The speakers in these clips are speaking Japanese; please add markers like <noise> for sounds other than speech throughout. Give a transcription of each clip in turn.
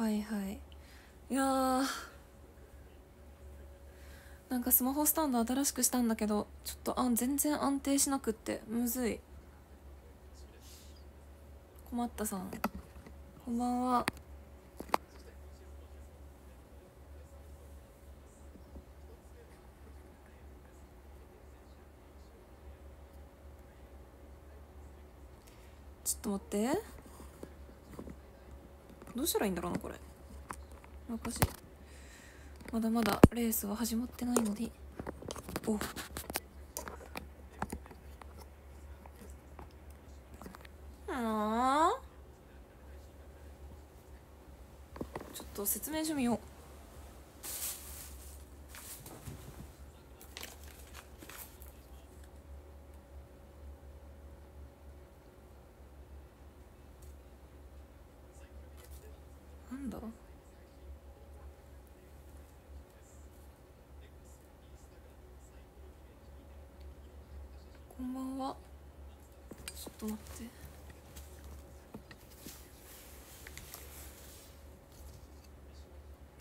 はいはい。いやー。なんかスマホスタンド新しくしたんだけどちょっとあ全然安定しなくってむずい。困ったさん。こんばんは。ちょっと待って。どうしたらいいんだろうなこれ。おかしい。まだまだレースは始まってないのでお。あちょっと説明書見ようなんだこんばんはちょっと待って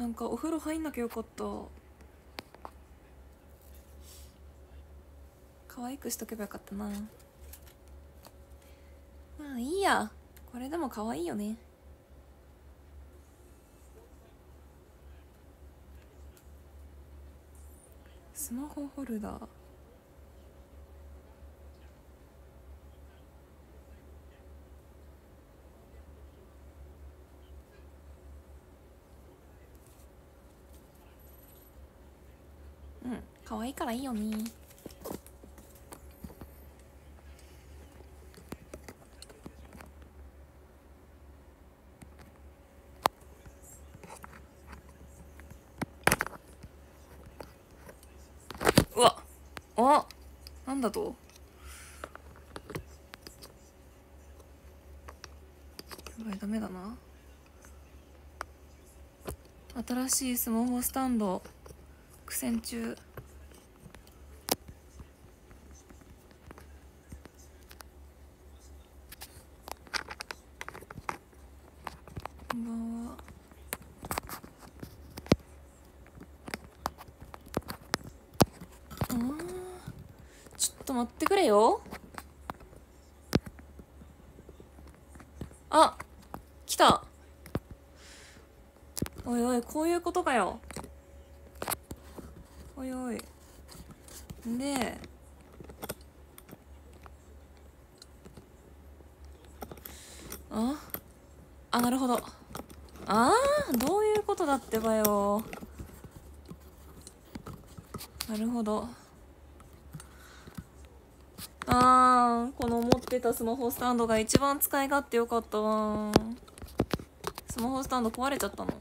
なんかお風呂入んなきゃよかった。可愛くしとけばよかったな。まあいいや。これでも可愛いよね。スマホホルダーうん可愛いからいいよね。うわ。あなんだと？やばいダメだな。新しいスマホスタンド苦戦中こんばんはあーちょっと待ってくれよあ来たおいおいこういうことかよおいおいでああなるほどああどういうことだってばよなるほどあーこたスマホスタンドが一番使い勝手よかったわ。スマホスタンド壊れちゃったの。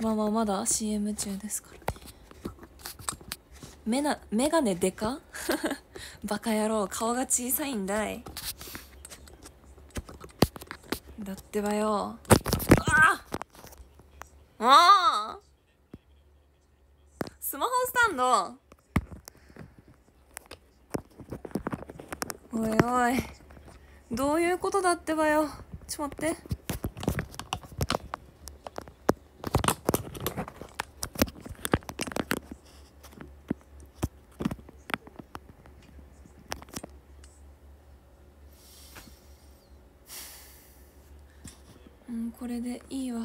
まあまあまだ CM 中ですからね。メナメガネでか？<laughs> バカ野郎顔が小さいんだい。だってばよあああスマホスタンドおいおいどういうことだってばよ。ちょっと待って。うんこれでいいわ。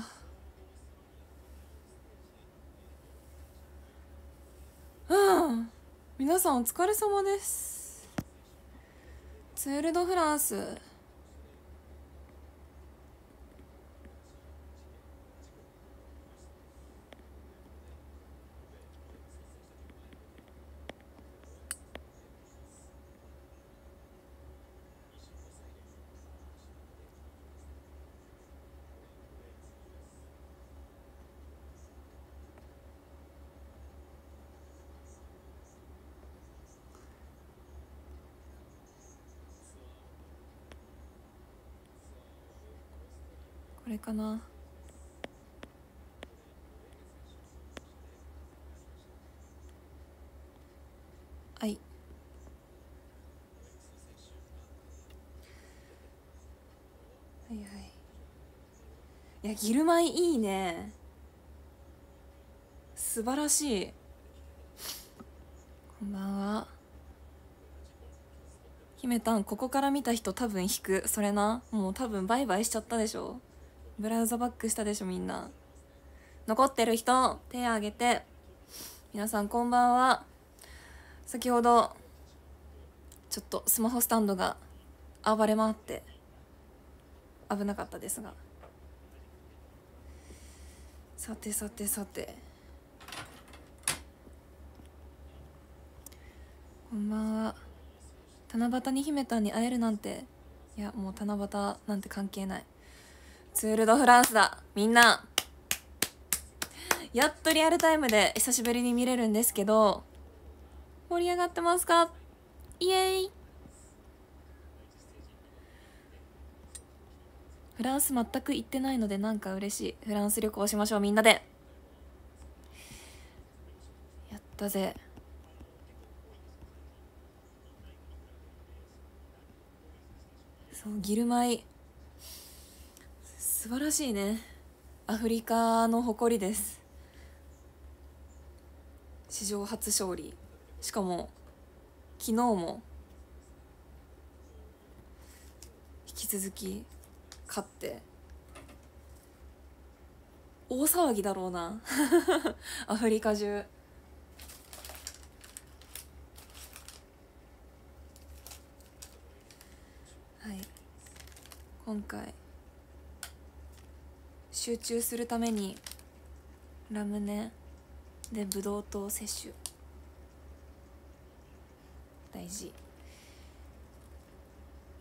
うん。皆さんお疲れ様です。ツール・ド・フランス。な。はい。はいはい。いやギルマイいいね。素晴らしい。こんばんは。姫たんここから見た人多分引く。それな。もう多分バイバイしちゃったでしょ。ブラウザバックしたでしょみんな。残ってる人手挙げて。皆さんこんばんは。先ほどちょっとスマホスタンドが暴れ回って危なかったですが。さてさてさて。こんばんは七夕に姫たんに会えるなんていやもう七夕なんて関係ない。ツール・ド・フランスだ。みんな。やっとリアルタイムで久しぶりに見れるんですけど盛り上がってますか？イエーイ。フランス全く行ってないのでなんか嬉しい。フランス旅行しましょうみんなで。やったぜ。そうギルマイ。素晴らしいね。アフリカの誇りです。史上初勝利。しかも昨日も引き続き勝って。大騒ぎだろうな。<laughs> アフリカ中。はい。今回集中するためにラムネでブドウ糖摂取。大事。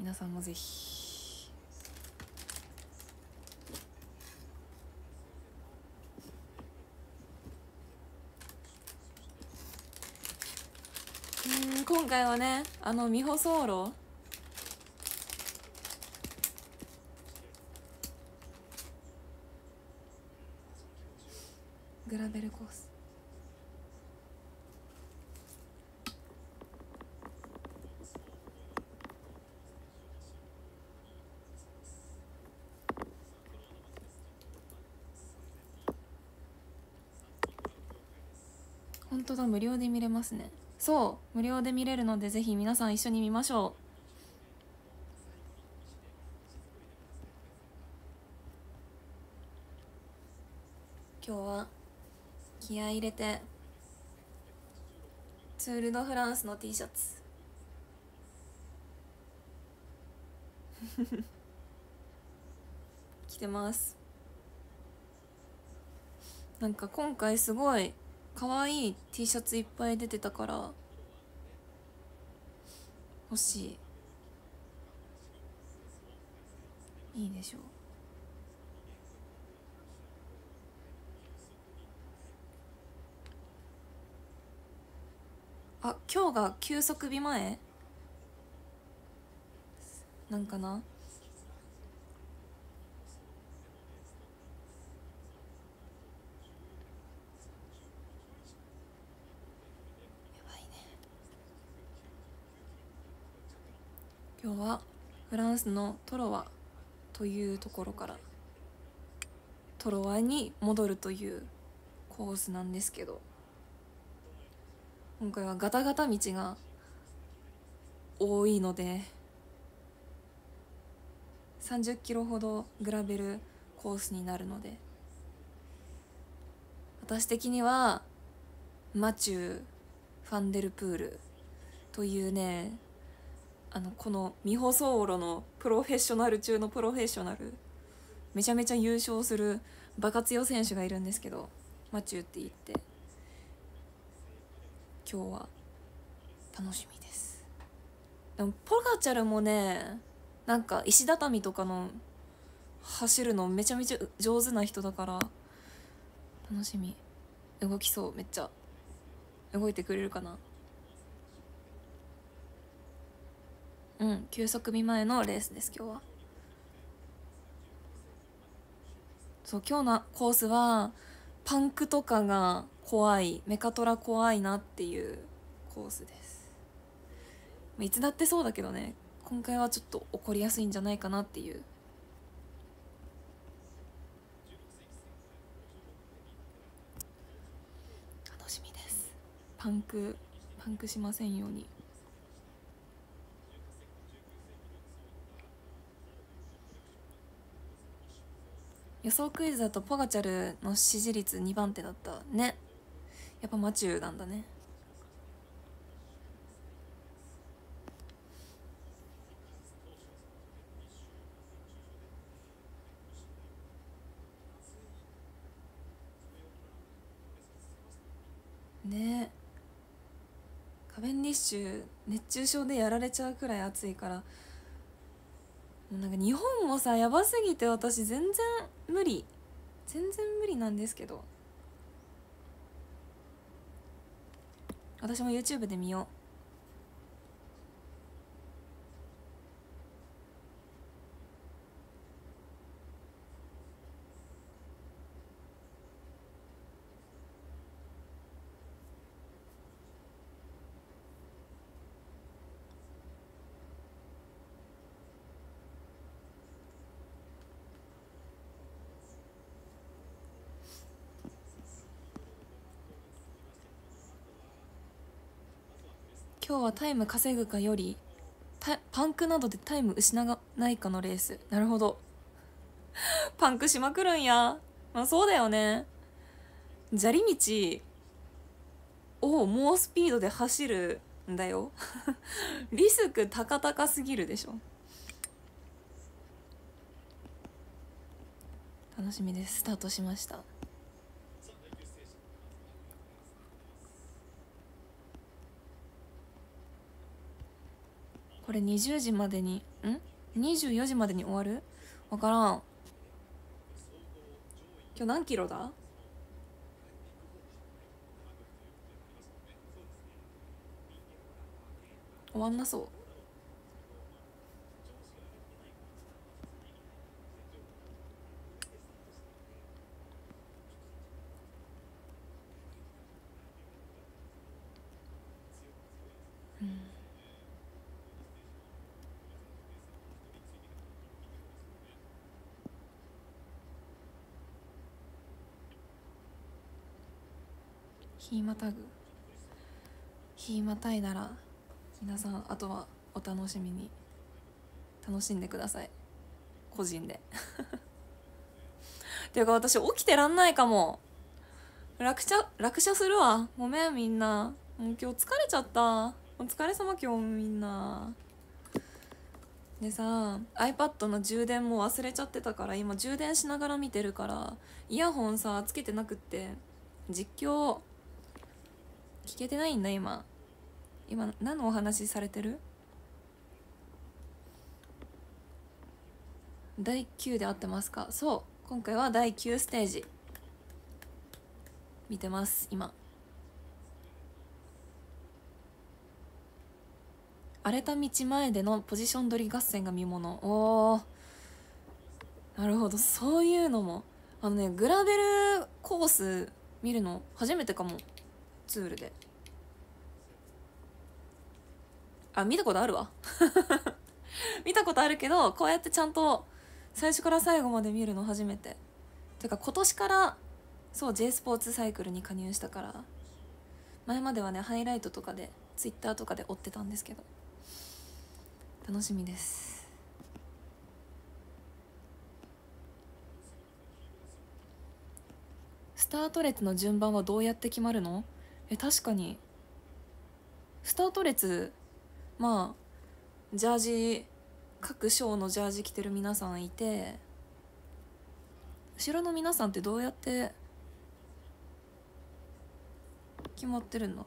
皆さんもぜひ。うん今回はねあの美穂ソーログラベルコース無料で見れますね。そう無料で見れるのでぜひ皆さん一緒に見ましょう。今日は気合い入れてツール・ド・フランスの T シャツ。<laughs> 着てます。なんか今回すごい可愛い T シャツいっぱい出てたから欲しい。いいでしょう。あ今日が休息日前？なんかな？今日はフランスのトロワというところからトロワに戻るというコースなんですけど今回はガタガタ道が多いので30キロほどグラベルコースになるので私的にはマチュー・ファンデルプールというねあのこのミホソーロのプロフェッショナル中のプロフェッショナルめちゃめちゃ優勝するバカ強選手がいるんですけどマチューって言って今日は楽しみです。でもポガチャルもねなんか石畳とかの走るのめちゃめちゃ上手な人だから楽しみ。動きそう。めっちゃ動いてくれるかな。うん休息日前のレースです今日は。そう今日のコースはパンクとかが怖いメカトラ怖いなっていうコースです。いつだってそうだけどね今回はちょっと怒りやすいんじゃないかなっていう。楽しみです。パンクパンクしませんように。予想クイズだとポガチャルの支持率2番手だった。ね。やっぱマチューなんだね。ね。カベンディッシュ熱中症でやられちゃうくらい暑いからなんか日本もさやばすぎて私全然無理。全然無理なんですけど。私も YouTube で見よう。今日はタイム稼ぐかよりパンクなどでタイム失わないかのレース。なるほど。パンクしまくるんや。まあそうだよね。砂利道を猛スピードで走るんだよ。リスク高々すぎるでしょ。楽しみです。スタートしました。れ20時までにん？24時までに終わる？分からん。今日何キロだ？終わんなそう。日またぐ。日またいだら皆さんあとはお楽しみに。楽しんでください。個人で。っ <laughs> ていうか私起きてらんないかも。落車落車するわ。ごめんみんな。もう今日疲れちゃった。お疲れ様今日みんな。でさ iPad の充電も忘れちゃってたから今充電しながら見てるからイヤホンさつけてなくって実況聞けてないんだ今。今何のお話されてる？第9で合ってますか？そう。今回は第9ステージ。見てます今。荒れた道前でのポジション取り合戦が見もの。おー。なるほど。そういうのも。あのねグラベルコース見るの初めてかも。ツールで。あ見たことあるわ。<laughs> 見たことあるけどこうやってちゃんと最初から最後まで見るの初めて。ていうか今年からそう J スポーツサイクルに加入したから前まではねハイライトとかで Twitter とかで追ってたんですけど楽しみです。スタート列の順番はどうやって決まるの？え確かに。スタート列まあジャージ各賞のジャージ着てる皆さんいて後ろの皆さんってどうやって決まってるの？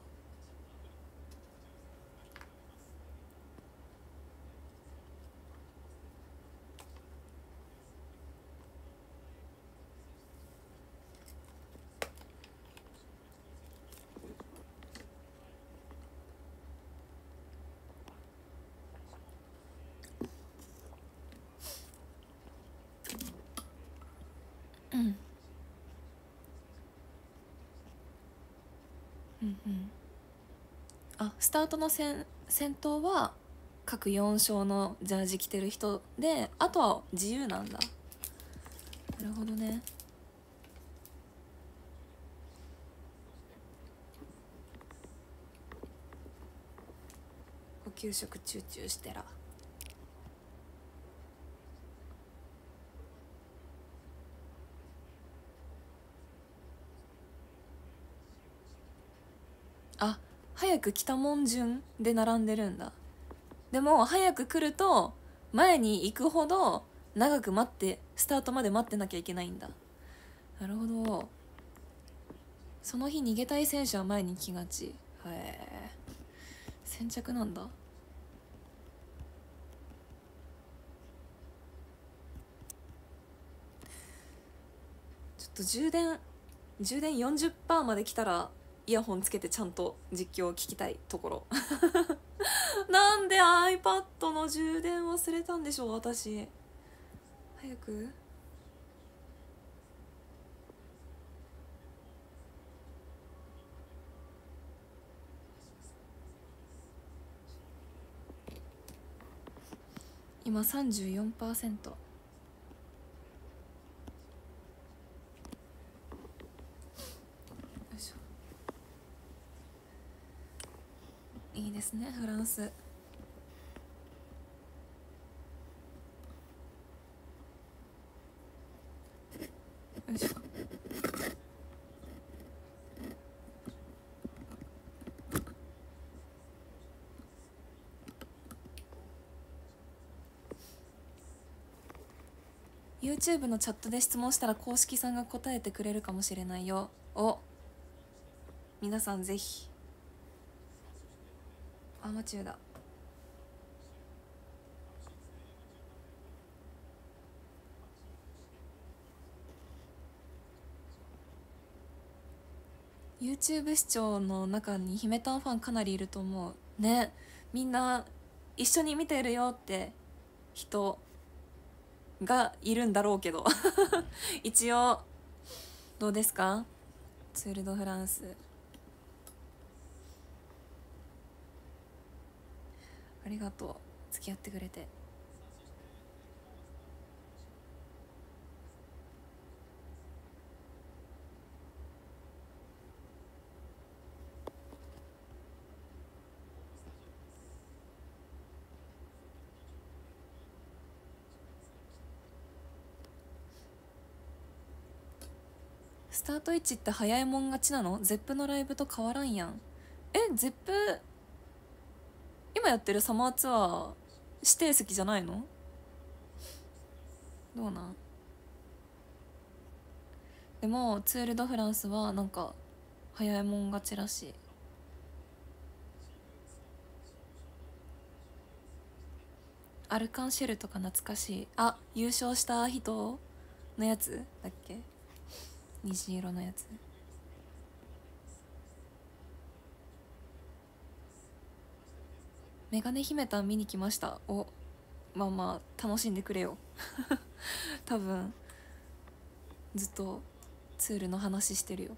スタートの先先頭は各4勝のジャージ着てる人であとは自由なんだ。なるほどね。お給食チューチューしてらあ早く来たもん順で並んでるんだ。でも早く来ると前に行くほど長く待ってスタートまで待ってなきゃいけないんだ。なるほど。その日逃げたい選手は前に来がち。へえ。先着なんだ。ちょっと充電充電40%まで来たらイヤホンつけてちゃんと実況を聞きたいところ。<laughs> なんで iPad の充電忘れたんでしょう私。早く。今34%いいですねフランス。よいしょ。YouTube のチャットで質問したら公式さんが答えてくれるかもしれないよ。お。皆さんぜひ。アマチュアだ「YouTube 視聴の中に姫たんファンかなりいると思う。ね。みんな一緒に見てるよって人がいるんだろうけど。<laughs> 一応どうですか？ツール・ド・フランス。ありがとう。付き合ってくれて。スタート位置って早いもん勝ちなの？ゼップのライブと変わらんやん。えゼップ今やってるサマーツアー指定席じゃないの？どうなん？でもツール・ド・フランスはなんか早いもん勝ちらしい。アルカンシェルとか懐かしい。あ優勝した人のやつだっけ？虹色のやつ。メガネ姫たん見に来ました。おまあまあ楽しんでくれよ。<laughs> 多分ずっとツールの話してるよ。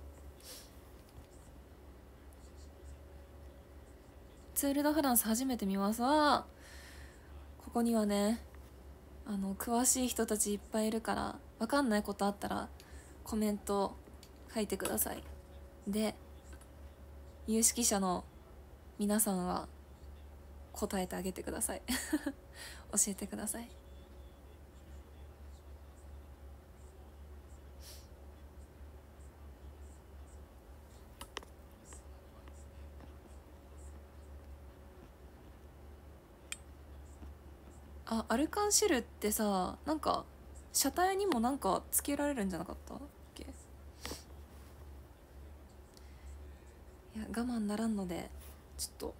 ツール・ド・フランス初めて見ます。わここにはねあの詳しい人たちいっぱいいるから分かんないことあったらコメント書いてください。で有識者の皆さんは答えてあげてください。<laughs> 教えてください。あアルカンシェルってさなんか車体にもなんかつけられるんじゃなかった？っけ？いや我慢ならんのでちょっと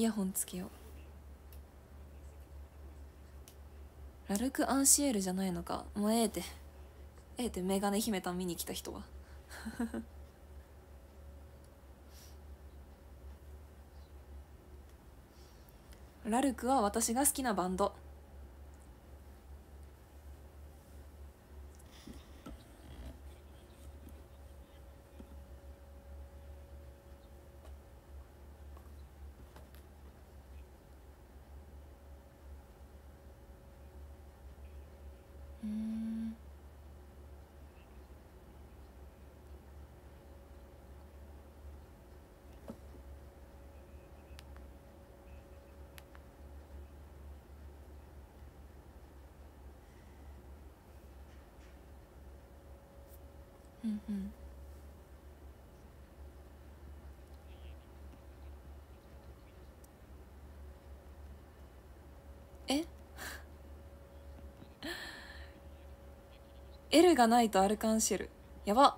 イヤホンつけよう。ラルク・アンシエルじゃないのか？もうええて。ええてメガネ姫たん見に来た人は。<laughs> ラルクは私が好きなバンド。L がないとアルカンシェル。やば。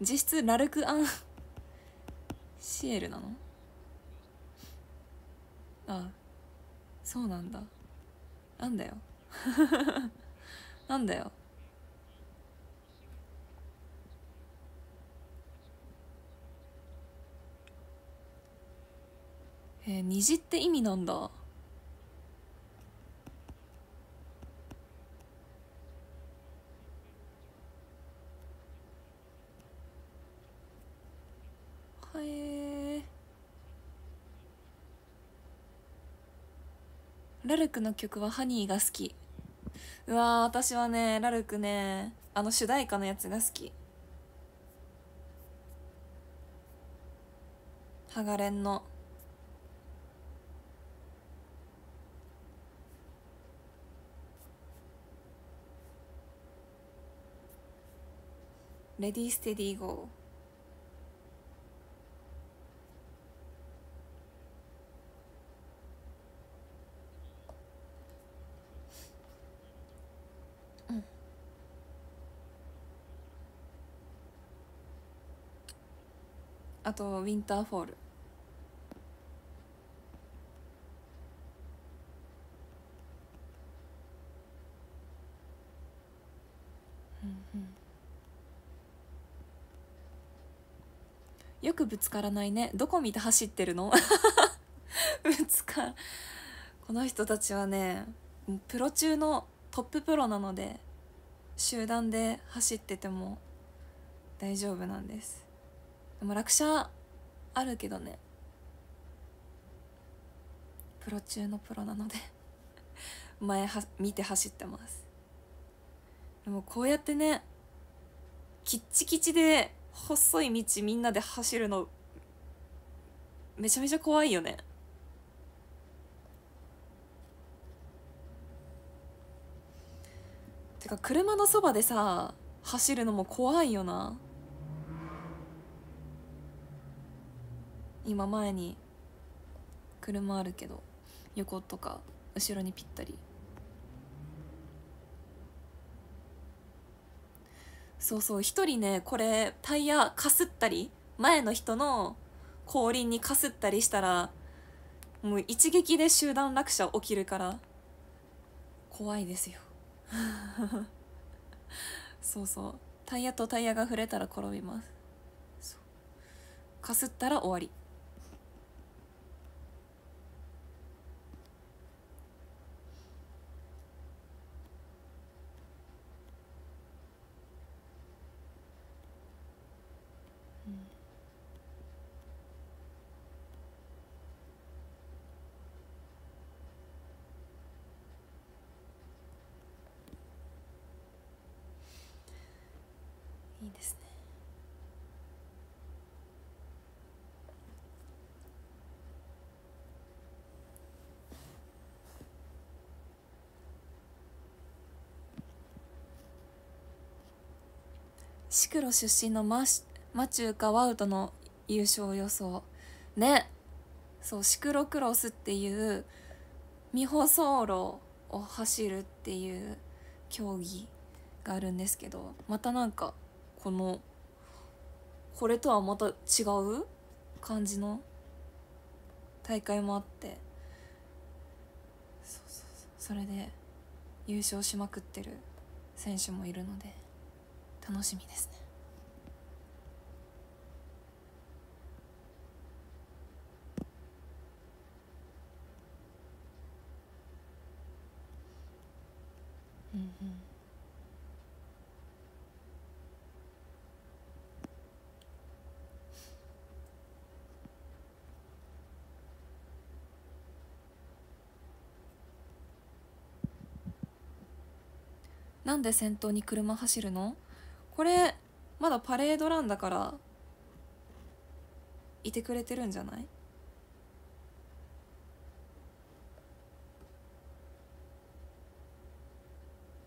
実質ラルク・アン。シエルなの？あそうなんだ。なんだよ。<laughs> なんだよ。えー、虹って意味なんだ。えラルクの曲はハニーが好き。うわー私はねラルクねあの主題歌のやつが好き。ハガレンの。レディーステディーゴーとウィンターフォール。よくぶつからないね。どこ見て走ってるの？<laughs> ぶつかこの人たちはねプロ中のトッププロなので集団で走ってても大丈夫なんです。でも落車あるけどね。プロ中のプロなので。<laughs> 前は見て走ってます。でもこうやってねキッチキチで細い道みんなで走るのめちゃめちゃ怖いよね。てか車のそばでさ走るのも怖いよな。今前に車あるけど横とか後ろにぴったり。そうそう一人ねこれタイヤかすったり前の人の後輪にかすったりしたらもう一撃で集団落車起きるから怖いですよ。<laughs> そうそう。タイヤとタイヤが触れたら転びます。かすったら終わりシクロ出身のママチューかワウトの優勝予想。ね。そうシクロクロスっていう未舗走路を走るっていう競技があるんですけどまたなんかこのこれとはまた違う感じの大会もあって。そうそうそう。それで優勝しまくってる選手もいるので楽しみですね。うんうん。なんで先頭に車走るの？これまだパレードランだからいてくれてるんじゃない？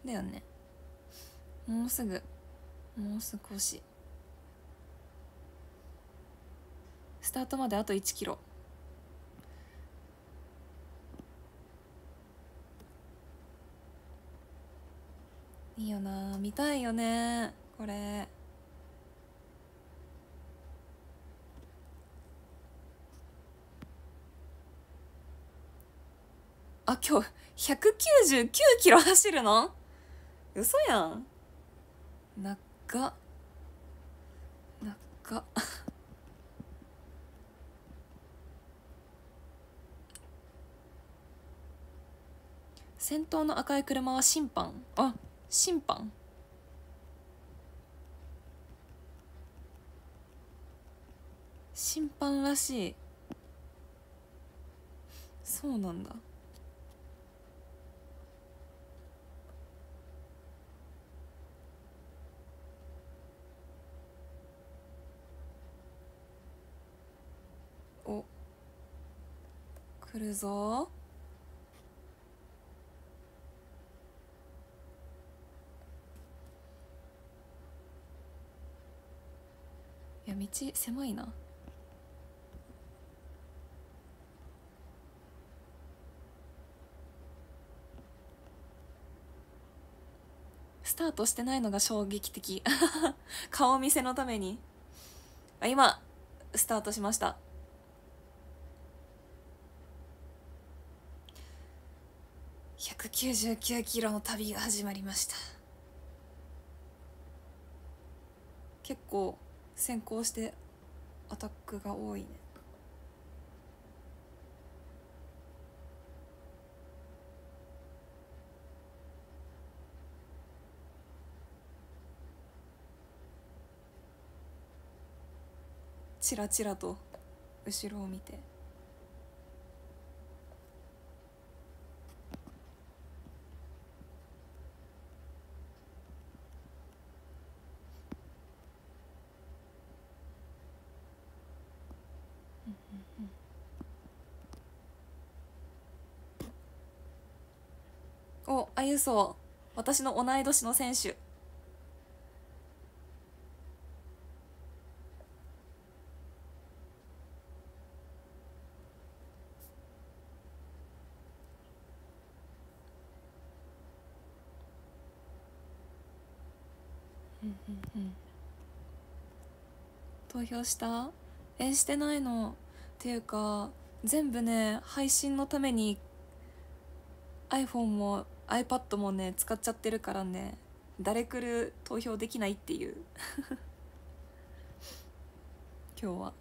だよね。もうすぐ。もう少し。スタートまであと1キロ。いいよな。見たいよね。これ。あ今日199キロ走るの？嘘やん。なっ。がなっ。先頭の赤い車は審判？あ審判？審判らしい。そうなんだお来るぞ。いや道狭いな。スタートしてないのが衝撃的。<laughs> 顔見せのために。あ今スタートしました。199キロの旅が始まりました。結構先行してアタックが多いね。チラチラと後ろを見て。おあゆそう。私の同い年の選手。投票した？えしてないの。っていうか全部ね配信のために iPhone も iPad もね使っちゃってるからね誰来る投票できないっていう。<laughs> 今日は。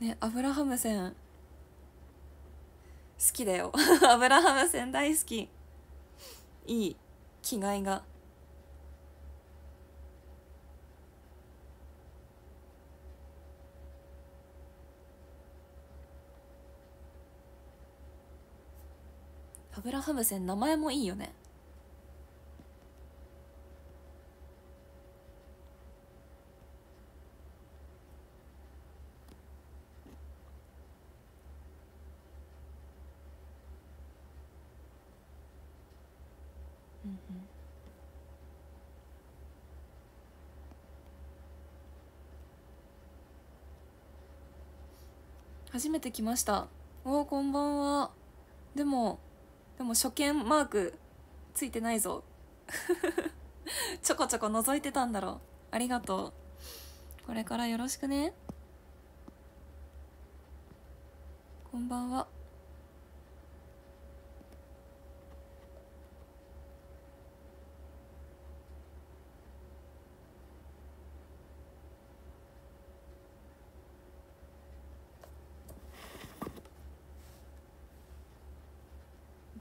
ねアブラハム線好きだよ。<laughs> アブラハム戦大好き。いい着替えが。アブラハム戦名前もいいよね。初めて来ました。おーこんばんは。でもでも初見マークついてないぞ。<laughs> ちょこちょこ覗いてたんだろ。うありがとう。これからよろしくね。こんばんは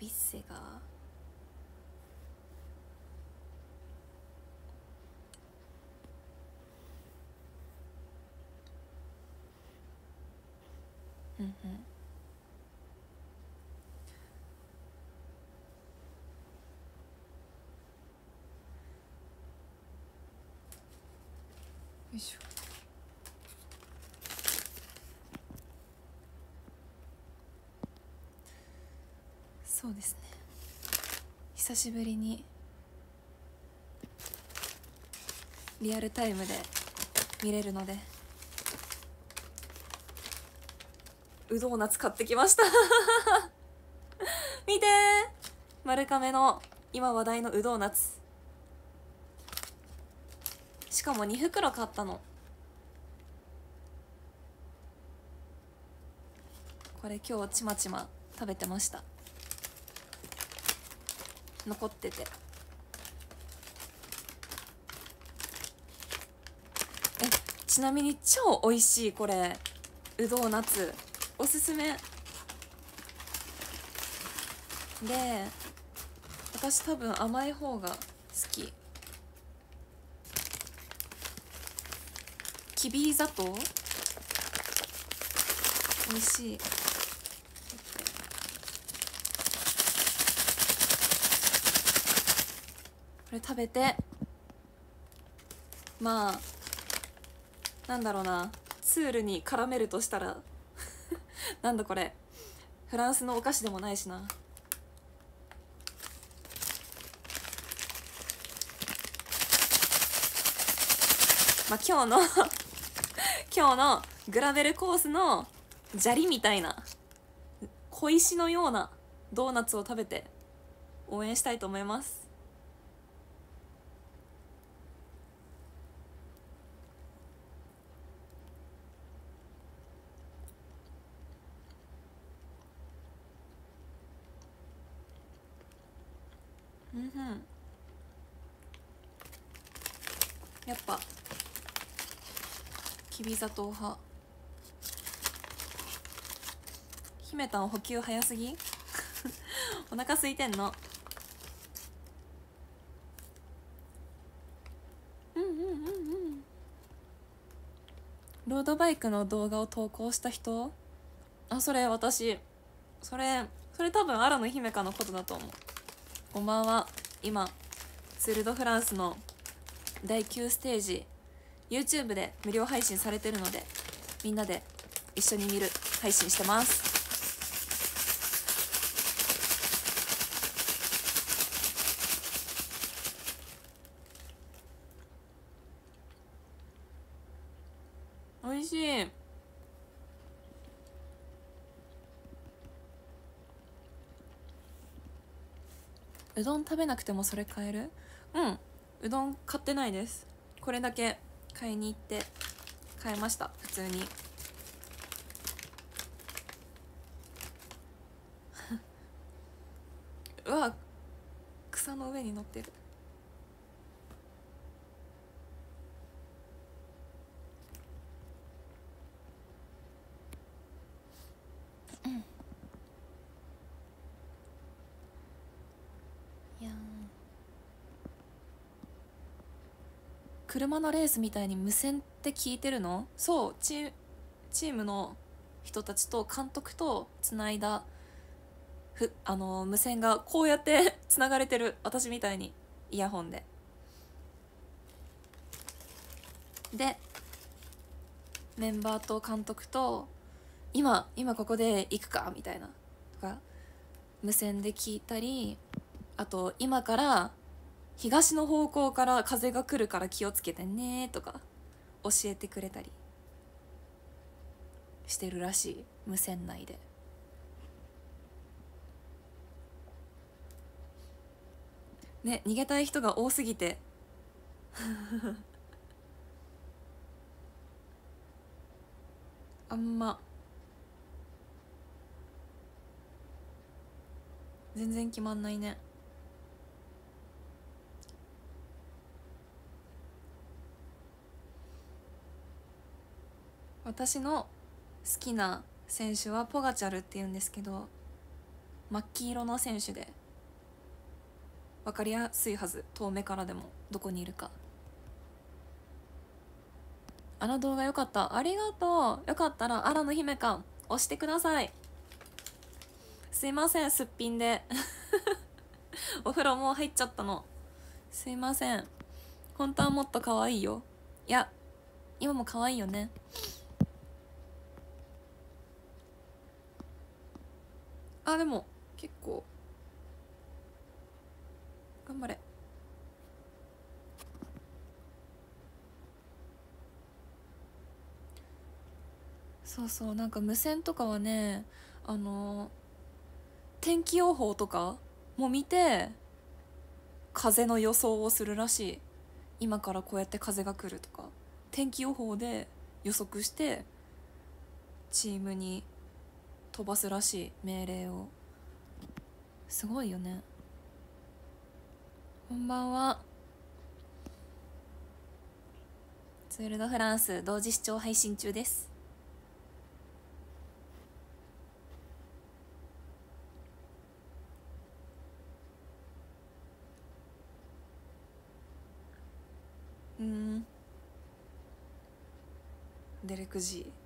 ビッセがうんうんよいしょそうですね。久しぶりにリアルタイムで見れるのでうどん夏買ってきました。<laughs> 見て。丸亀の今話題のうどん夏しかも2袋買ったの。これ今日ちまちま食べてました。残ってて。えちなみに超美味しいこれ。うどん夏おすすめ。で私多分甘い方が好き。きび砂糖美味しい。これ食べて。まあなんだろうな。ツールに絡めるとしたら。<laughs> なんだこれ。フランスのお菓子でもないしな。まあ今日の <laughs> 今日のグラベルコースの砂利みたいな小石のようなドーナツを食べて応援したいと思いますうんうんやっぱきび砂糖派姫たん補給早すぎ？<laughs> お腹空いてんの？うんうんうんうん。ロードバイクの動画を投稿した人？あそれ私。それそれ多分荒野姫香のことだと思う。こんばんは。今ツール・ド・フランスの第9ステージ YouTube で無料配信されてるのでみんなで一緒に見る配信してます。おいしい。うどん食べなくてもそれ買える？うん。うどん買ってないです。これだけ。買いに行って買いました普通に。<laughs> うわ草の上に乗ってる。車のレースみたいに無線って聞いてるの？そうチチームの人たちと監督とつないだふあの無線がこうやって <laughs> つながれてる。私みたいにイヤホンで。でメンバーと監督と今今ここで行くか？みたいな。とか無線で聞いたりあと今から東の方向から風が来るから気をつけてねとか教えてくれたり。してるらしい。無線内で。ね逃げたい人が多すぎて。<laughs> あんま。全然決まんないね。私の好きな選手はポガチャルっていうんですけど真っ黄色の選手で分かりやすいはず。遠目からでもどこにいるか。あの動画よかった。ありがとう。よかったら荒野姫か。押してください。すいませんすっぴんで。<laughs> お風呂もう入っちゃったの。すいません。本当はもっと可愛いよ。いや今も可愛いよね。あでも結構。頑張れ。そうそうなんか無線とかはねあの天気予報とかも見て風の予想をするらしい。今からこうやって風が来るとか。天気予報で予測してチームに飛ばすらしい命令を。すごいよね。こんばんはツール・ド・フランス同時視聴配信中です。うん。デレク・ジー。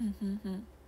ふんふ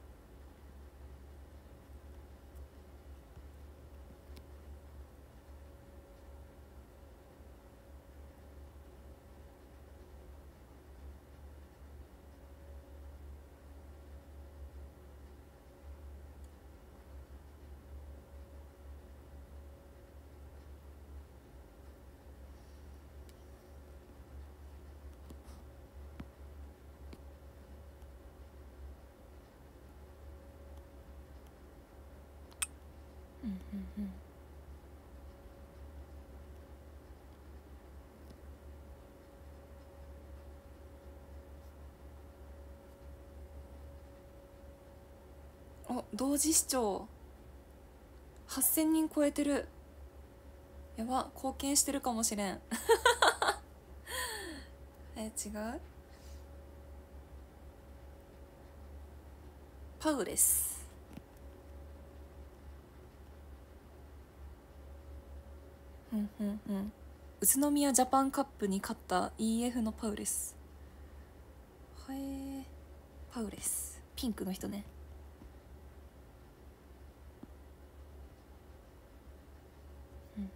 うんうんお同時視聴。8000人超えてる。やば貢献してるかもしれん。<laughs> え違う？パウです。うんうんうん。宇都宮ジャパンカップに勝った EF のパウレス。はえパウレス。ピンクの人ね。うんうん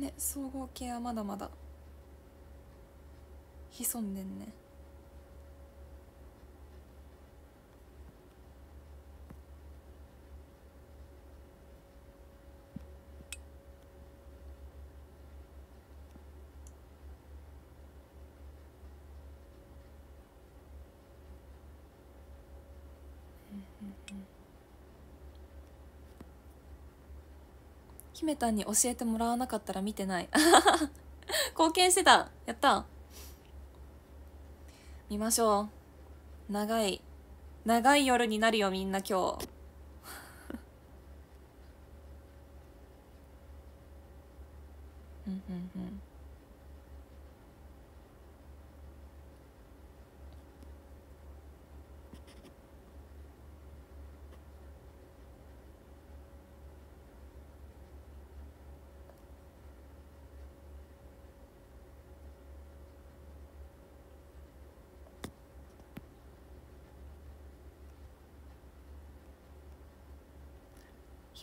うん。ね総合系はまだまだ。潜んでんね。姫たんに教えてもらわなかったら見てない。<laughs> 貢献してた。やった。見ましょう。長い。長い夜になるよみんな今日。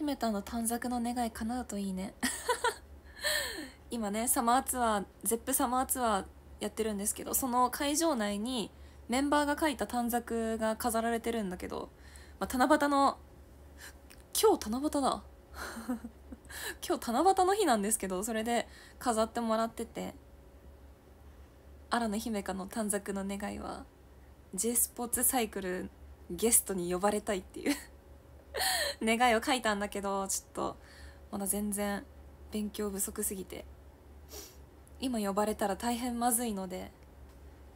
姫たんの短冊の願い叶うといいね。<laughs> 今ねサマーツアーゼップサマーツアーやってるんですけどその会場内にメンバーが書いた短冊が飾られてるんだけど、まあ、七夕の今日七夕だ。<laughs> 今日七夕の日なんですけどそれで飾ってもらってて荒野姫香の短冊の願いは J スポーツサイクルゲストに呼ばれたいっていう。<laughs> 願いを書いたんだけどちょっとまだ全然勉強不足すぎて。今呼ばれたら大変まずいので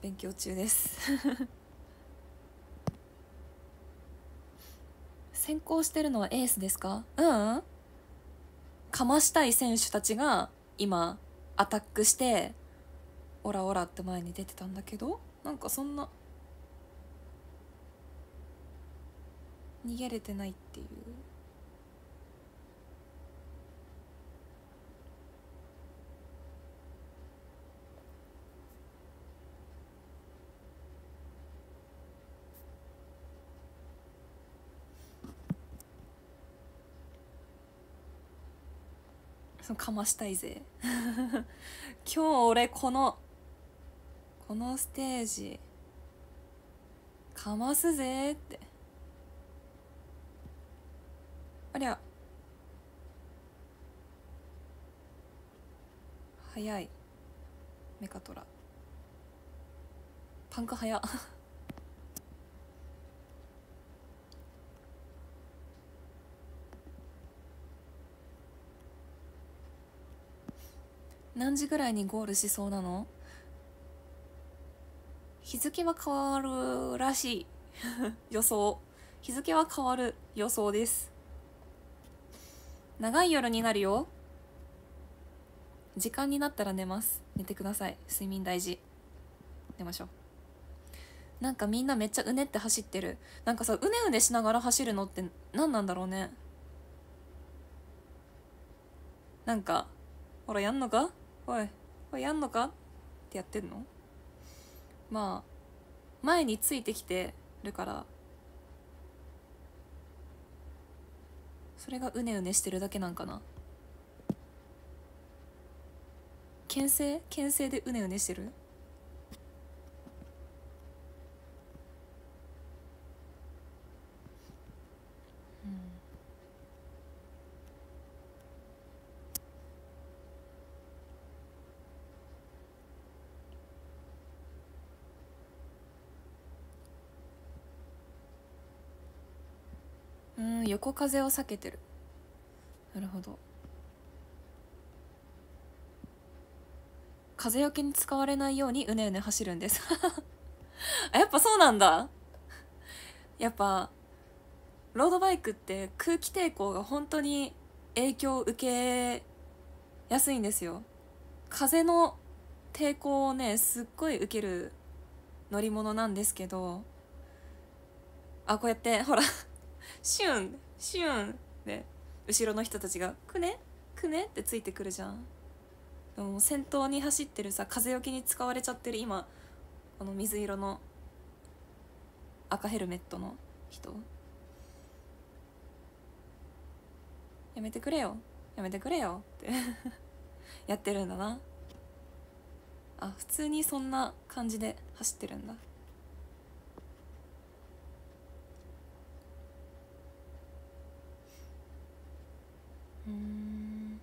勉強中です。<laughs> 先行してるのはエースですか？ううん。かましたい選手たちが今アタックしてオラオラって前に出てたんだけどなんかそんな逃げれてないっていう。そのかましたいぜ。<laughs> 今日俺このこのステージかますぜって。ありゃ。早い。メカトラ。パンク早。っ <laughs> 何時ぐらいにゴールしそうなの？日付は変わるらしい。<laughs> 予想。日付は変わる予想です。長い夜になるよ。時間になったら寝ます。寝てください。睡眠大事。寝ましょう。なんかみんなめっちゃうねって走ってる。なんかさうねうねしながら走るのって何なんだろうね。なんかほらやんのか？おいおいやんのか？ってやってんの？まあ前についてきてるからそれがうねうねしてるだけなんかな。牽制？牽制でうねうねしてる？横風を避けてる。なるほど。風よけに使われないようにうねうね走るんです。<laughs> あやっぱそうなんだ。やっぱロードバイクって空気抵抗が本当に影響を受けやすいんですよ。風の抵抗をねすっごい受ける乗り物なんですけどあこうやってほらシュンシュンで後ろの人たちが「くね？くね」ってついてくるじゃん。でも先頭に走ってるさ風よけに使われちゃってる今この水色の赤ヘルメットの人。やめてくれよ。やめてくれよ。って <laughs> やってるんだな。あ普通にそんな感じで走ってるんだ。うん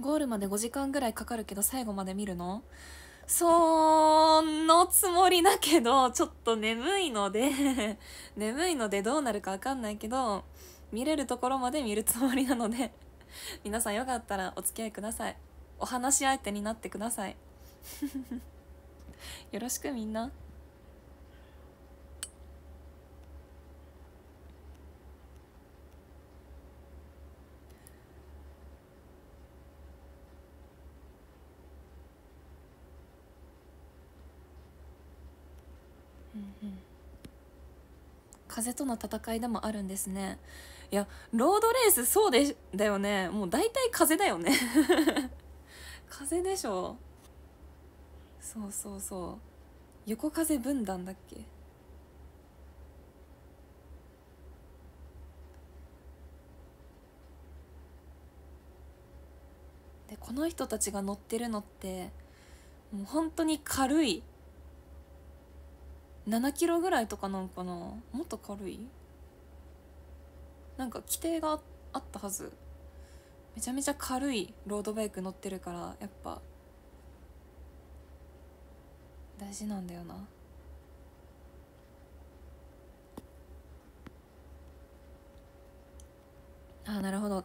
ゴールまで5時間ぐらいかかるけど最後まで見るの？そのつもりだけどちょっと眠いので <laughs> 眠いのでどうなるか分かんないけど見れるところまで見るつもりなので皆さんよかったらお付き合いください。お話し相手になってください。<laughs> よろしくみんな。風との戦いでもあるんですね。いやロードレースそうでだよね。もう大体風だよね。風でしょ？そうそうそう。横風分断だっけ？でこの人たちが乗ってるのってもう本当に軽い。7キロぐらいとかなんかな？もっと軽い？なんか規定があったはず。めちゃめちゃ軽いロードバイク乗ってるからやっぱ大事なんだよな。あなるほど。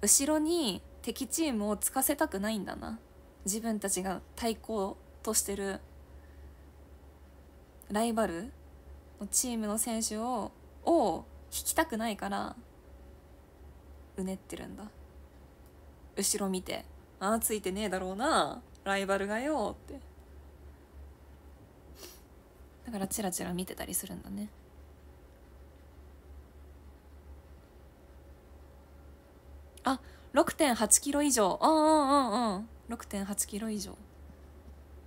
後ろに敵チームをつかせたくないんだな。自分たちが対抗としてるライバルのチームの選手をを引きたくないからうねってるんだ。後ろ見て「ああついてねえだろうなライバルがよ」って。だからチラチラ見てたりするんだね。あ6.8キロ以上。うんうんうんうん6.8キロ以上。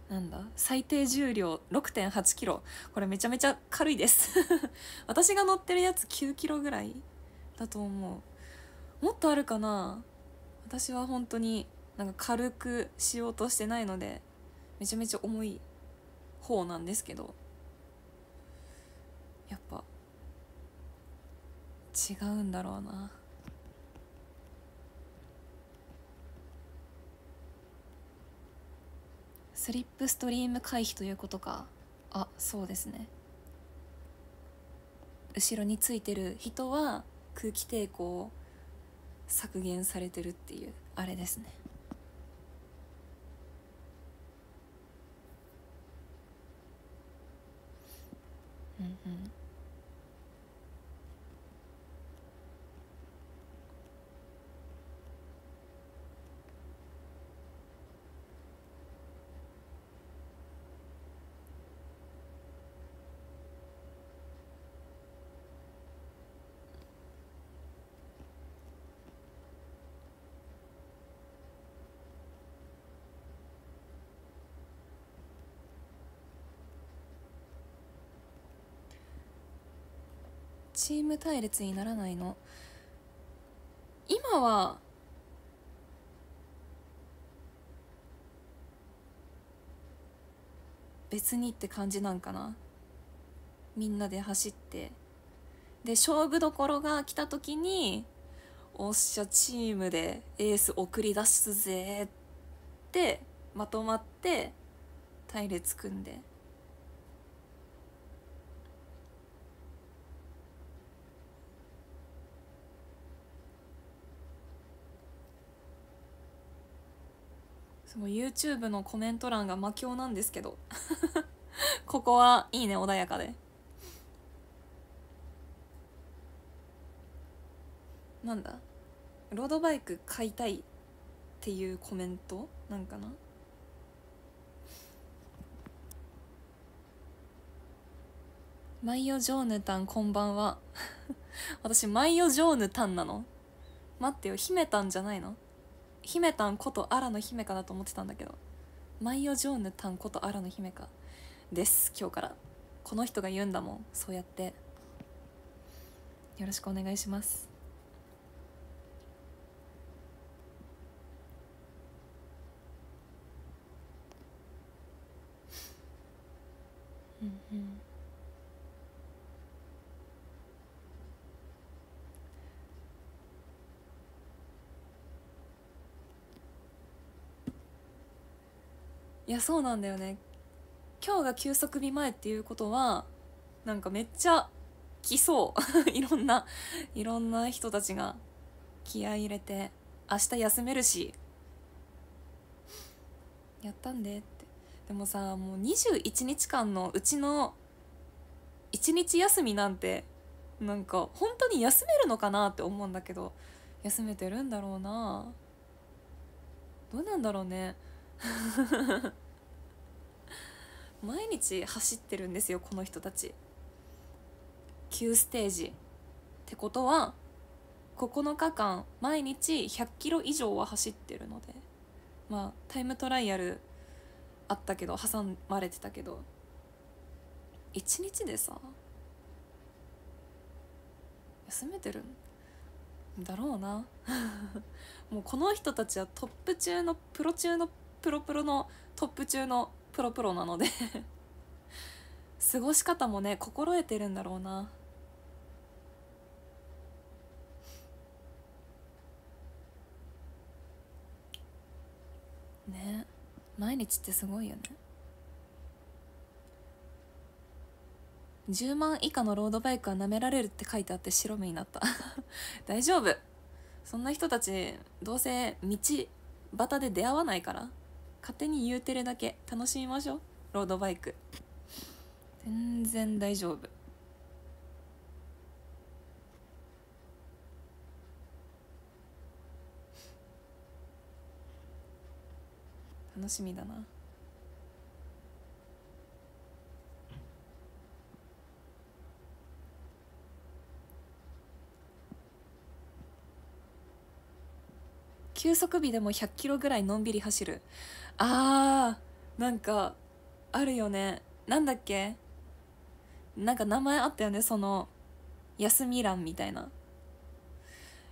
なんだ？最低重量。6.8キロ。これめちゃめちゃ軽いです。<laughs> 私が乗ってるやつ9キロぐらいだと思う。もっとあるかな？私は本当になんか軽くしようとしてないのでめちゃめちゃ重い方なんですけどやっぱ違うんだろうな。スリップストリーム回避ということか。あそうですね。後ろについてる人は空気抵抗を削減されてるっていうあれですね。うんうん。チーム対立にならないの。今は別にって感じなんかな。みんなで走って。で勝負どころが来た時におっしゃチームでエース送り出すぜってまとまって隊列組んで。その YouTube のコメント欄が魔境なんですけど。<laughs> ここはいいね穏やかで。なんだ？ロードバイク買いたいっていうコメント？なんかな？マイオ・ジョーヌタンこんばんは。<laughs> 私マイオ・ジョーヌタンなの？待ってよ姫たんじゃないの？姫たんこと荒野姫かだと思ってたんだけどマイオ・ジョーヌタンこと荒野姫か。です今日から。この人が言うんだもん。そうやって。よろしくお願いします。うんうん。いやそうなんだよね。今日が休息日前っていうことはなんかめっちゃ来そう。<laughs> いろんないろんな人たちが気合い入れて明日休めるしやったんでって。でもさもう21日間のうちの1日休みなんてなんか本当に休めるのかなって思うんだけど休めてるんだろうな。どうなんだろうね。<laughs> 毎日走ってるんですよこの人たち。9ステージってことは9日間毎日100キロ以上は走ってるので。まあタイムトライアルあったけど挟まれてたけど。1日でさ休めてるん？だろうな。<laughs> もうこの人たちはトップ中のプロ中のプロプロのトップ中のプロプロなので過ごし方もね心得てるんだろうな。ね毎日ってすごいよね。10万以下のロードバイクは舐められるって書いてあって白目になった。<laughs> 大丈夫。そんな人たちどうせ道端で出会わないから。勝手に言うてるだけ楽しみましょう。ロードバイク。全然大丈夫。楽しみだな。休息日でも100キロぐらいのんびり走る。あーなんかあるよね。なんだっけ？なんか名前あったよねその休み欄みたいな。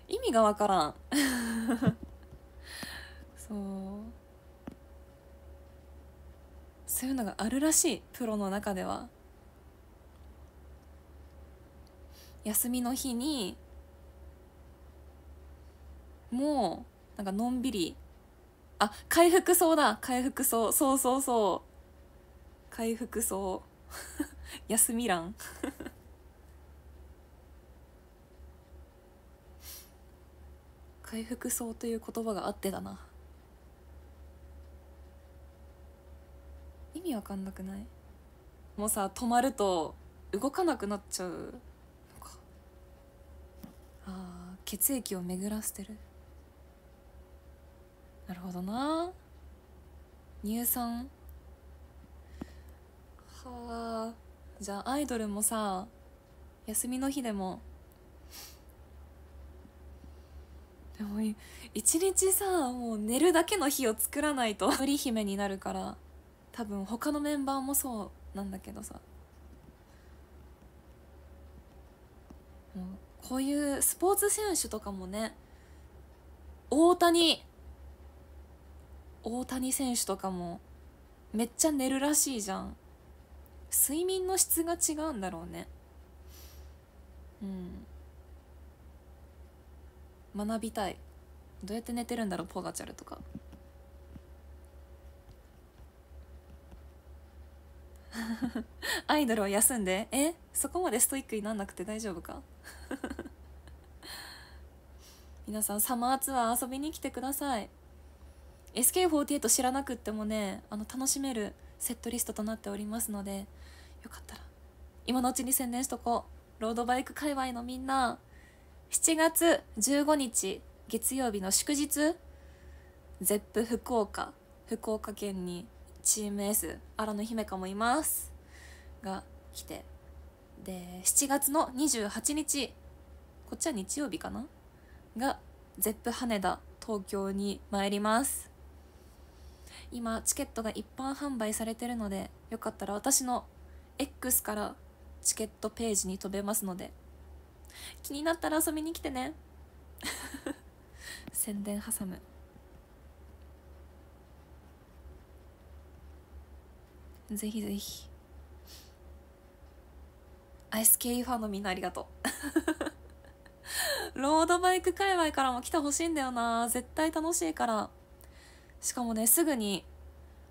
意味がわからん。<laughs> そう。そういうのがあるらしいプロの中では。休みの日にもうなんかのんびり。あ回復そうだ。回復そう。そうそうそう。回復そう。<laughs> 休み欄。<laughs> 回復そうという言葉があってだな。意味わかんなくない？もうさ止まると動かなくなっちゃうのか。あ血液を巡らせてる。なるほどな。乳酸。はあ。じゃあアイドルもさ休みの日でも。でもい一日さもう寝るだけの日を作らないと。鳥姫になるから。多分他のメンバーもそうなんだけどさ。もうこういうスポーツ選手とかもね大谷大谷選手とかもめっちゃ寝るらしいじゃん。睡眠の質が違うんだろうね。うん。学びたい。どうやって寝てるんだろうポガチャルとか。<laughs> アイドルは休んで。え？そこまでストイックになんなくて大丈夫か？<laughs> 皆さんサマーツアー遊びに来てください。SK48 知らなくってもねあの楽しめるセットリストとなっておりますのでよかったら今のうちに宣伝しとこう。ロードバイク界隈のみんな7月15日月曜日の祝日ゼップ福岡福岡県にチーム S 荒野姫香もいます。が来てで7月の28日こっちは日曜日かな？がゼップ羽田東京に参ります。今チケットが一般販売されてるのでよかったら私の X からチケットページに飛べますので。気になったら遊びに来てね。<laughs> 宣伝挟む。ぜひぜひ。アイスケイファンのみんなありがとう。<laughs> ロードバイク界隈からも来てほしいんだよな。絶対楽しいから。しかもねすぐに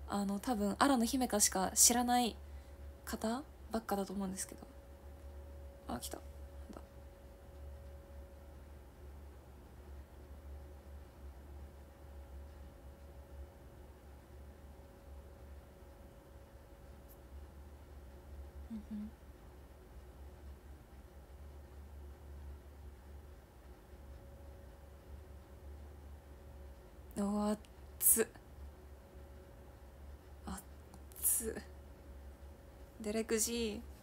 あの多分荒野姫香しか知らない方ばっかだと思うんですけど。あ来た。だ。うんつあっ。つデレクジー。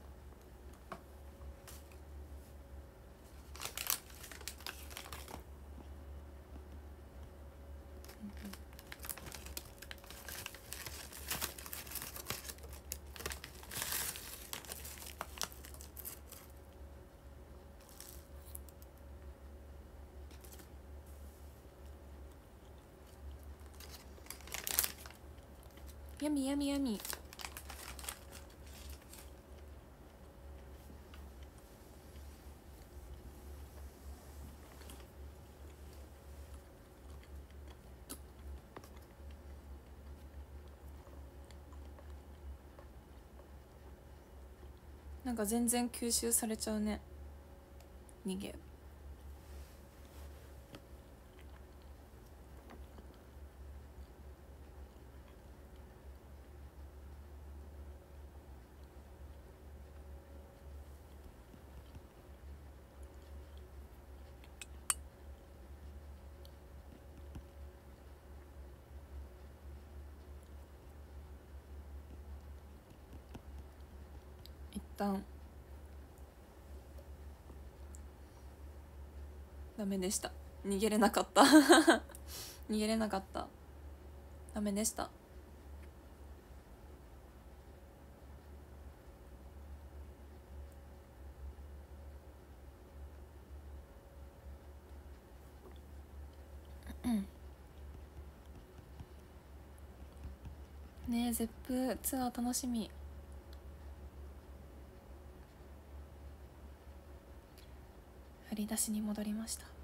みやみやみなんか全然吸収されちゃうね。逃げ旦ダメでした。逃げれなかった。<laughs> 逃げれなかった。ダメでした。ねえゼップツアー楽しみ。振り出しに戻りました。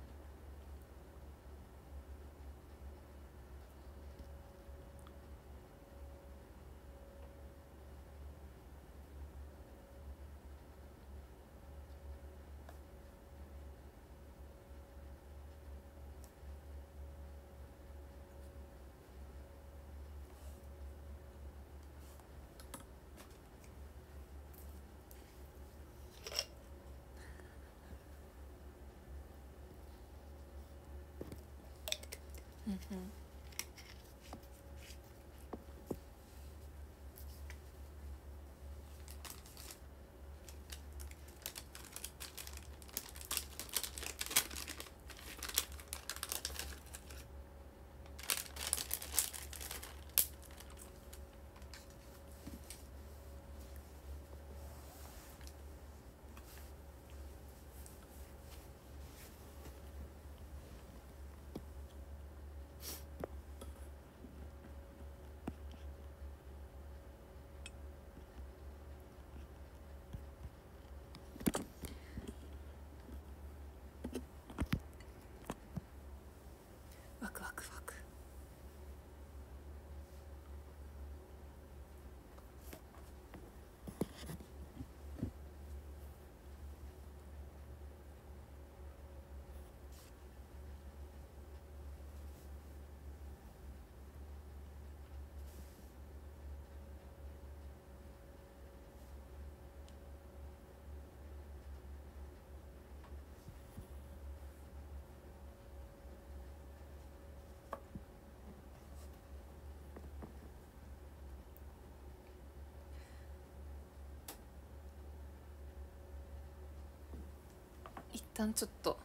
旦ちょっと。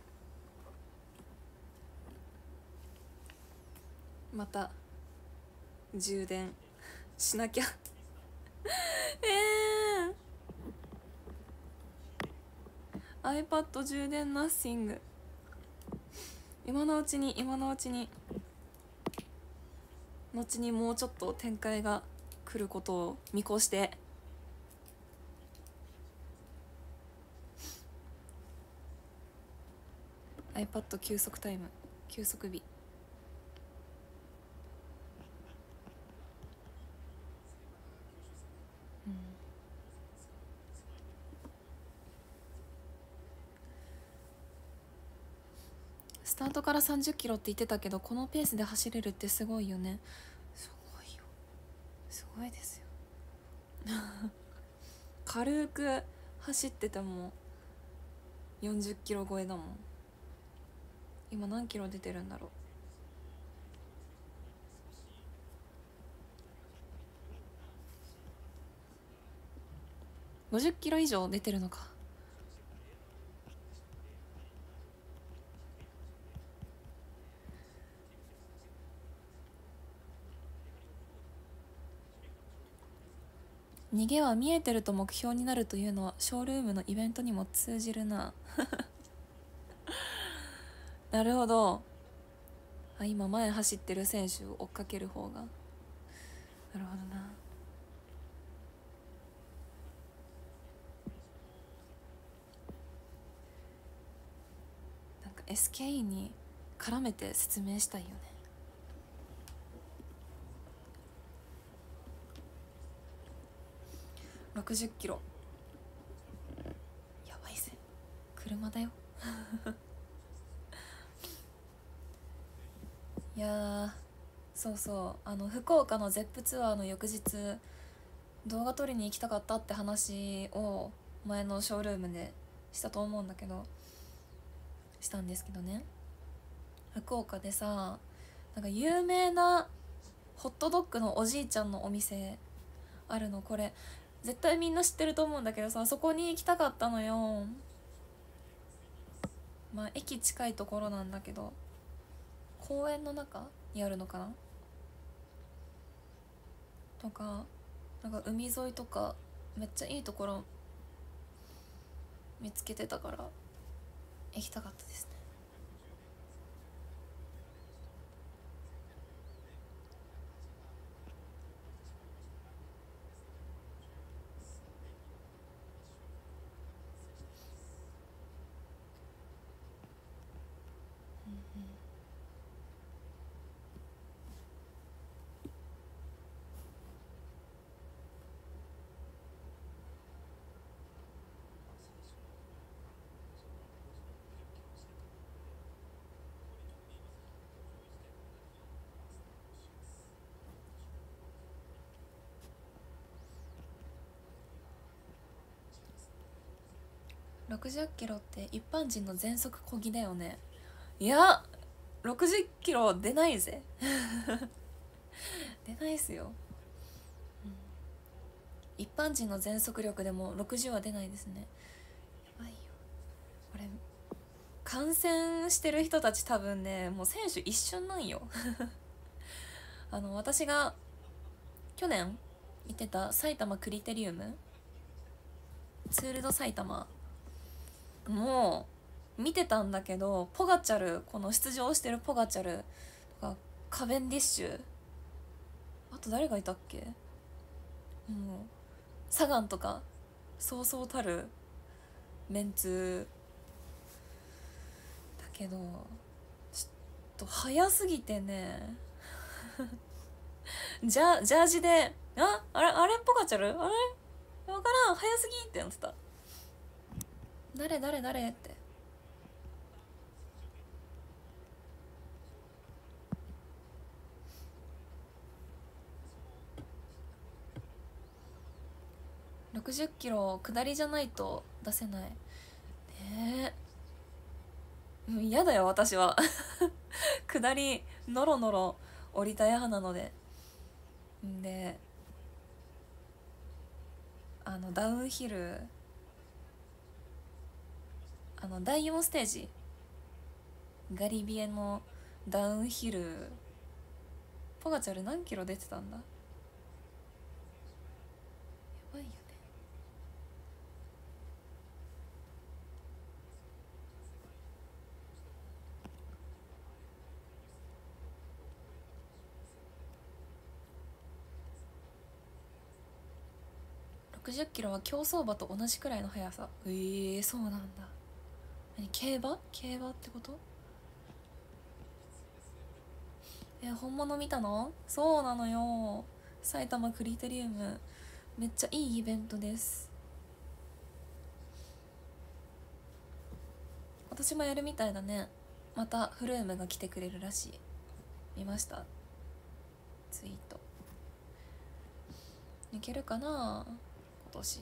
また充電。しなきゃ。え <laughs> えー、iPad 充電ナッシング。今のうちに今のうちに。後にもうちょっと展開が来ることを見越して。iPad 休息タイム休息日。うん。スタートから30キロって言ってたけどこのペースで走れるってすごいよね。すごいよ。すごいですよ。<laughs> 軽く走ってても40キロ超えだもん。今何キロ出てるんだろう。50キロ以上出てるのか。逃げは見えてると目標になるというのはショールームのイベントにも通じるな。なるほど。あ今前走ってる選手を追っかける方が。なるほどな。なんか SKE に絡めて説明したいよね。60キロ。やばいぜ。車だよ。やーそうそう。あの福岡の ZEP ツアーの翌日動画撮りに行きたかったって話を前のショールームでしたと思うんだけどしたんですけどね。福岡でさなんか有名なホットドッグのおじいちゃんのお店あるの。これ絶対みんな知ってると思うんだけどさそこに行きたかったのよ。まあ駅近いところなんだけど。公園の中にあるのかな？とかなんか海沿いとかめっちゃいいところ見つけてたから行きたかったですね。60キロって一般人の全速こぎだよね。いや60キロ出ないぜ。<laughs> 出ないっすよ、うん、一般人の全速力でも60は出ないですね。やばいよ。これ感染してる人たち多分ねもう選手一瞬なんよ。<laughs> あの私が去年行ってた埼玉クリテリウムツール・ド・埼玉もう見てたんだけどポガチャルこの出場してるポガチャルとかカベンディッシュ。あと誰がいたっけ？もうサガンとかそうそうたるメンツ。だけどちょっと早すぎてね。<laughs> じゃジャージで「ああれあれポガチャル？あれ？分からん。早すぎ」ってなってた。誰誰誰って。60キロ下りじゃないと出せない。ねえ。嫌だよ私は。<laughs> 下りのろのろ降りたい派なので。んであのダウンヒルあの第4ステージ。ガリビエのダウンヒル。ポガチャル何キロ出てたんだ？やばいよね。60キロは競走馬と同じくらいの速さ。ええー、そうなんだ。何競馬？競馬ってこと？え本物見たの？そうなのよ。埼玉クリテリウム。めっちゃいいイベントです。今年もやるみたいだね。またフルームが来てくれるらしい。見ました？ツイート。いけるかな？今年。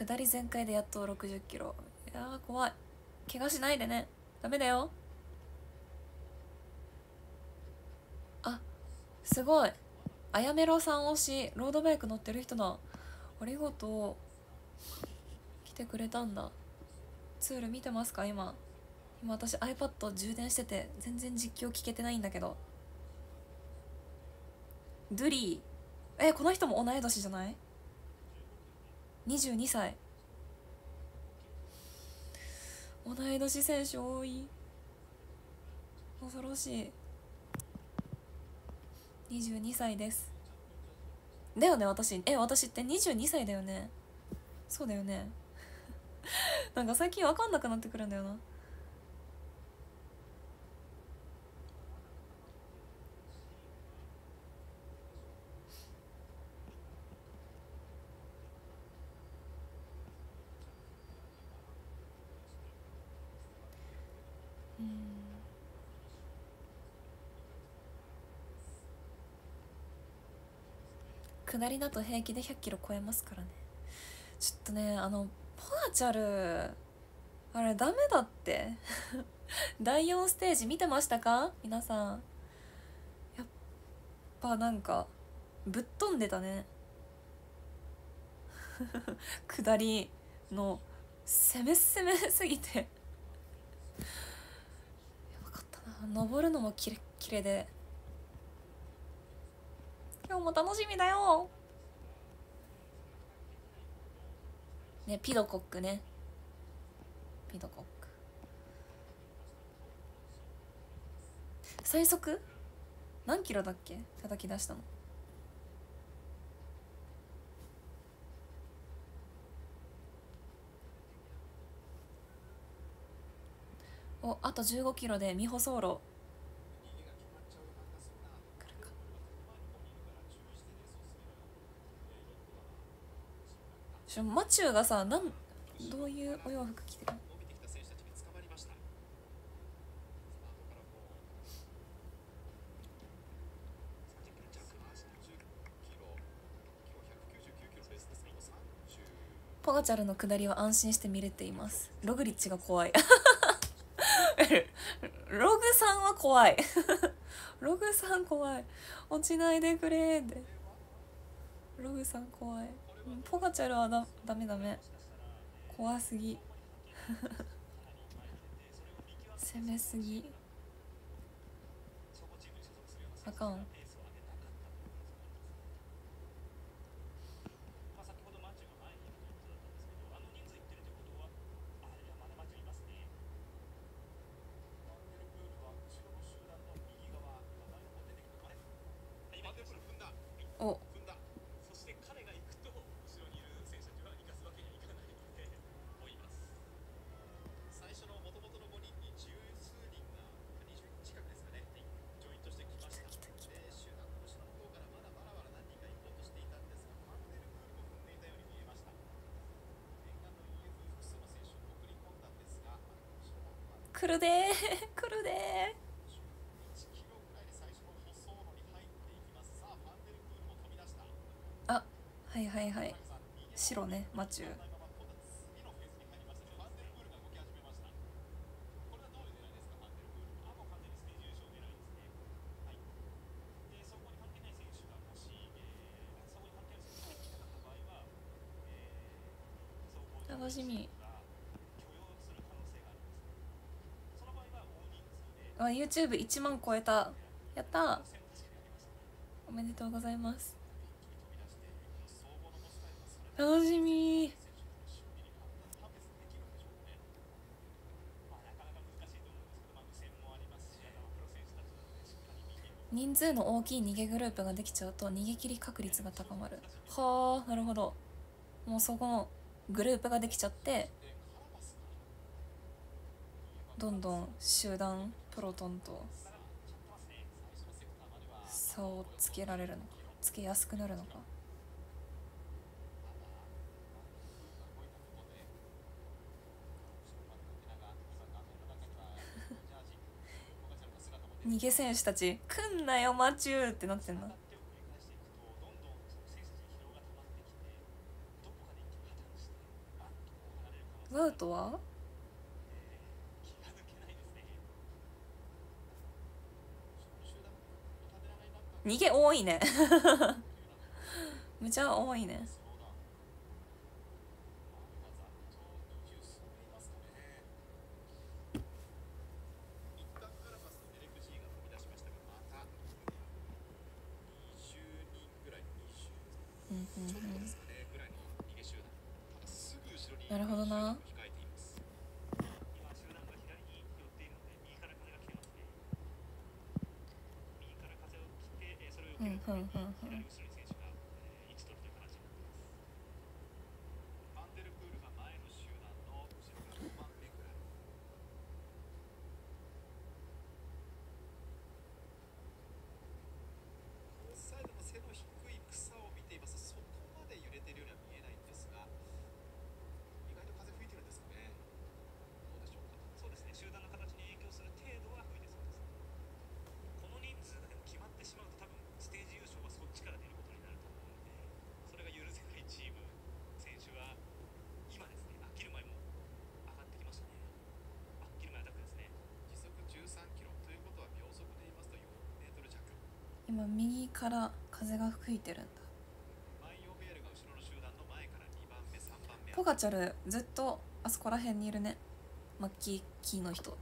下り全開でやっと60キロ。いや怖い。怪我しないでね。ダメだよ。あすごい。あやめろさん推しロードバイク乗ってる人だ。ありがとう。来てくれたんだ。ツール見てますか今。今私 iPad 充電してて全然実況聞けてないんだけど。ドゥリー。えこの人も同い年じゃない？22歳。同い年選手多い。恐ろしい。22歳です。だよね私。え私って22歳だよね。そうだよね。<laughs> なんか最近分かんなくなってくるんだよな。下りだと平気で100キロ超えますからね。ちょっとねあのポガチャルあれダメだって。<laughs> 第4ステージ見てましたか？皆さん。やっぱなんかぶっ飛んでたね。<laughs> 下りの攻め攻めすぎて。やばかったな。登るのもキレッキレで。今日も楽しみだよ。ねピドコックね。ピドコック。最速？何キロだっけ？叩き出したの。おあと15キロで美穂走路しマチューがさなんどういうお洋服着てる？ポガチャルの下りは安心して見れています。ログリッチが怖い。<laughs> ログさんは怖い。<laughs> ログさん怖い。落ちないでくれって。ログさん怖い。ポガチャルはだダメダメ。怖すぎ。<laughs> 攻めすぎ。あかんおそして彼が行くと後ろにいる選手たちは行かすわけにはいかないので追います最初の元々の5人に十数人が20人近くですかねジョイントしてきましたで集団の後ろの方からまだバラバラ何人か行こうとしていたんですがファンデルプールも踏んでいたように見えました念願の EF 複数の選手を送り込んだんですが後ろの方は来るで。ー <laughs> 来るで。あはいはいはい。白ねマチュー、楽しみが許容する可能性があるんですねその場合は大人数であ YouTube1 万超えたやった。ーおめでとうございます。楽しみ。ー人数の大きい逃げグループができちゃうと逃げ切り確率が高まる。はあなるほど。もうそこのグループができちゃってどんどん集団プロトンと。差をつけられるのか。つけやすくなるのか。<laughs> 逃げ選手たち「来んなよマチュー」ってなってんなワウトは？逃げ多いね。<laughs> むちゃ多いね。Mm-hmm. 今右から風が吹いてるんだ。ポガチャルずっとあそこら辺にいるね。マッキーキーの人。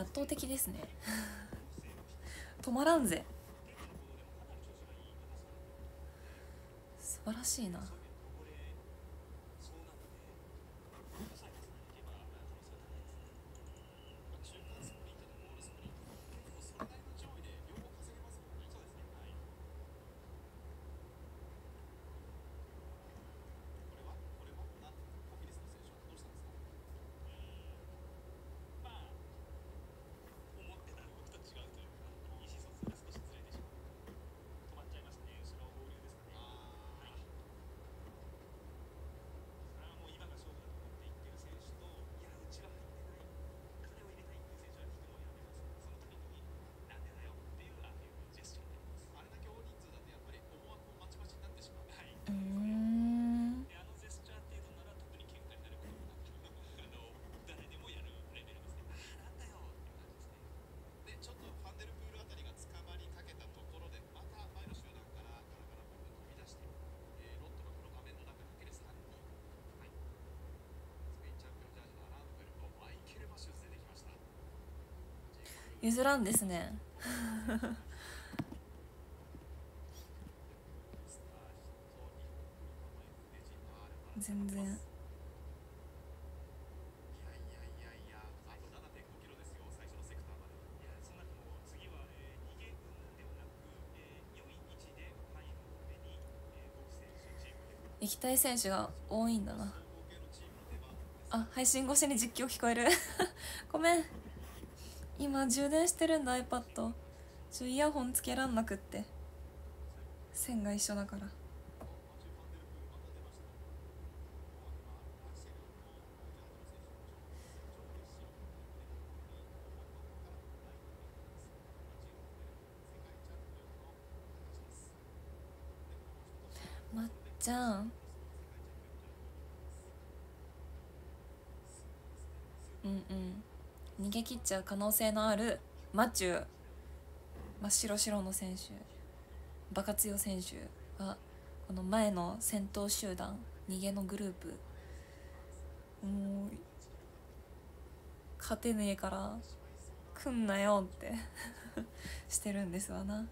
圧倒的ですね。<laughs> 止まらんぜ。素晴らしいな。譲らんですね。全然。行きたい選手が多いんだな。あ配信越しに実況聞こえる。<laughs> ごめん。今充電してるんだ iPad ちょイヤホンつけらんなくって線が一緒だから。げ切っちゃう可能性のあるマチュー真っ白白の選手バカ強選手はこの前の先頭集団逃げのグループもう勝てねえから来んなよって <laughs> してるんですわな。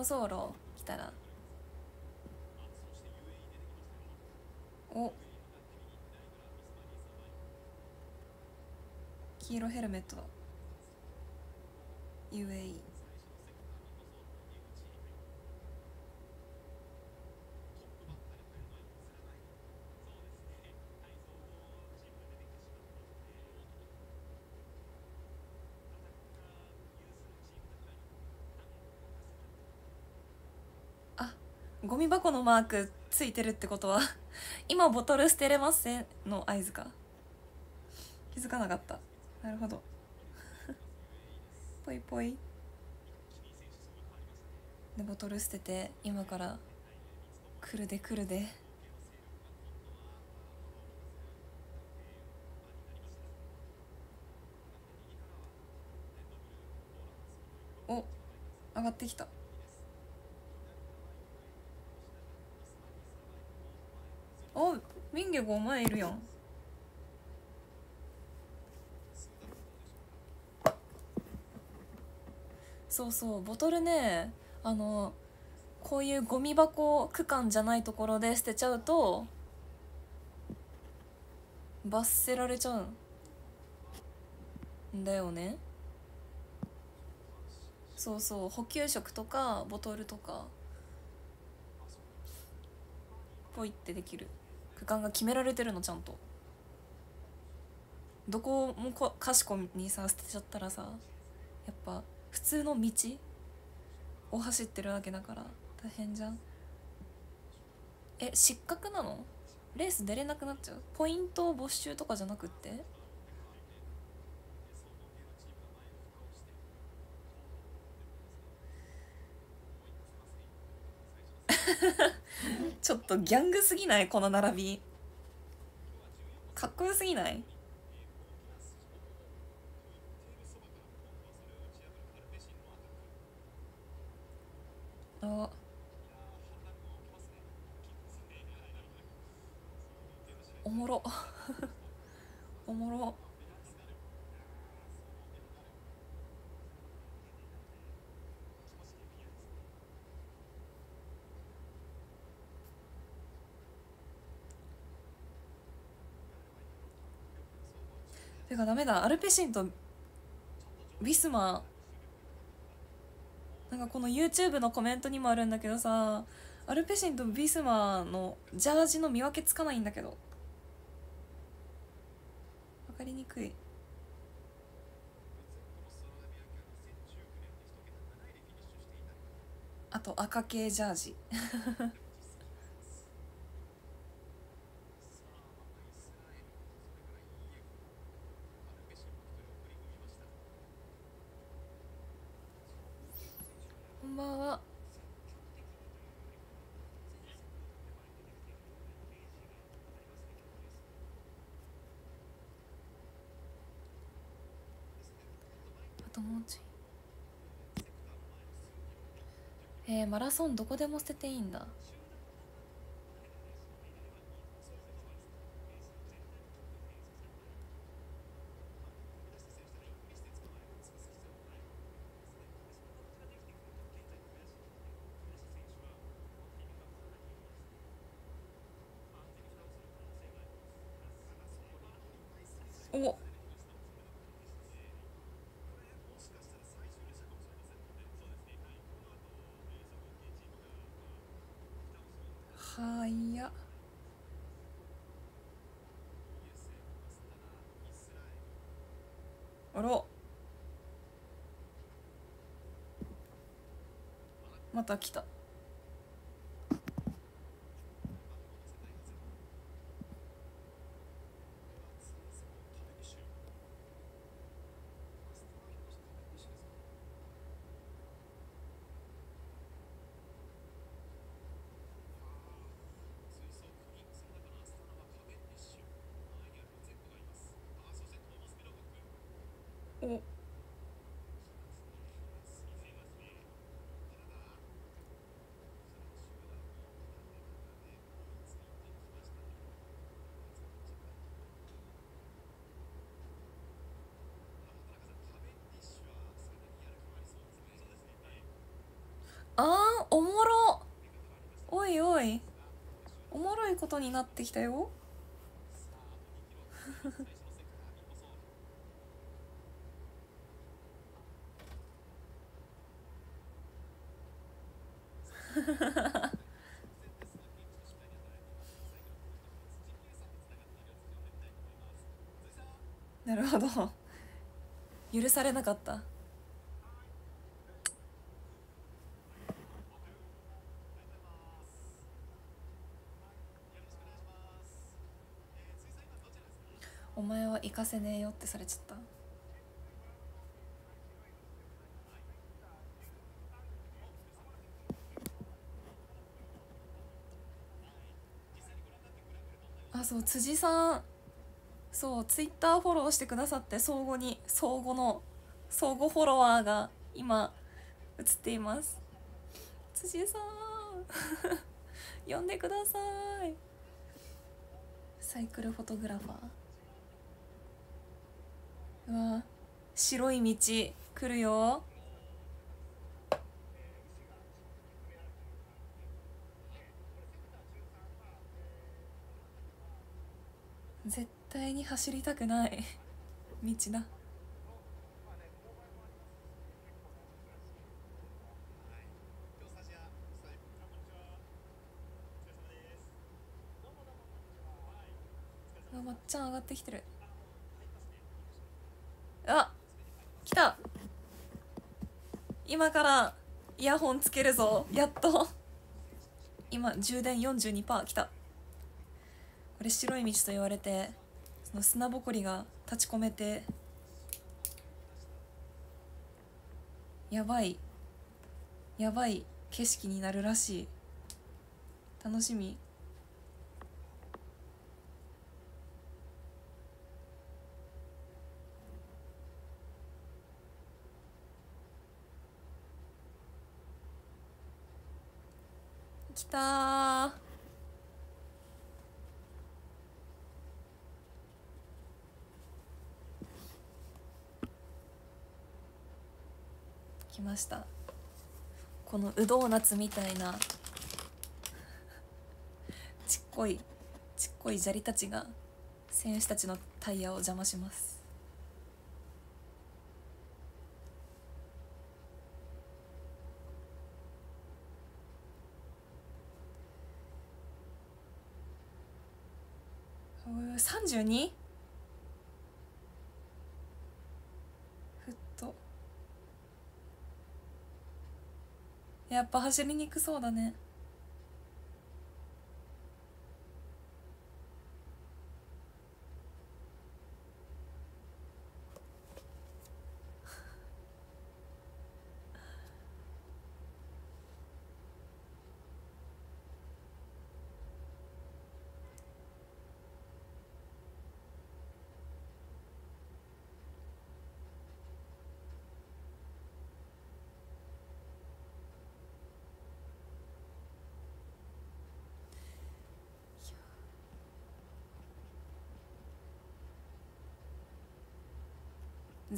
舗走路来たら。お。黄色ヘルメット。UAE ゴミ箱のマークついてるってことは <laughs> 今ボトル捨てれませんの合図か。気づかなかった。なるほど。<laughs> ぽいぽい。でボトル捨てて今から来るで来るで。お上がってきた。あミンゲゴお前いるやん。そうそうボトルねあのこういうゴミ箱区間じゃないところで捨てちゃうと罰せられちゃうん。だよね。そうそう補給食とかボトルとかポイってできる。区間が決められてるのちゃんと。どこもこかしこにさ捨てちゃったらさやっぱ普通の道を走ってるわけだから大変じゃん。え失格なの？レース出れなくなっちゃう？ポイントを没収とかじゃなくって？ちょっとギャングすぎない？この並び。かっこよすぎない？あ。おもろ。<laughs> おもろ。てかダメだ。アルペシンとビスマ。なんかこの YouTube のコメントにもあるんだけどさアルペシンとビスマーのジャージの見分けつかないんだけど。分かりにくい。あと赤系ジャージ。ばんは。あともうち？ょいえー、マラソンどこでも捨てていいんだおはやあらまた来たおあーおもろおいおい。おもろいことになってきたよ。<laughs> なるほど。許されなかったお前は行かせねえよってされちゃった。あそう辻さん。そうツイッターフォローしてくださって相互に相互の相互フォロワーが今映っています。辻さん。<laughs> 呼んでください。サイクルフォトグラファー。うわ白い道来るよ。絶対に走りたくない。道だまっちゃん上がってきてるあ来た今からイヤホンつけるぞ。やっと。今充電42%来た。これ白い道と言われてその砂ぼこりが立ち込めてやばい。やばい景色になるらしい。楽しみ来たー来ました。このうドーナツみたいな。ちっこいちっこい砂利たちが選手たちのタイヤを邪魔します。うー 32? ふっとやっぱ走りにくそうだね。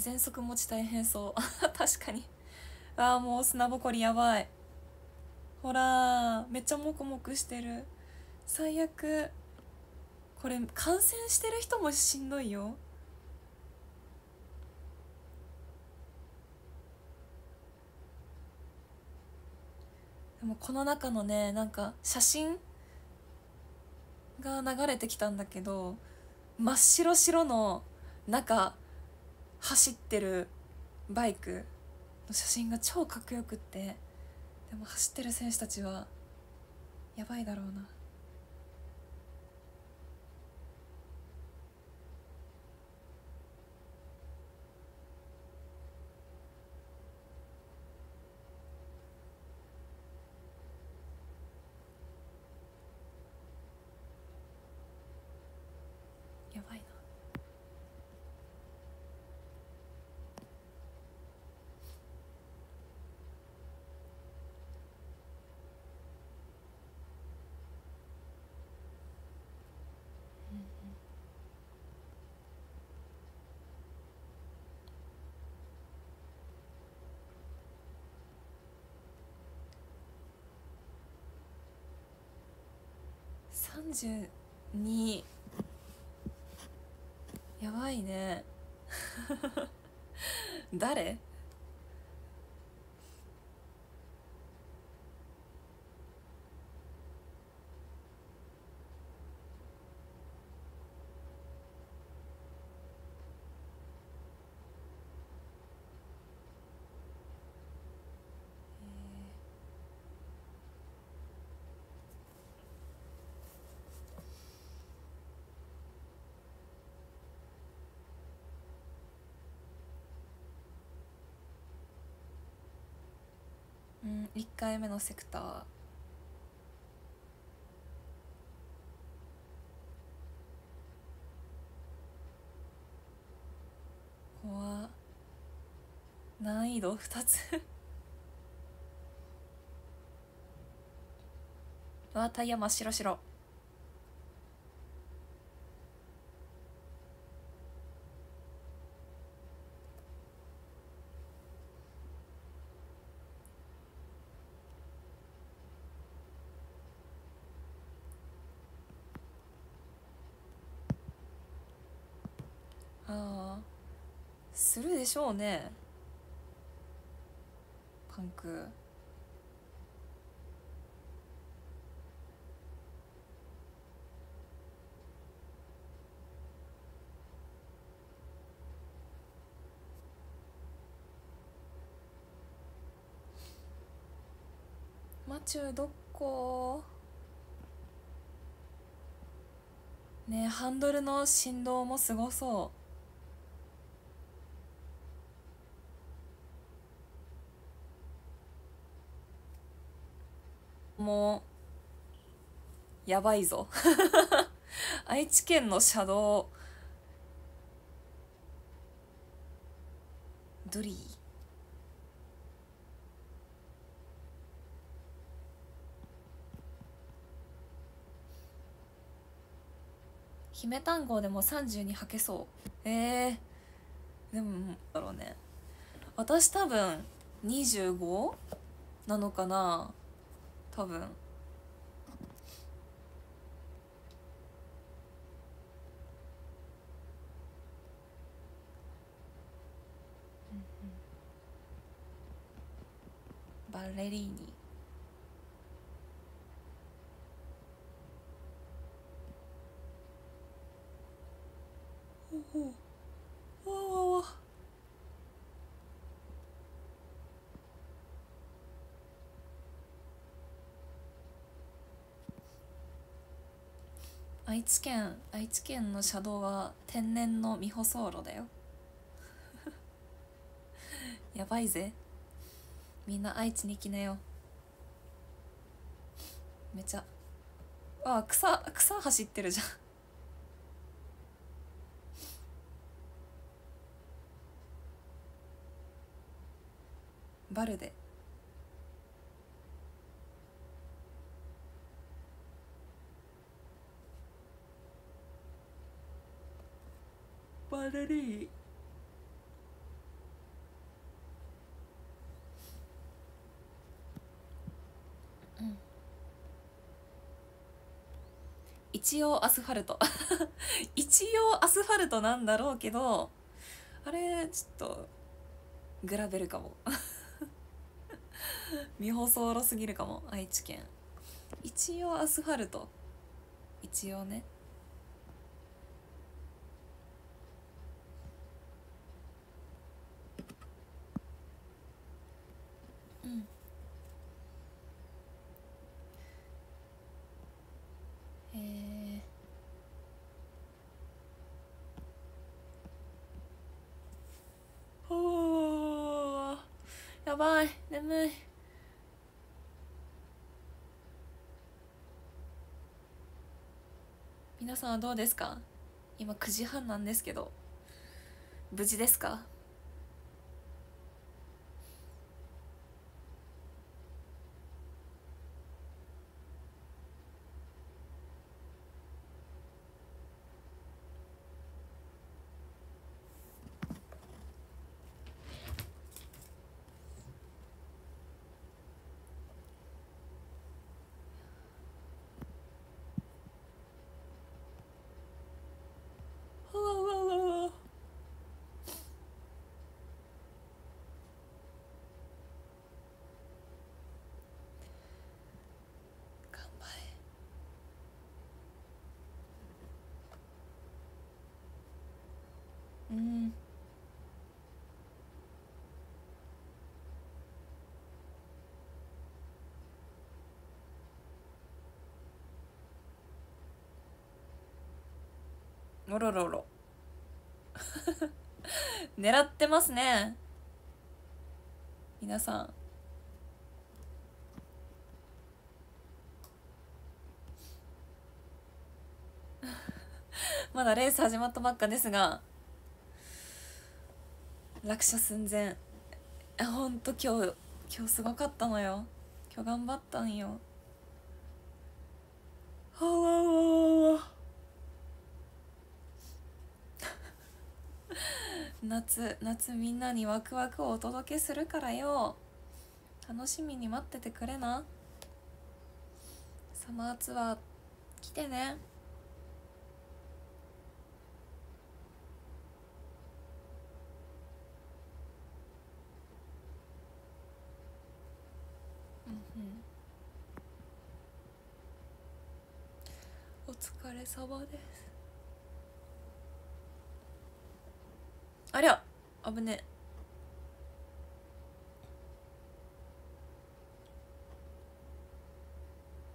全速持ち大変そう。<laughs> 確かに。ああもう砂ぼこりやばい。ほらめっちゃモコモコしてる。最悪。これ感染してる人もしんどいよ。でもこの中のねなんか写真が流れてきたんだけど真っ白白の中走ってるバイクの写真が超かっこよくって。でも走ってる選手たちはやばいだろうなやばいな32やばいね。<laughs> 誰？回目のセクター。怖難易度？2つ？わあタイヤ真っ白白するでしょうね。パンク。マチューどこ。ねハンドルの振動もすごそう。もうやばいぞ。<laughs> 愛知県の車道。ドリー。姫単語でも30に履けそう。えー、でもなんだろうね。私多分 25? なのかな。多分。バレリーニおおわわわ愛知県愛知県の車道は天然の未舗装路だよ。<laughs> やばいぜ。みんな愛知に来なよ。めちゃ。あ草草走ってるじゃん。バルデレリー一応アスファルト。<laughs> 一応アスファルトなんだろうけどあれちょっとグラベルかも。未舗装路すぎるかも愛知県。一応アスファルト。一応ねうんえーはあやばい眠い。皆さんはどうですか？今9時半なんですけど無事ですか？おろろろ。<laughs> 狙ってますね。皆さん。<laughs> まだレース始まったばっかですが。落車寸前。ほんと今日今日すごかったのよ。今日頑張ったんよ。あわわわわ。夏夏みんなにワクワクをお届けするからよ。楽しみに待っててくれな。サマーツアー来てね。うんうん。お疲れ様です。ありゃ危ね。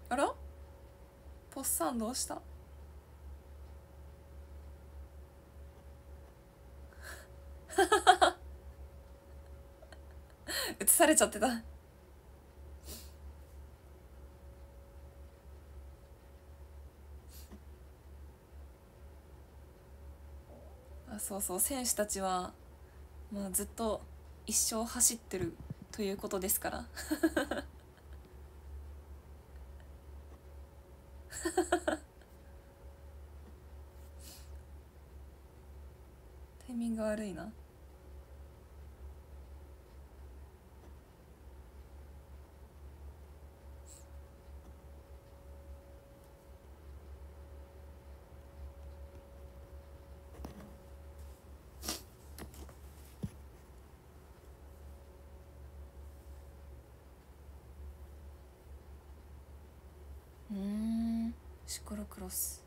あら？ポッサンどうした？<laughs> <laughs> 映されちゃってた。そうそう選手たちは、まあ、ずっと一生走ってるということですから。<laughs> タイミング悪いな。シクロクロス。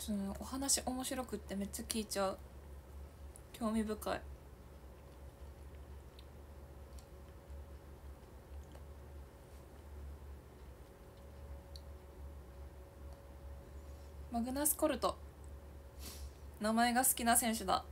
そのお話面白くってめっちゃ聞いちゃう。興味深い。マグナス・コルト。名前が好きな選手だ。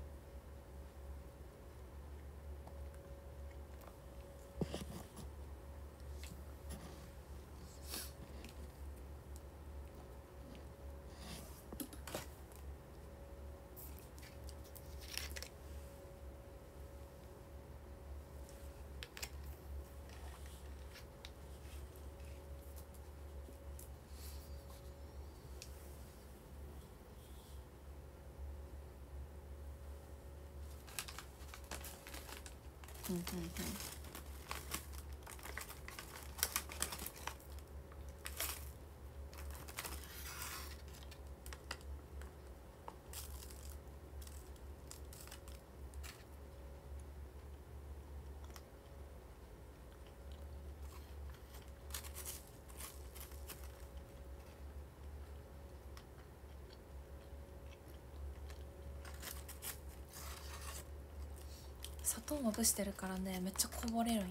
砂糖まぶしてるからねめっちゃこぼれるんよ。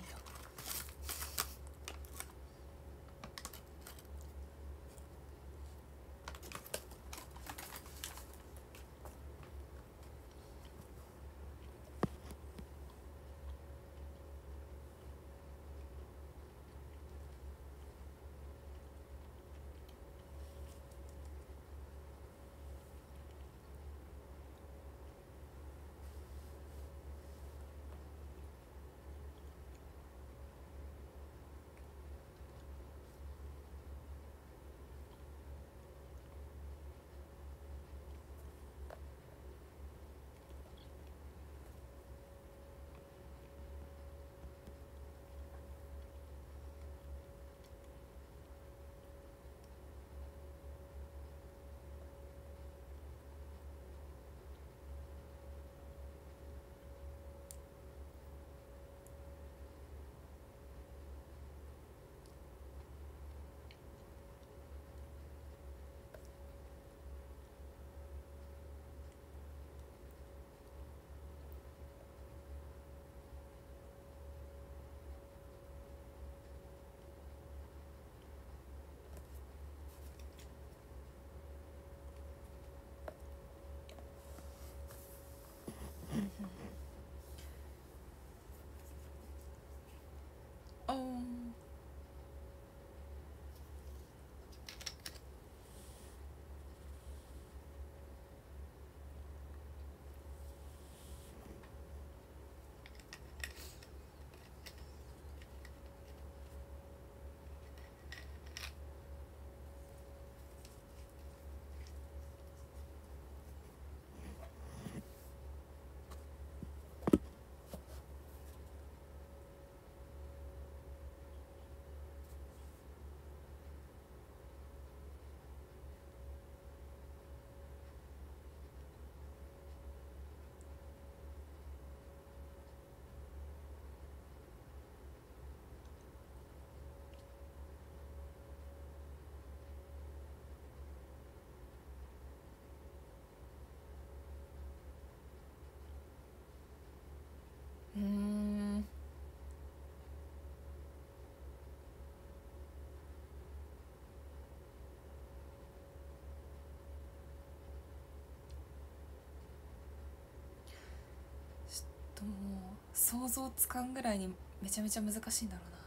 ともう想像つかんぐらいにめちゃめちゃ難しいんだろうな。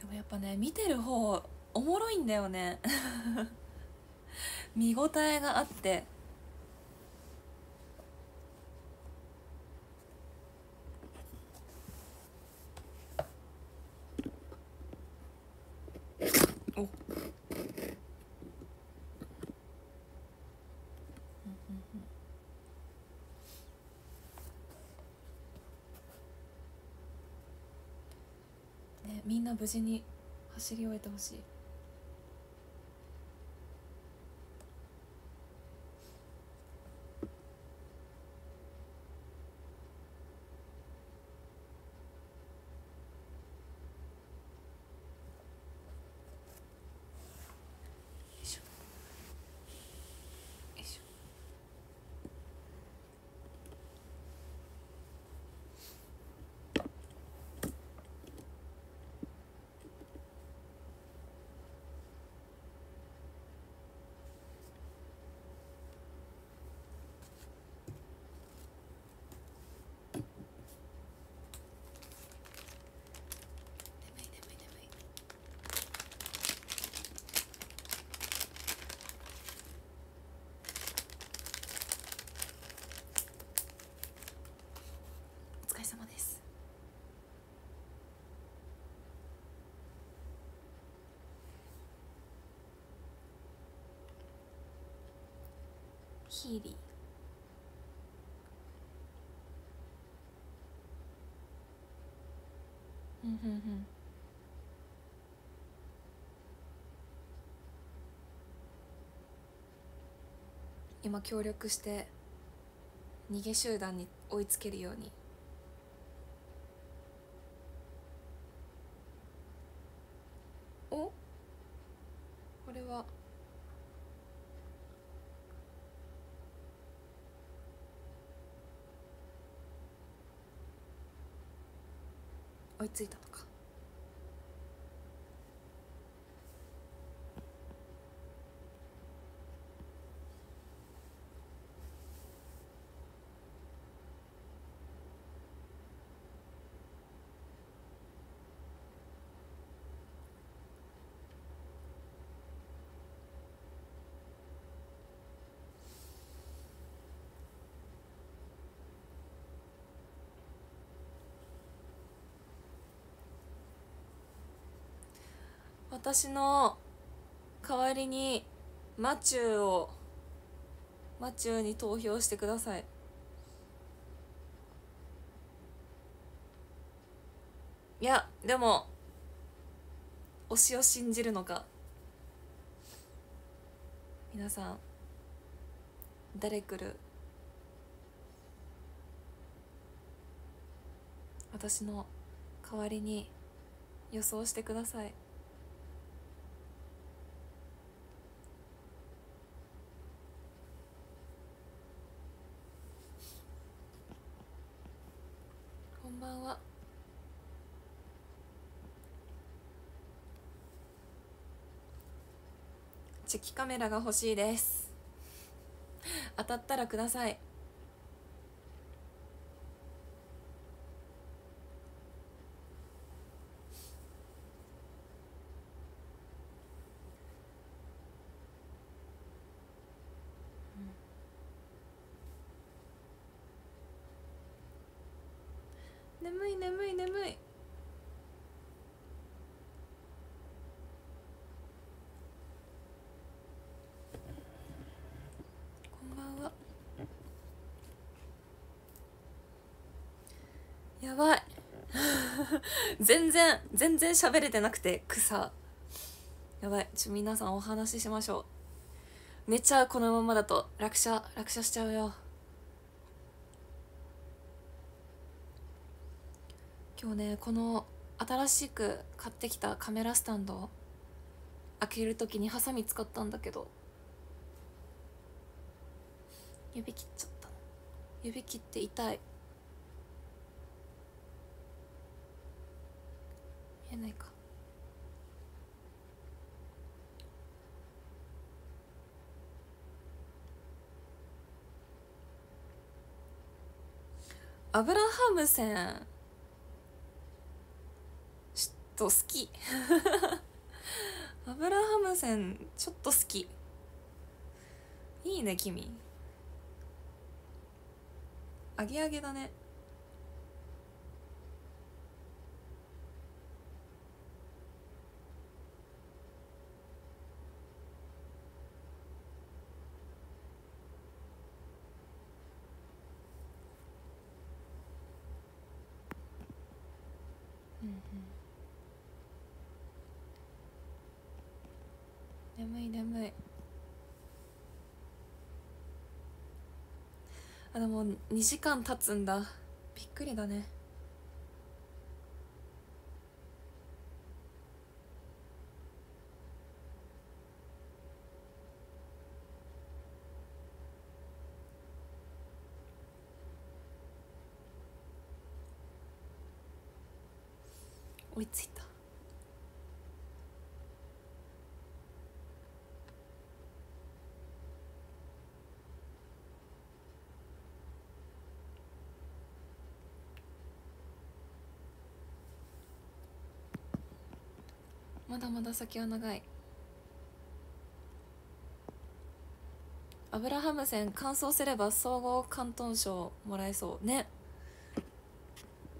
でもやっぱね見てる方おもろいんだよね。<laughs> 見応えがあって。無事に走り終えてほしい。様です。ヒーリー。うんうんうん。今協力して逃げ集団に追いつけるように。着いた私の代わりにマチューをマチューに投票してください。いやでも推しを信じるのか。皆さん誰来る？私の代わりに予想してくださいこんばんはチェキカメラが欲しいです。当たったらください眠い眠い眠いこんばんはやばい全然全然喋れてなくて草。やばい。ちょ皆さんお話ししましょう。めっちゃこのままだと落車落車しちゃうよ。今日ねこの新しく買ってきたカメラスタンド開ける時にハサミ使ったんだけど指切っちゃった指切って痛い。えないか。アブラハムセンちょっと好き。<laughs> アブラハムセンちょっと好き。いいね君。アゲアゲだね。眠い眠い。あでも2時間経つんだ。びっくりだね。だまだ先は長い。アブラハム戦完走すれば総合広東賞もらえそう。ね。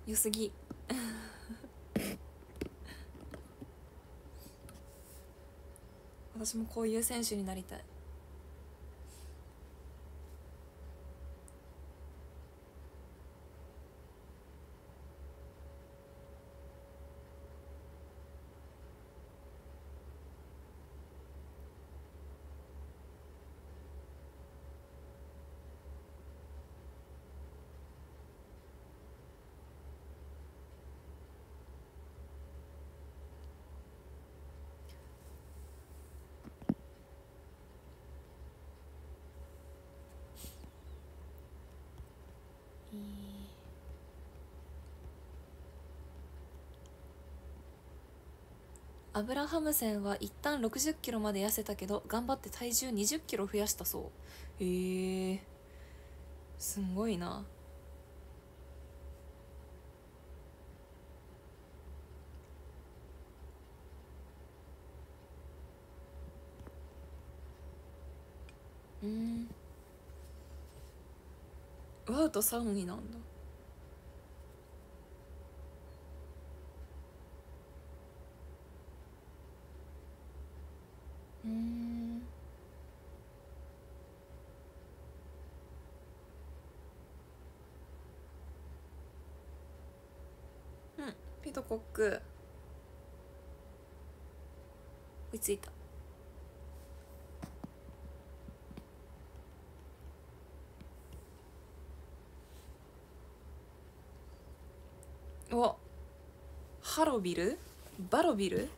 良すぎ。<laughs> 私もこういう選手になりたい。アブラハムセンは一旦6 0キロまで痩せたけど頑張って体重2 0キロ増やしたそう。へえ。すんごいな。うん。ワウと3位なんだ。うん。うんピトコック。追いついた。お。ハロビル？バロビル？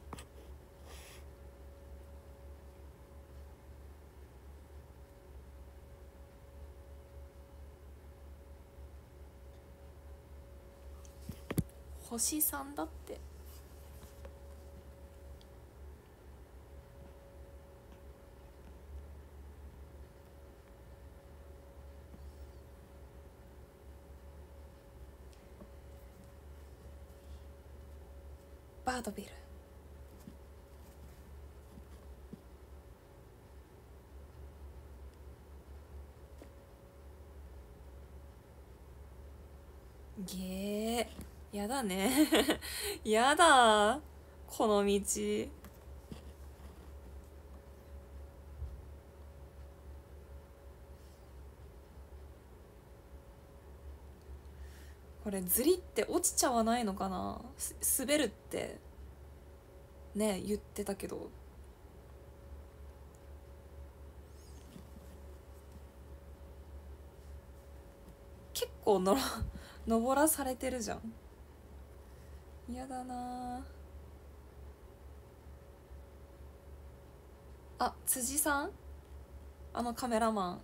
星3だって。バードビル。げえやだね。<laughs> やだ。この道。これずりって落ちちゃわないのかな？す滑るって。ね言ってたけど。結構のろ <laughs> 登らされてるじゃん。嫌だな。あ辻さん？あのカメラマン。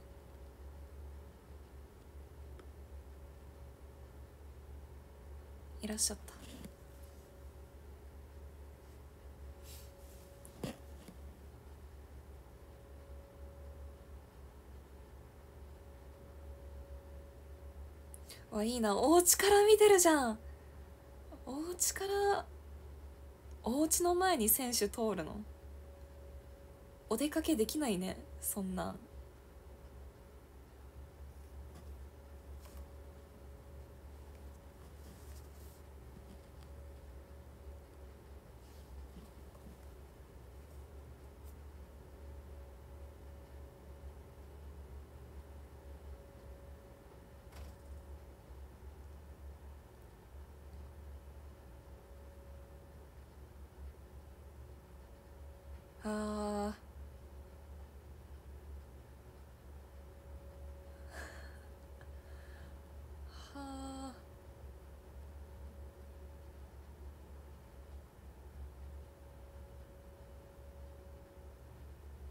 いらっしゃった。わいいな。お家から見てるじゃん。お家からお家の前に選手通るの？お出かけできないねそんな。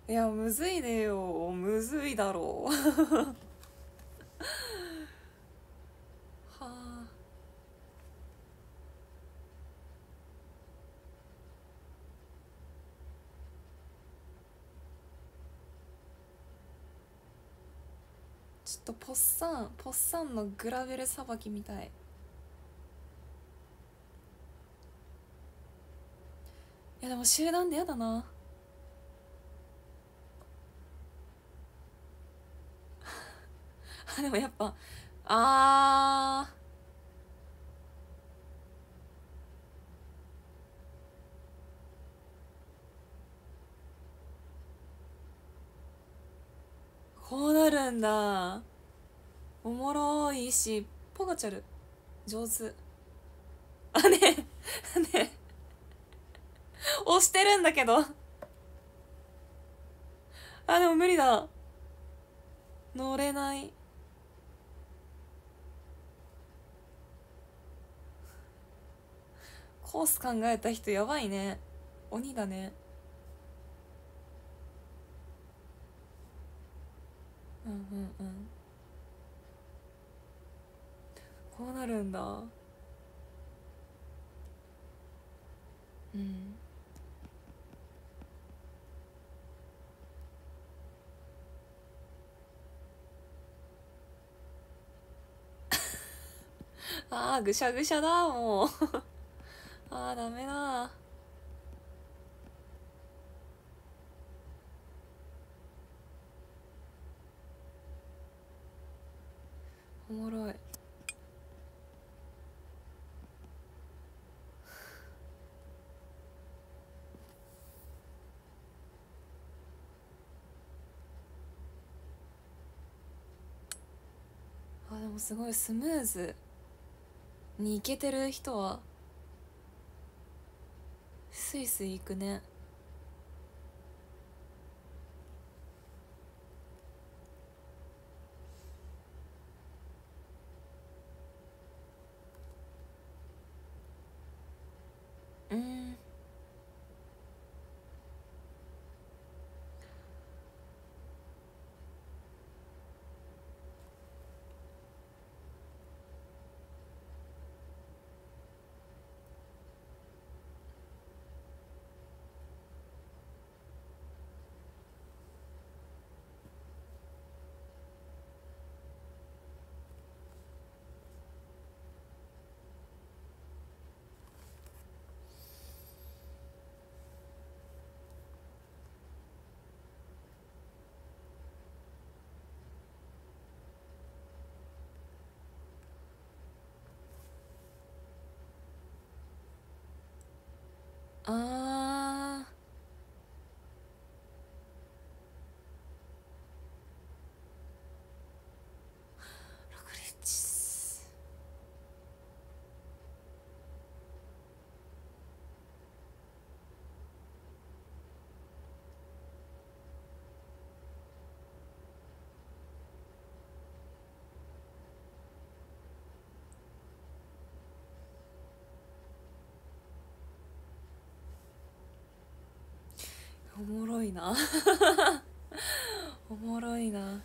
いやむずいでよ。むずいだろ。う <laughs> はあ。ちょっとポッサンポッサンのグラベルさばきみたい。いやでも集団でやだな。あでもやっぱあー。こうなるんだ。おもろいしポガチャル。上手。あねえね。え押してるんだけど。あでも無理だ。乗れない。コース考えた人やばいね。鬼だね。うんうんうん。こうなるんだ。うん。<laughs> ああぐしゃぐしゃだもう。あーダメだ。おもろい。あでもすごいスムーズにいけてる人は。スイスイ行くね。あおもろいな。<laughs> おもろいな。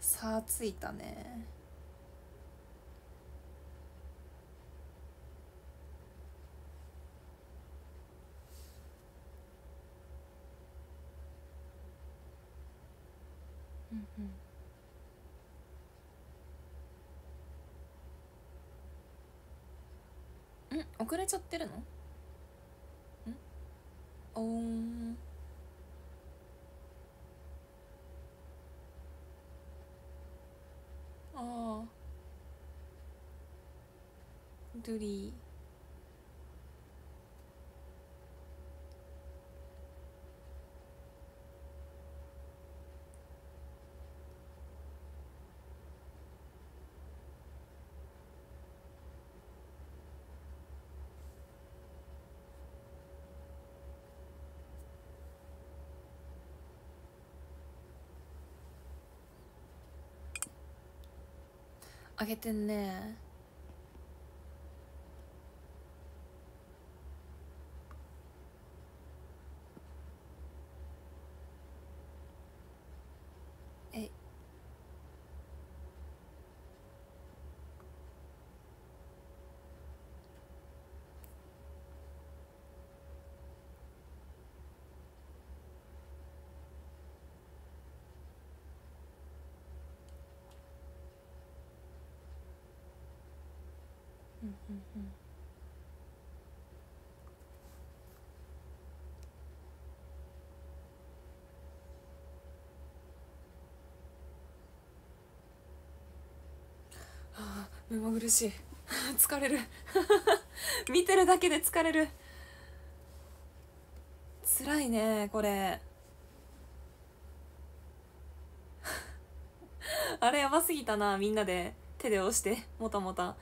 さあついたね。遅れちゃってるの？ん？おーん。ああドゥリー。あげてんね。うんうんうんあ目まぐるしい疲れる見てるだけで疲れる辛いねこれあれやばすぎたなみんなで手で押してもたもた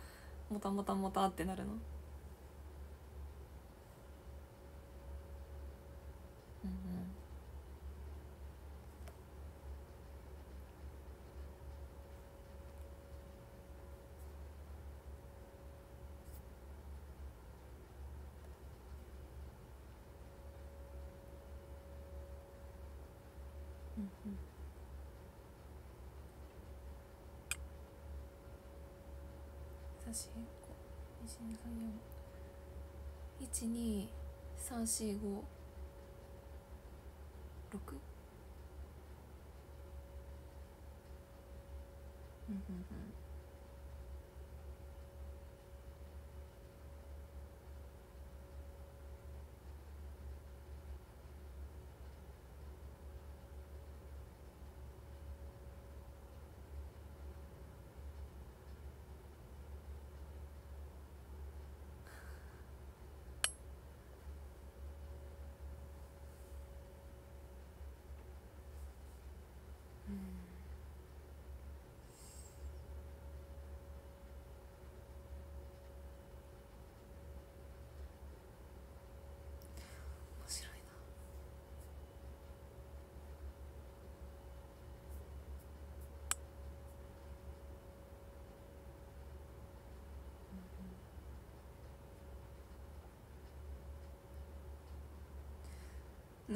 もたもたもたってなるの？12345 6? うんうんうん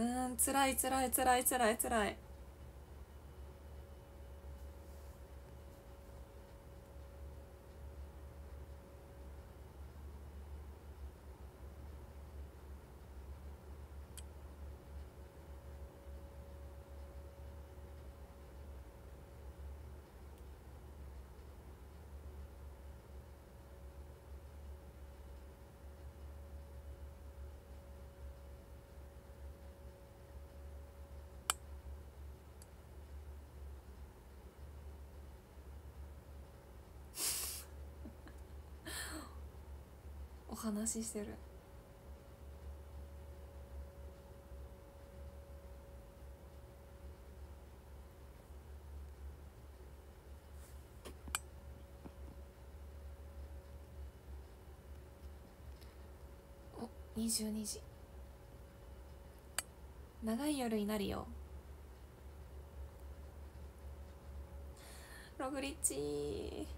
うん辛い辛い辛い辛い辛い。話してる。お22時。長い夜になるよ。ログリッチ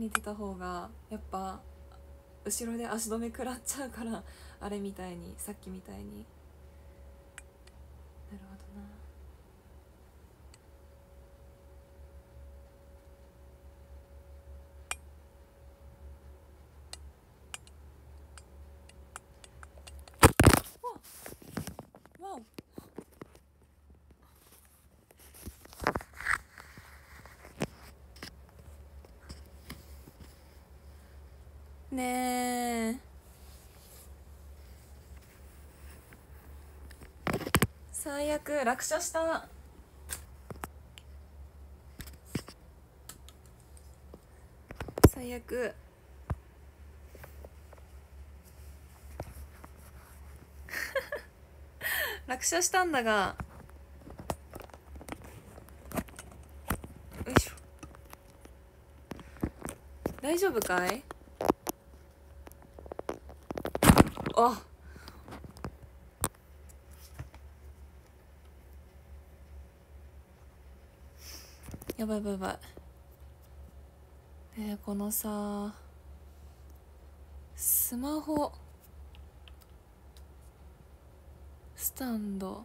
うん前に出た方がやっぱ後ろで足止め食らっちゃうからあれみたいにさっきみたいになるほどなわわおね。え最悪落車した。最悪。<laughs> 落車したんだが。よいしょ。大丈夫かい？あ。やばいやばいやばい。えー、このさスマホ。スタンド。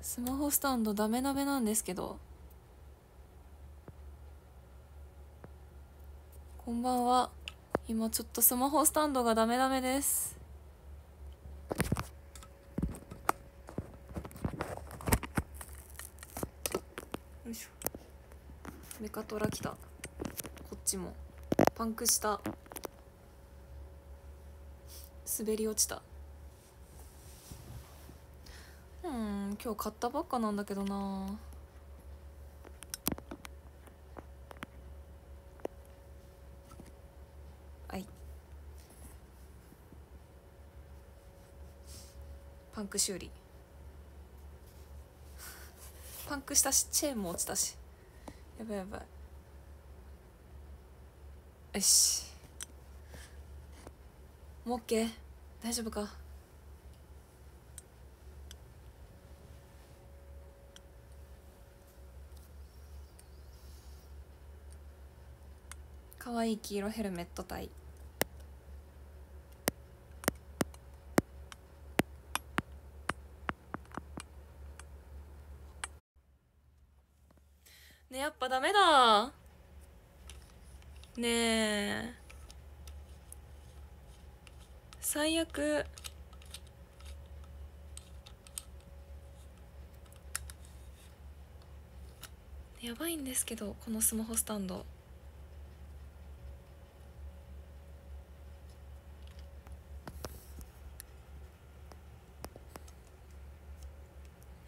スマホスタンドダメダメなんですけど。こんばんは。今ちょっとスマホスタンドがダメダメです。よいしょ。メカトラ来た。こっちも。パンクした。滑り落ちた。うん今日買ったばっかなんだけどなはいパンク修理。パンクしたしチェーンも落ちたし。やばいやばい。よし。もう OK 大丈夫か。かわいい黄色ヘルメット隊ねやっぱダメだねえ悪やばいんですけどこのスマホスタンド。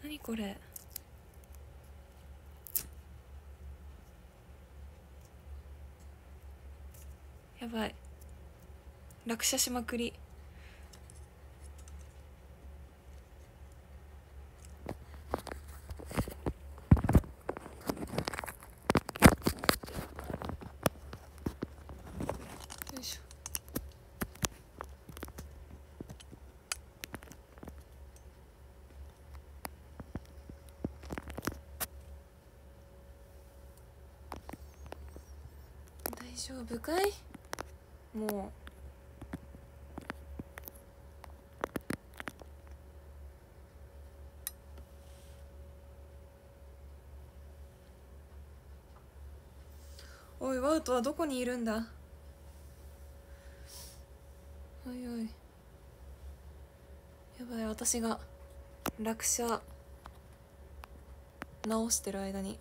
何これ？やばい。落車しまくりよいしょ大丈夫かいもうおいワウトはどこにいるんだ？おいおい。やばい私が落車直してる間に。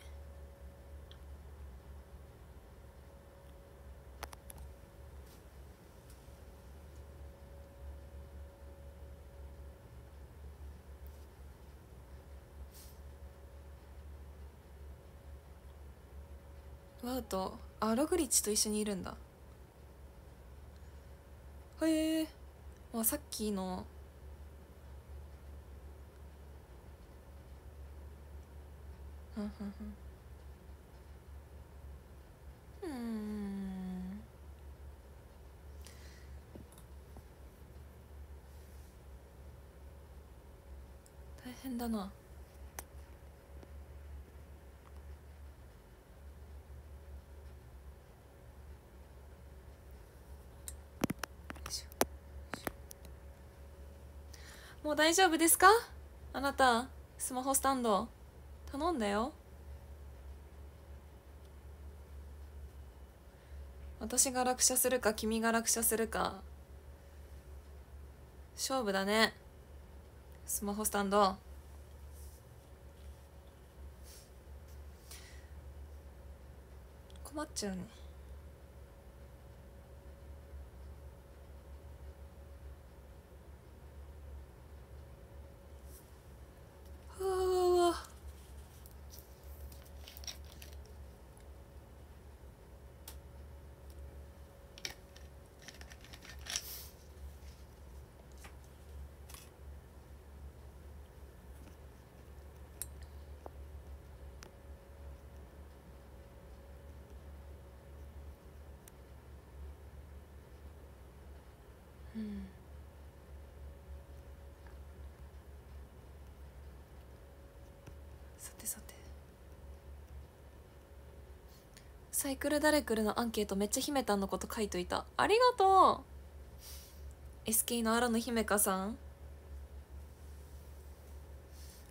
ワウト。あログリッチと一緒にいるんだ。へえ。まあさっきの。ふんふんふん。うん。大変だな。大丈夫ですか？あなたスマホスタンド。頼んだよ。私が落車するか君が落車するか。勝負だね。スマホスタンド。困っちゃうねサイクルダレクルのアンケートめっちゃ姫たんのこと書いといた。ありがとう。SK の荒野姫香さん。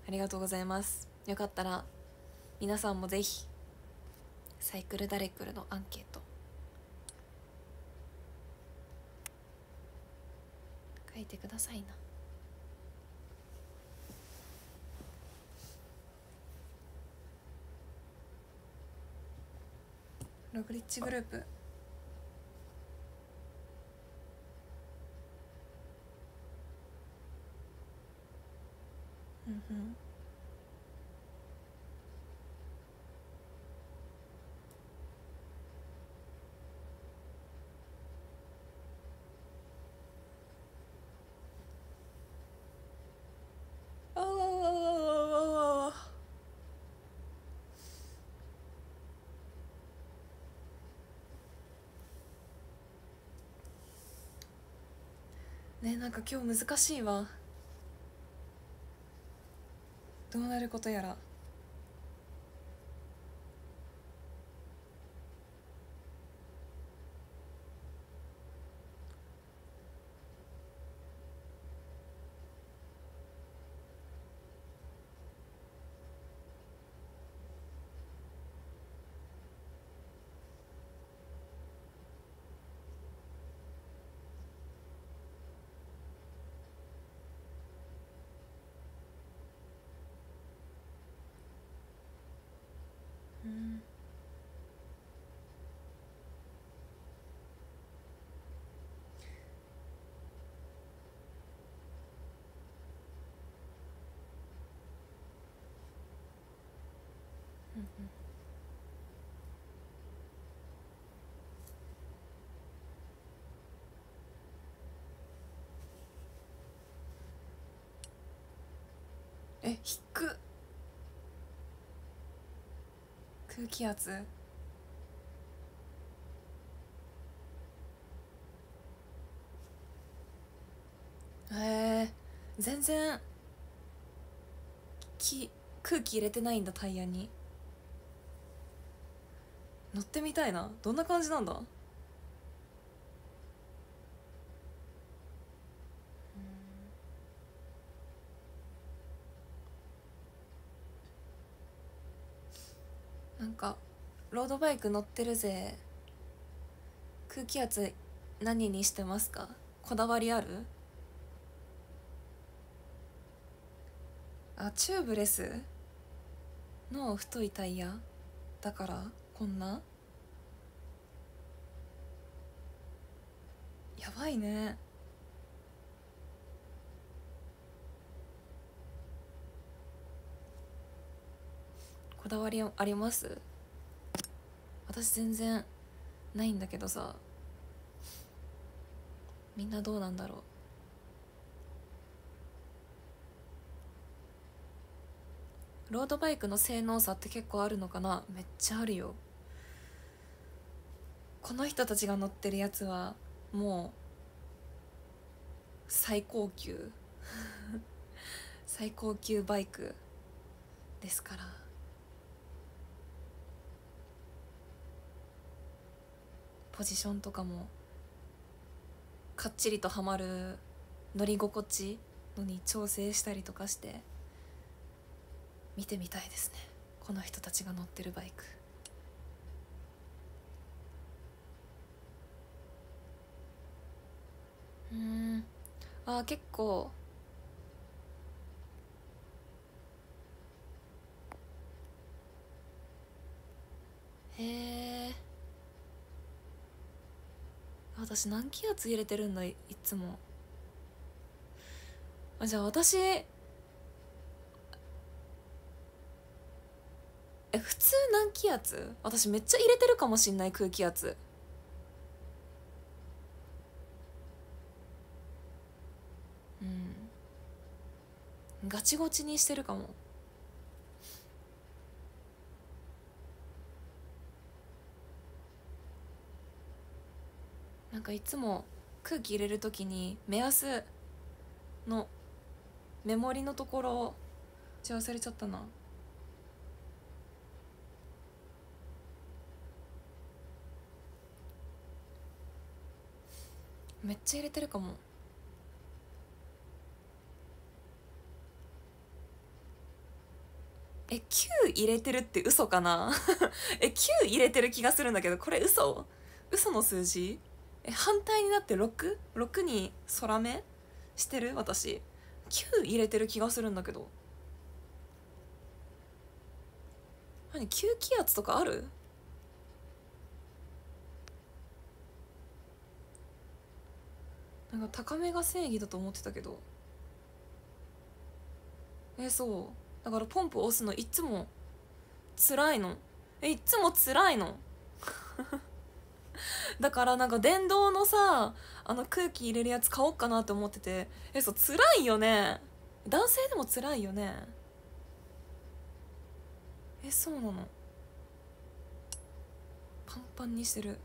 ありがとうございます。よかったら皆さんもぜひサイクルダレクルのアンケート。書いてくださいな。ログリッチグループ。うんうん。ねなんか今日難しいわ。どうなることやら。え低っ空気圧。へえ全然き空気入れてないんだタイヤに。乗ってみたいな。どんな感じなんだ？なんかロードバイク乗ってるぜ。空気圧何にしてますか？こだわりある？あチューブレス？の太いタイヤだから？こんな？やばいね。こだわりあります？私全然ないんだけどさ。みんなどうなんだろう？ロードバイクの性能差って結構あるのかな？めっちゃあるよ。この人たちが乗ってるやつはもう最高級。<laughs> 最高級バイクですから。ポジションとかもかっちりとはまる乗り心地のに調整したりとかして。見てみたいですね。この人たちが乗ってるバイク。うん。あー結構。へえ私何気圧入れてるんだいいつも。あじゃあ私え普通何気圧？私めっちゃ入れてるかもしんない空気圧。うん。ガチゴチにしてるかも。なんかいつも空気入れるときに目安のメモリのところじゃ忘れちゃったな。めっちゃ入れてるかも。え9入れてるって嘘かな？<laughs> え9入れてる気がするんだけどこれ嘘？嘘の数字？え反対になって 6?6 6に空目してる？私。9入れてる気がするんだけど。何？9気圧とかある？なんか高めが正義だと思ってたけど。えそう。だからポンプ押すのいつも辛いの。えいつも辛いの。<laughs> だからなんか電動のさあの空気入れるやつ買おうかなって思ってて。えそう辛いよね。男性でも辛いよね。えそうなの。パンパンにしてる。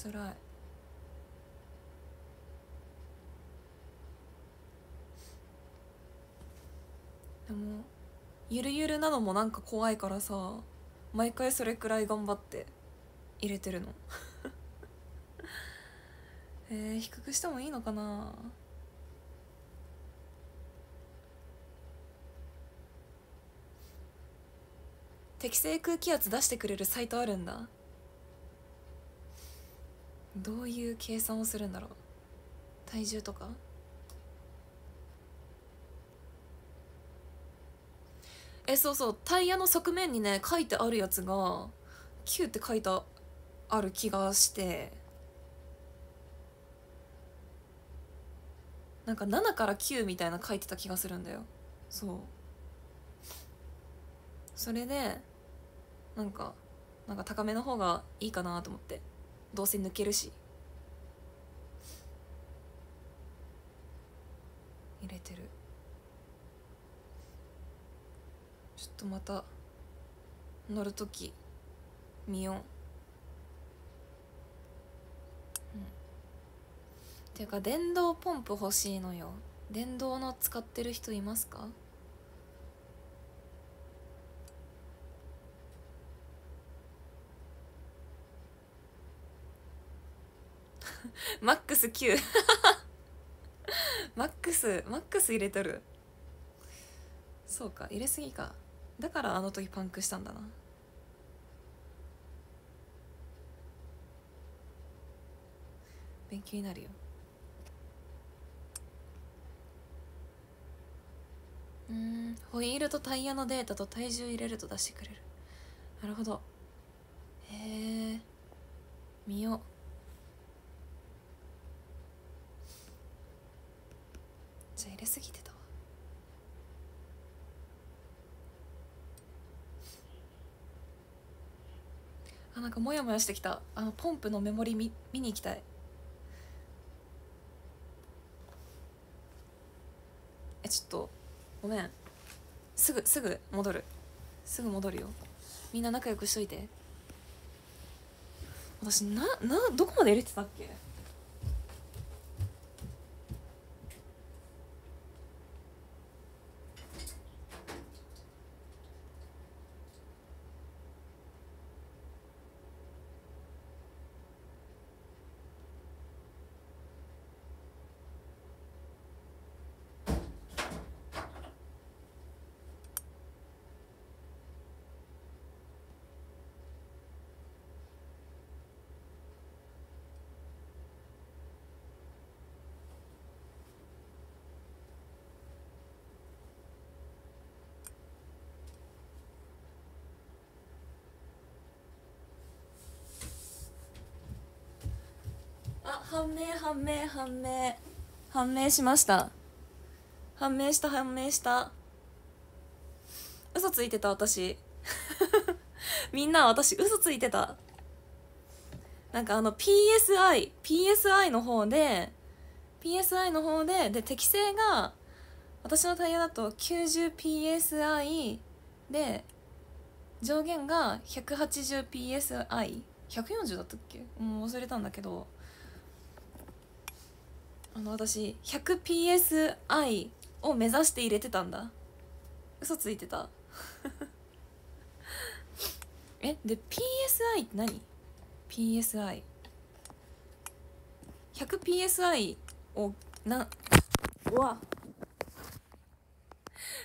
つらい。でもゆるゆるなのもなんか怖いからさ毎回それくらい頑張って入れてるの。<laughs> えー、低くしてもいいのかな？適正空気圧出してくれるサイトあるんだ。どういう計算をするんだろう？体重とか？えそうそう。タイヤの側面にね書いてあるやつが9って書いてある気がして。なんか7から9みたいな書いてた気がするんだよ。そう。それでなんかなんか高めの方がいいかなと思って。どうせ抜けるし。入れてる。ちょっとまた乗る時見よう、うん、ていうか電動ポンプ欲しいのよ。電動の使ってる人いますか？<laughs> マックス9 <laughs> マックスマックス入れとる？そうか入れすぎか。だからあの時パンクしたんだな。勉強になるよ。うんホイールとタイヤのデータと体重入れると出してくれる。なるほど。へえ見ようじゃ入れすぎてたわ。あなんかモヤモヤしてきた。あのポンプのメモリ見見に行きたい。えちょっとごめん。すぐすぐ戻る。すぐ戻るよ。みんな仲良くしといて。私ななどこまで入れてたっけあ判明判明判明判明しました。判明した判明した。嘘ついてた私。<laughs> みんな私嘘ついてた。なんかあの PSI PSI の方で PSI の方でで適正が私のタイヤだと 90PSI で上限が 180PSI140 だったっけ？もう忘れたんだけど。あの私 100PSI を目指して入れてたんだ。嘘ついてた。<laughs> えで PSI って何 ?PSI 100PSI をなうわ。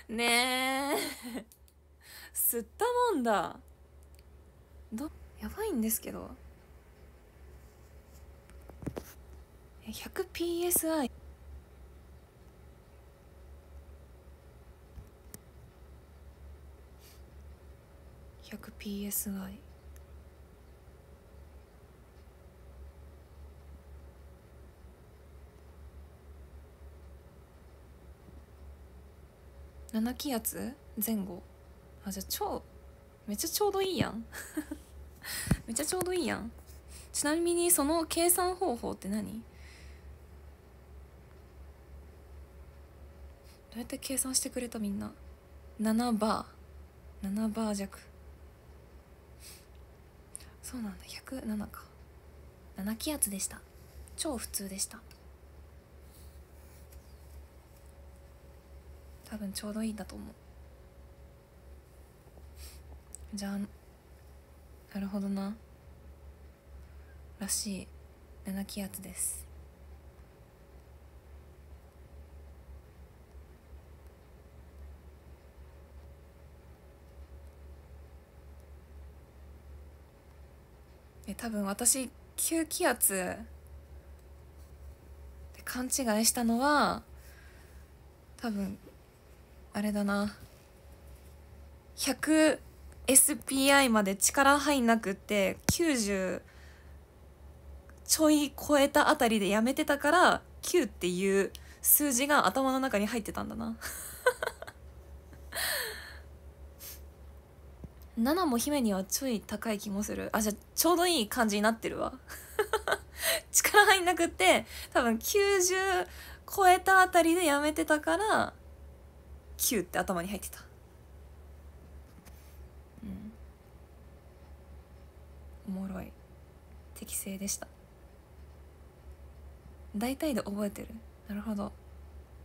ねえ。<laughs> 吸ったもんだ。どやばいんですけど。100PSI 100PSI 7気圧？前後？あじゃあ超めっちゃちょうどいいやん。<laughs> めっちゃちょうどいいやん。ちなみにその計算方法って何？うやって計算してくれたみんな？7バー。7バー弱。そうなんだ。107か。7気圧でした。超普通でした。多分ちょうどいいんだと思う。じゃあなるほどな。らしい。7気圧です。多分私9気圧って勘違いしたのは多分あれだな。100SPI まで力入んなくって90ちょい超えたあたりでやめてたから9っていう数字が頭の中に入ってたんだな。7も姫にはちょい高い気もする。あじゃあちょうどいい感じになってるわ。<laughs> 力入んなくって多分90超えたあたりでやめてたから9って頭に入ってた。うん。おもろい。適正でした。大体で覚えてる。なるほど。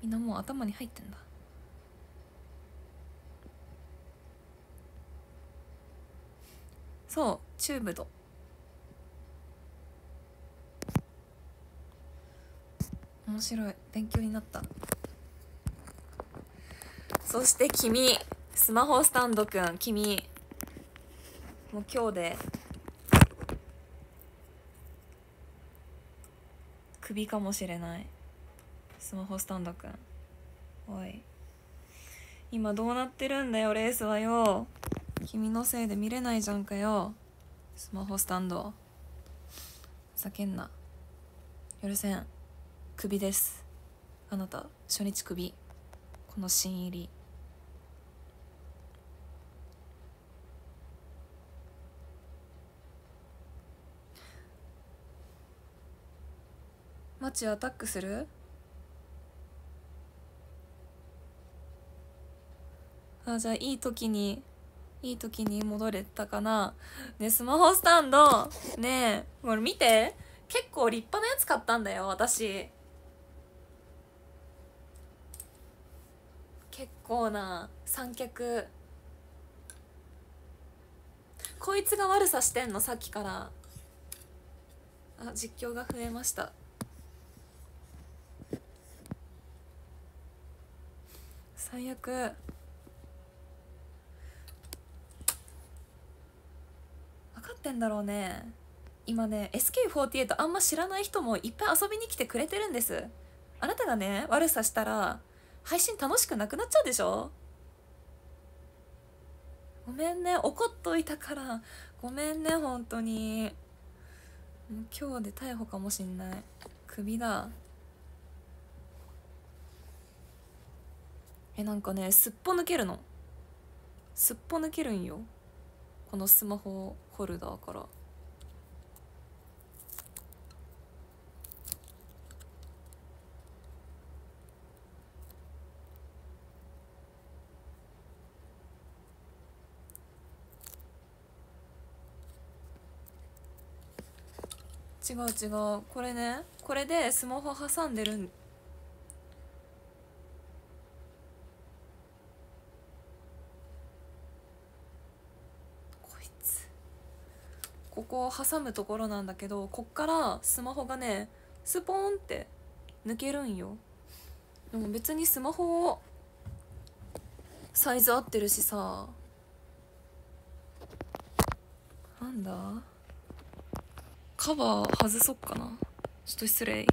みんなもう頭に入ってんだ。そうチューブド。面白い。勉強になった。そして君スマホスタンドくん。君もう今日でクビかもしれない。スマホスタンドくん。おい。今どうなってるんだよレースはよ。君のせいで見れないじゃんかよ。スマホスタンド。叫んな。許せん。クビです。あなた初日クビ。この新入り。マチアタックする？あじゃあいい時にいい時に戻れたかな。ねスマホスタンド。ねえこれ見て。結構立派なやつ買ったんだよ私。結構な三脚。こいつが悪さしてんのさっきから。あ実況が増えました。最悪分かってんだろうね。今ね SK48 あんま知らない人もいっぱい遊びに来てくれてるんです。あなたがね悪さしたら配信楽しくなくなっちゃうでしょ？ごめんね怒っといたから。ごめんね本当に。今日で逮捕かもしんない。クビだ。えなんかねすっぽ抜けるの。すっぽ抜けるんよ。このスマホホルダーから。違う違う。これね。これでスマホ挟んでるんこいつここを挟むところなんだけどこっからスマホがねスポーンって抜けるんよ。でも別にスマホをサイズ合ってるしさなんだ？カバー外そっかな。ちょっと失礼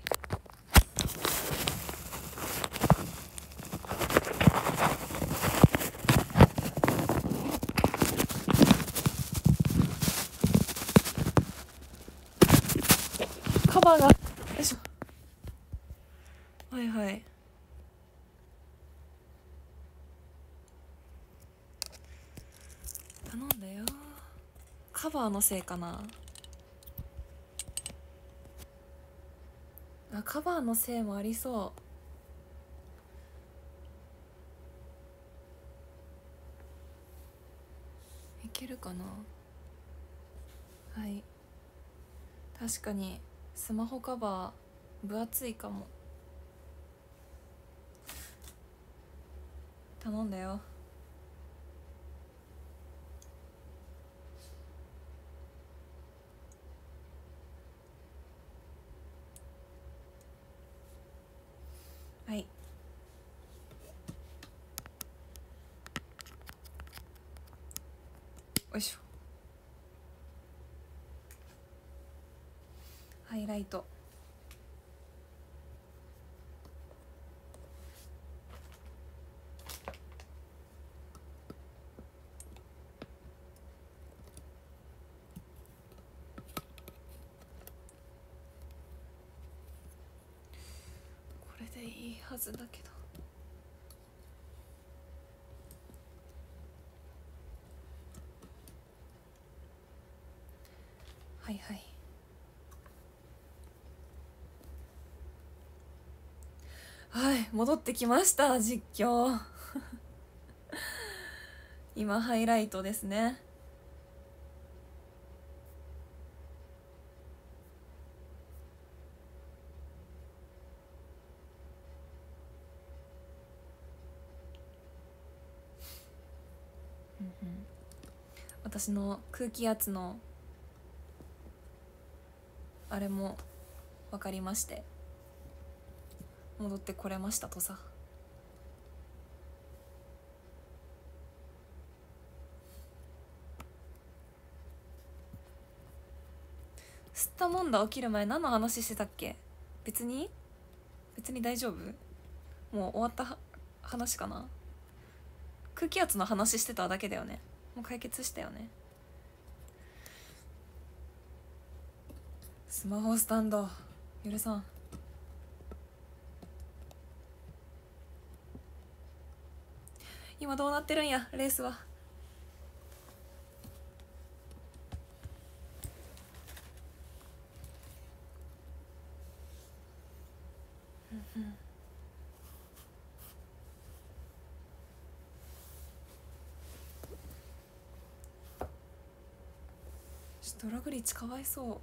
カバーがよいしょはいはい頼んだよカバーのせいかな。あカバーのせいもありそう。いけるかな。はい。確かにスマホカバー分厚いかも。頼んだよ。いしょハイライトこれでいいはずだけどはいはい。はい戻ってきました実況。<laughs> 今ハイライトですね。うんうん。私の空気圧のあれも分かりまして。戻ってこれましたとさ。吸ったもんだ起きる前何の話してたっけ？別に？別に大丈夫？もう終わった話かな？空気圧の話してただけだよね。もう解決したよね。スマホスタンド許さん。今どうなってるんやレースは。ちょっとドラグリッチかわいそう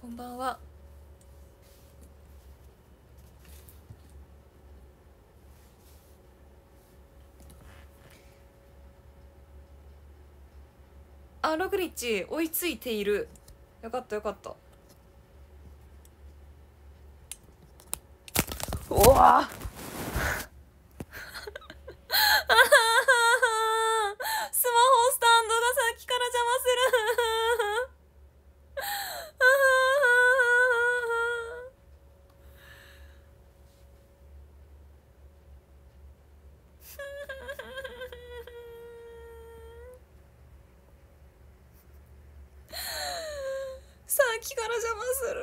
こんばんはあログリッチ追いついている。よかったよかった。うわスマホスタンドがさっきから邪魔するさっきから邪魔する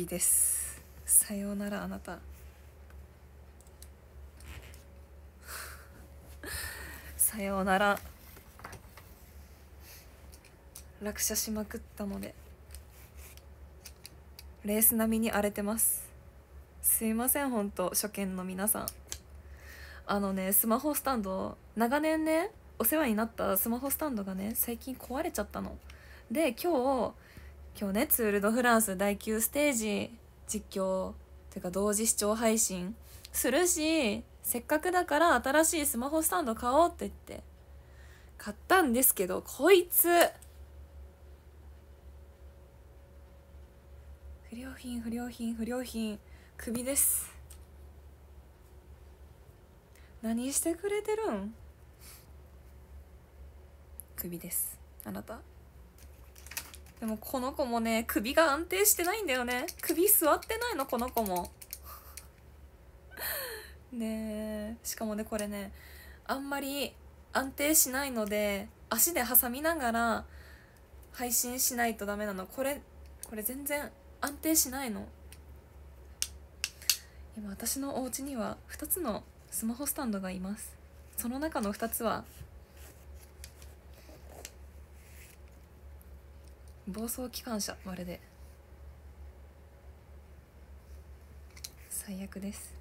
首です。さようならあなた。<laughs> さようなら。落車しまくったので。レース並みに荒れてます。すいません本当初見の皆さん。あのねスマホスタンド長年ねお世話になったスマホスタンドがね最近壊れちゃったの。で今日今日ねツール・ド・フランス第9ステージ実況ていうか同時視聴配信するしせっかくだから新しいスマホスタンド買おうって言って買ったんですけどこいつ。不良品不良品不良品クビです。何してくれてるん？クビです。あなた。でもこの子もね首が安定してないんだよね。首座ってないのこの子も。<laughs> ねえ。しかもねこれねあんまり安定しないので足で挟みながら配信しないとダメなの。これこれ全然安定しないの。今私のお家には2つのスマホスタンドがいます。その中の2つは暴走機関車まるで。最悪です。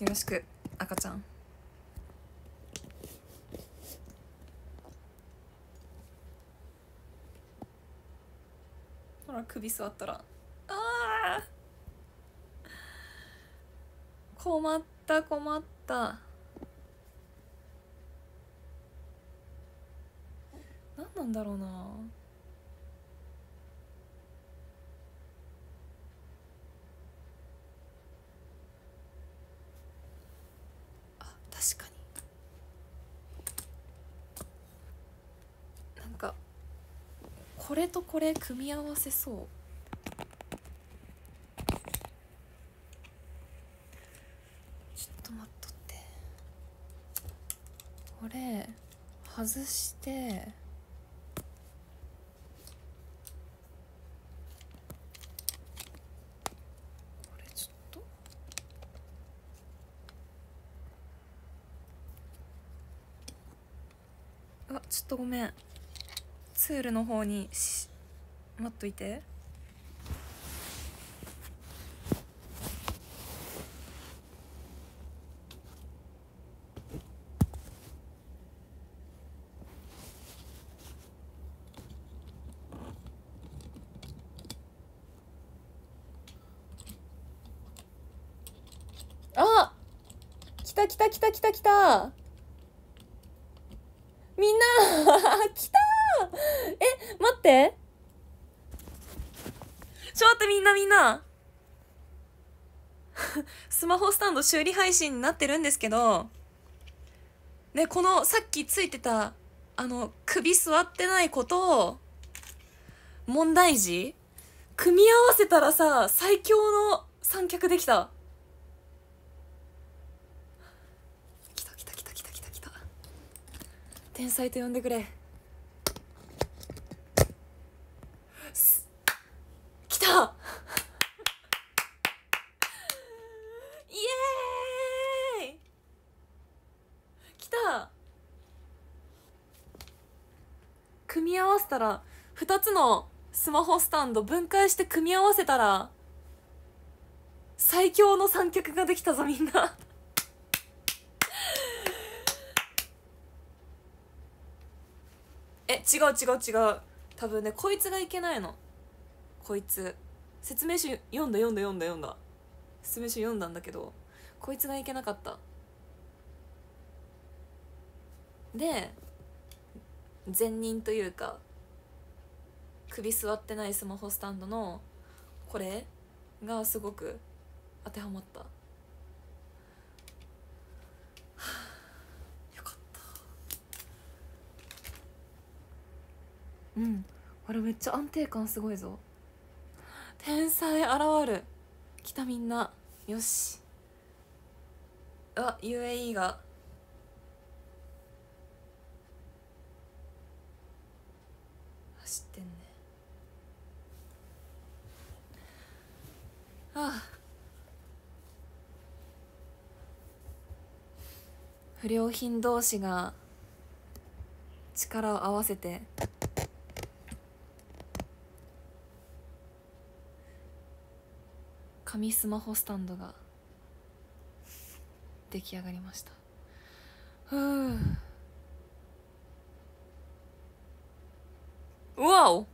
よろしく赤ちゃん。ほら首座ったら。ああ困った困った。何なんだろうな。確かに。なんかこれとこれ組み合わせそう。ちょっと待っとって。これ外してこれちょっとあちょっとごめんツールの方にし待っといて。あ来た来た来た来た来たみんな来たえ待ってちょっと待ってみんな。<laughs> スマホスタンド修理配信になってるんですけど。ねこのさっきついてたあの首座ってないことを問題児組み合わせたらさ最強の三脚できた。来た来た来た来た来た来た。天才と呼んでくれす来たイエーイ来た組み合わせたら2つのスマホスタンド分解して組み合わせたら最強の三脚ができたぞみんな。<laughs> え違う違う違う。多分ねこいつがいけないの。こいつ。説明書読んだ読んだ読んだ読んだ。説明書読んだんだけどこいつがいけなかった。で善人というか首座ってないスマホスタンドのこれがすごく当てはまった。はあよかった。うん。これめっちゃ安定感すごいぞ。天才現る。来たみんな。よし。あ UAE が走ってんねああ。不良品同士が力を合わせて。紙スマホスタンドが出来上がりました。ふううわお。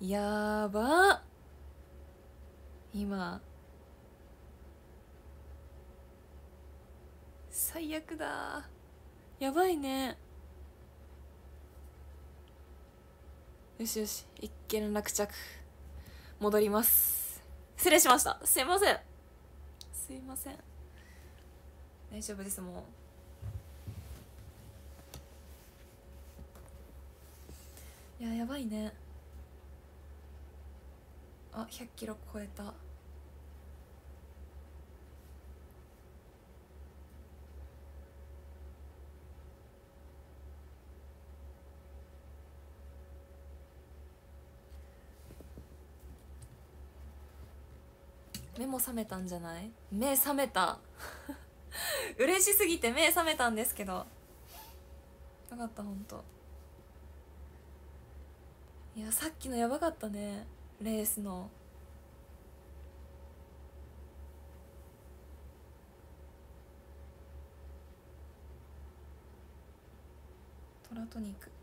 やば。今最悪だ。やばいね。よしよし一件落着。戻ります。失礼しました。すいません。すいません。大丈夫ですもう。いややばいね。あ100キロ超えた。目も覚めたんじゃない？目覚めた。<laughs> 嬉しすぎて目覚めたんですけど。よかったほんと。いやさっきのやばかったね。レースの。トラトニック。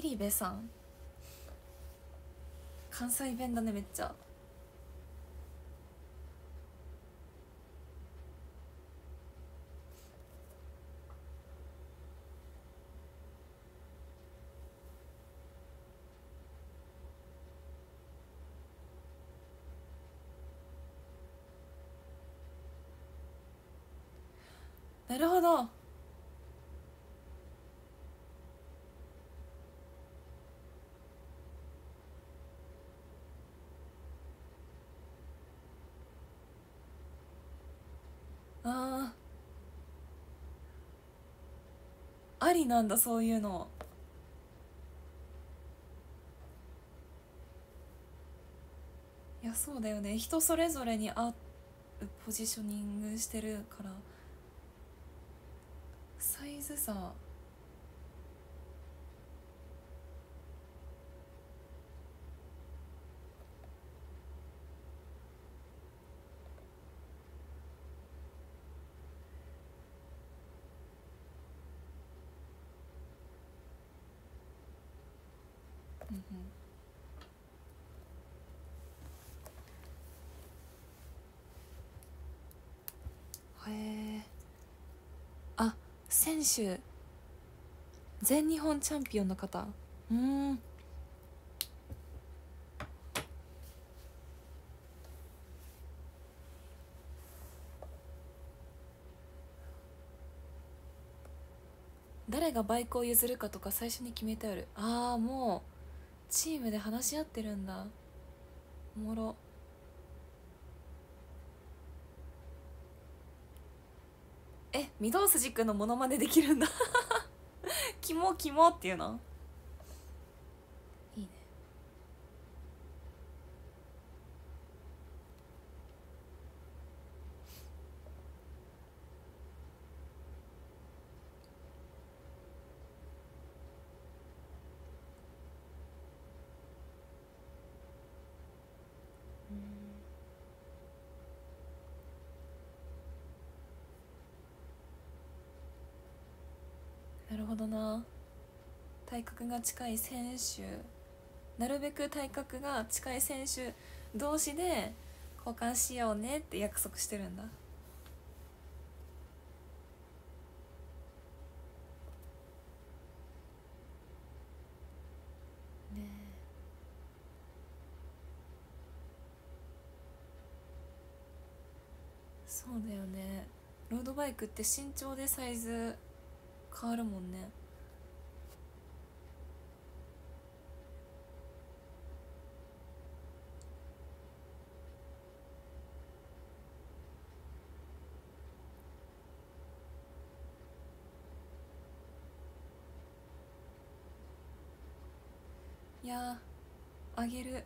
入部さん。関西弁だねめっちゃ。なるほどあーありなんだそういうの。いやそうだよね。人それぞれに合うポジショニングしてるから。サイズさ選手全日本チャンピオンの方。うん。誰がバイクを譲るかとか最初に決めてある。ああもうチームで話し合ってるんだ。おもろ。御堂筋くんのモノマネできるんだ。<laughs> キモキモっていうのいいねなるほどな体格が近い選手なるべく体格が近い選手同士で交換しようねって約束してるんだ。ねえ。そうだよね。ロードバイクって身長でサイズ変わるもんねいやーあげる。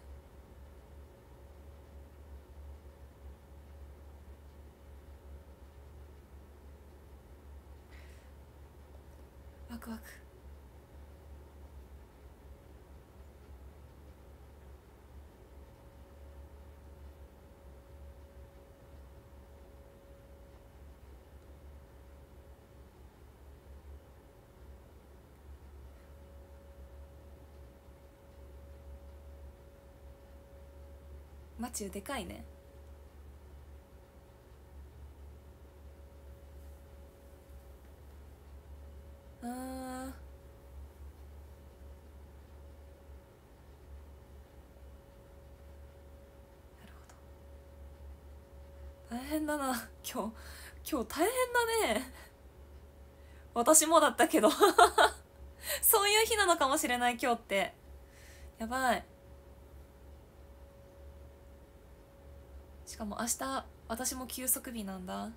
ワクワク。マチューでかいね。なるほど。大変だな。今日今日大変だね。私もだったけど。<laughs> そういう日なのかもしれない今日って。やばい。かも明日私も休息日なんだ。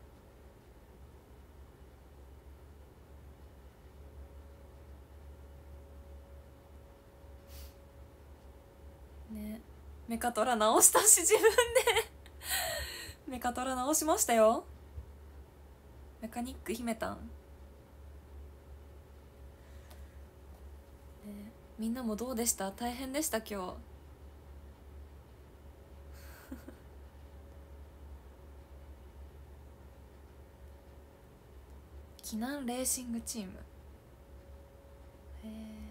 ね。メカトラ直したし自分で。メカトラ直しましたよ。メカニック姫たん、ね、みんなもどうでした？大変でした今日。避難レーシングチーム。へえ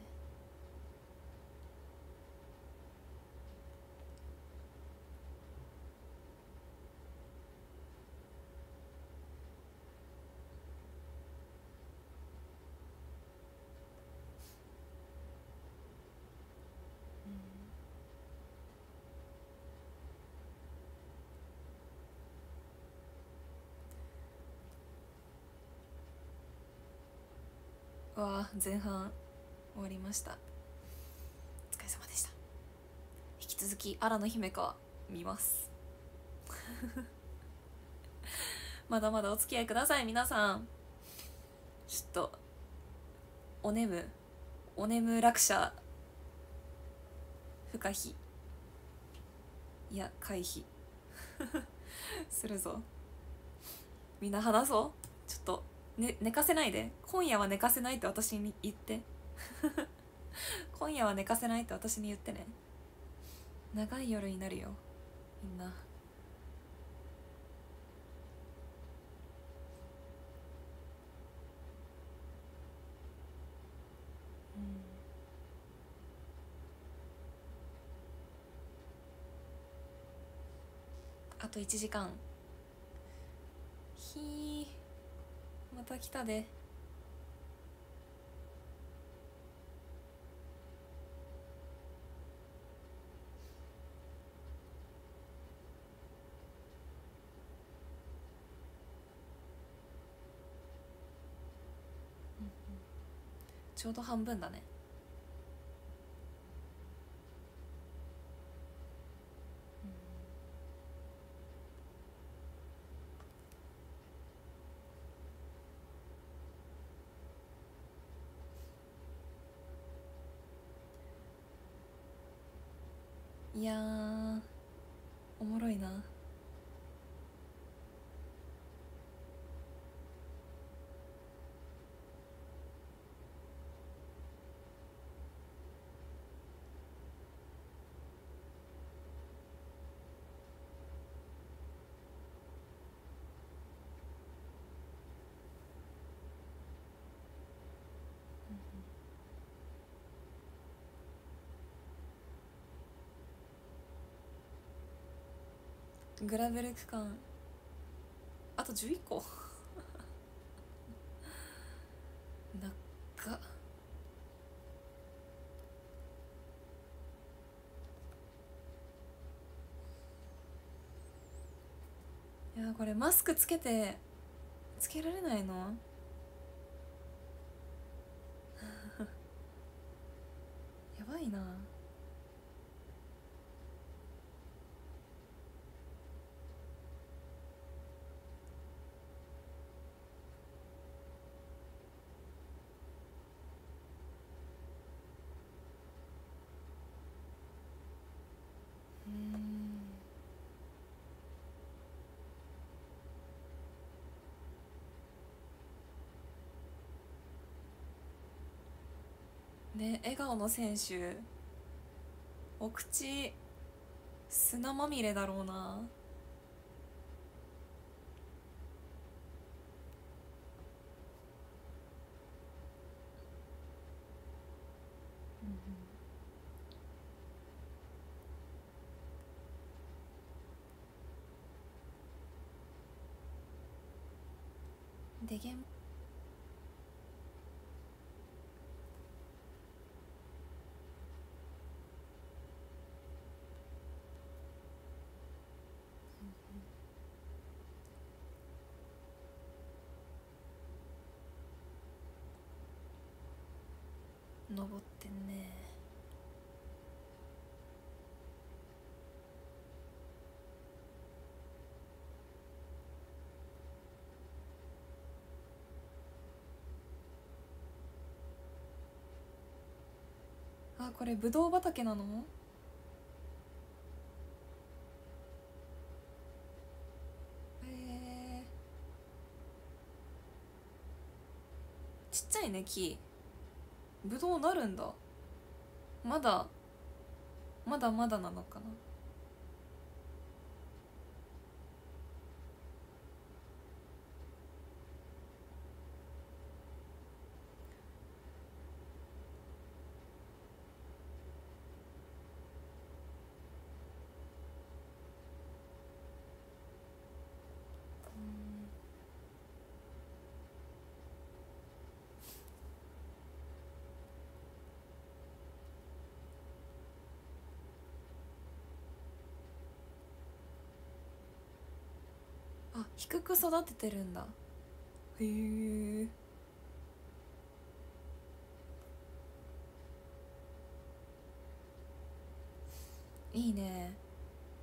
うわ前半終わりました。お疲れ様でした。引き続き荒野姫か見ます。<laughs> まだまだお付き合いください皆さん。ちょっとお眠お眠落車不可避。いや回避。<laughs> するぞ。みんな話そう。ちょっと、ね、寝かせないで。今夜は寝かせないって私に言って。<laughs> 今夜は寝かせないって私に言ってね。長い夜になるよ。みんな。あと1時間。ひー。また来たで。ちょうど半分だねいやーおもろいなグラベル区間。あと11個。なっかいやこれマスクつけてつけられないのやばいなうんね笑顔の選手。お口砂まみれだろうなでげん登ってんね。あこれぶどう畑なの？へえ。ちっちゃいね木。ぶどうなるんだ。まだまだまだなのかなあ低く育ててるんだ。へえ。いいね。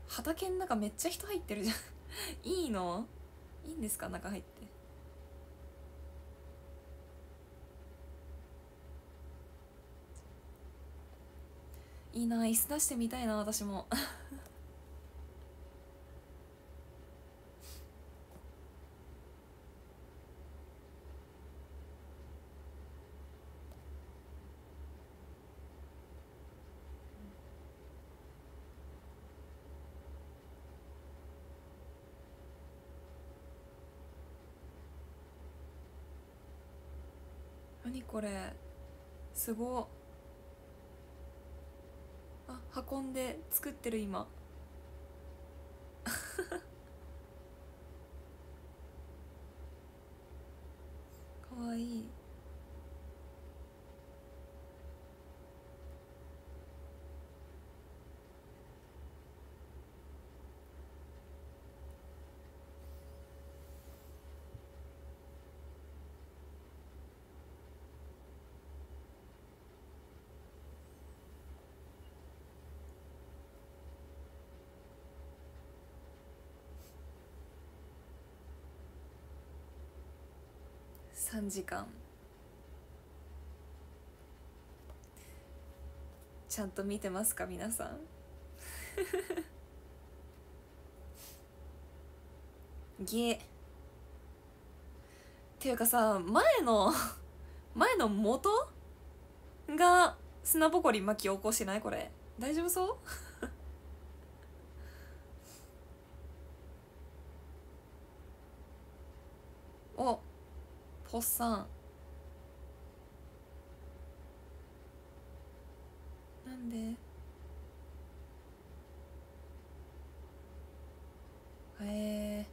畑の中めっちゃ人入ってるじゃん。<laughs> いいの？いいんですか？中入って。いいな椅子出してみたいな私も <laughs> 何これ。すごあ運んで作ってる今かわいい3時間。ちゃんと見てますか皆さん？<laughs> ゲっていうかさ前の <laughs> 前の元が砂ぼこり巻き起こしてない？これ。大丈夫そうおポッサンなんで？へえ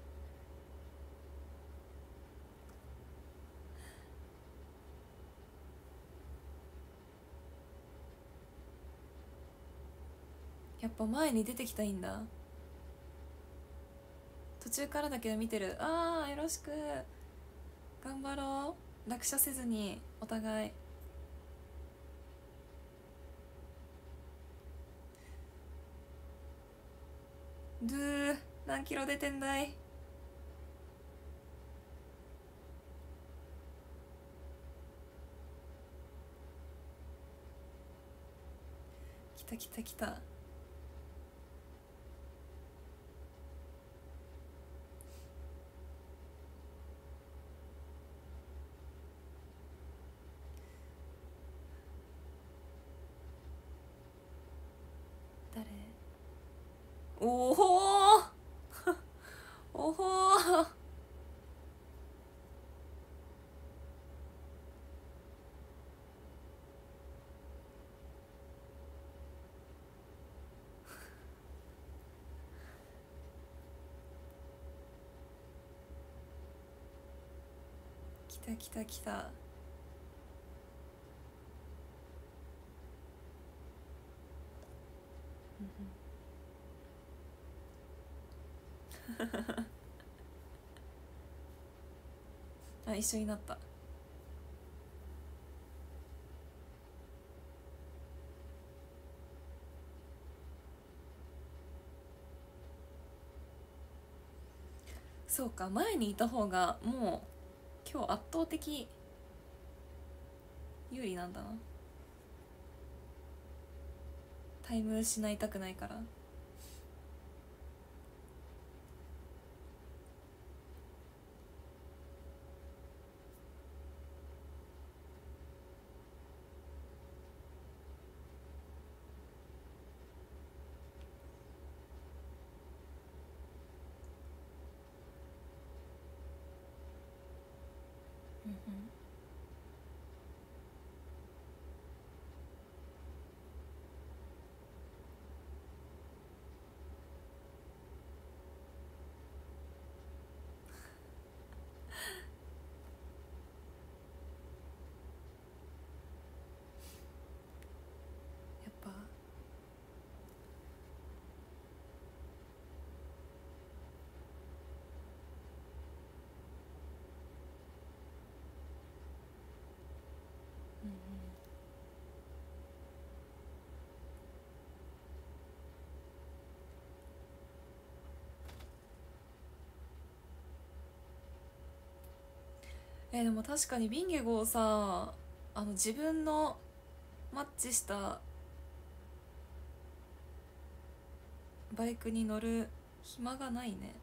やっぱ前に出てきたいんだ。途中からだけど見てる。ああよろしく。頑張ろう。落車せずにお互い。ドゥ何キロ出てんだい。来た来た来た誰おほおほおきたきたきた。一緒になったそうか前にいた方がもう今日圧倒的有利なんだなタイム失いたくないから。えでも確かにビンゲゴさあの自分のマッチしたバイクに乗る暇がないね。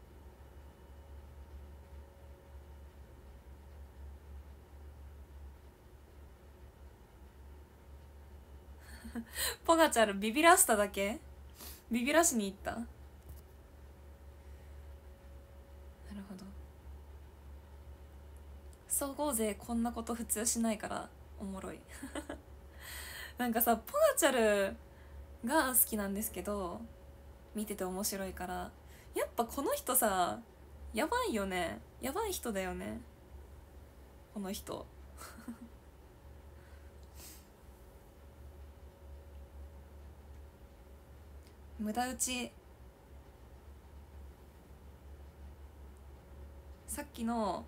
<laughs> ポガチャルビビらしただけ？ビビらしに行った？なるほど。総合勢こんなこと普通しないからおもろい。<laughs> なんかさポガチャルが好きなんですけど見てて面白いから。やっぱこの人さやばいよね。やばい人だよね。この人。<laughs> 無駄打ち。さっきの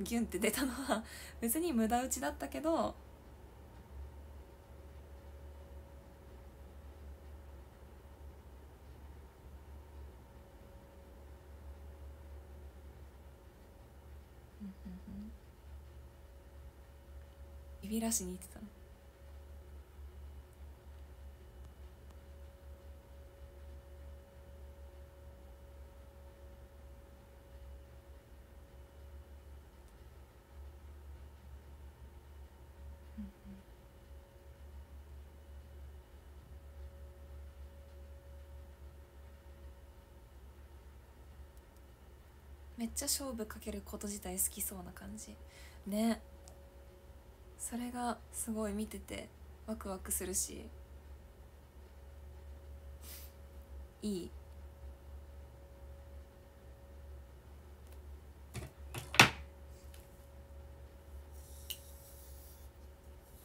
ギュンって出たのは別に無駄打ちだったけどビビらしに言ってたの。めっちゃ勝負かけること自体好きそうな感じ。ね。それがすごい見ててワクワクするしいい。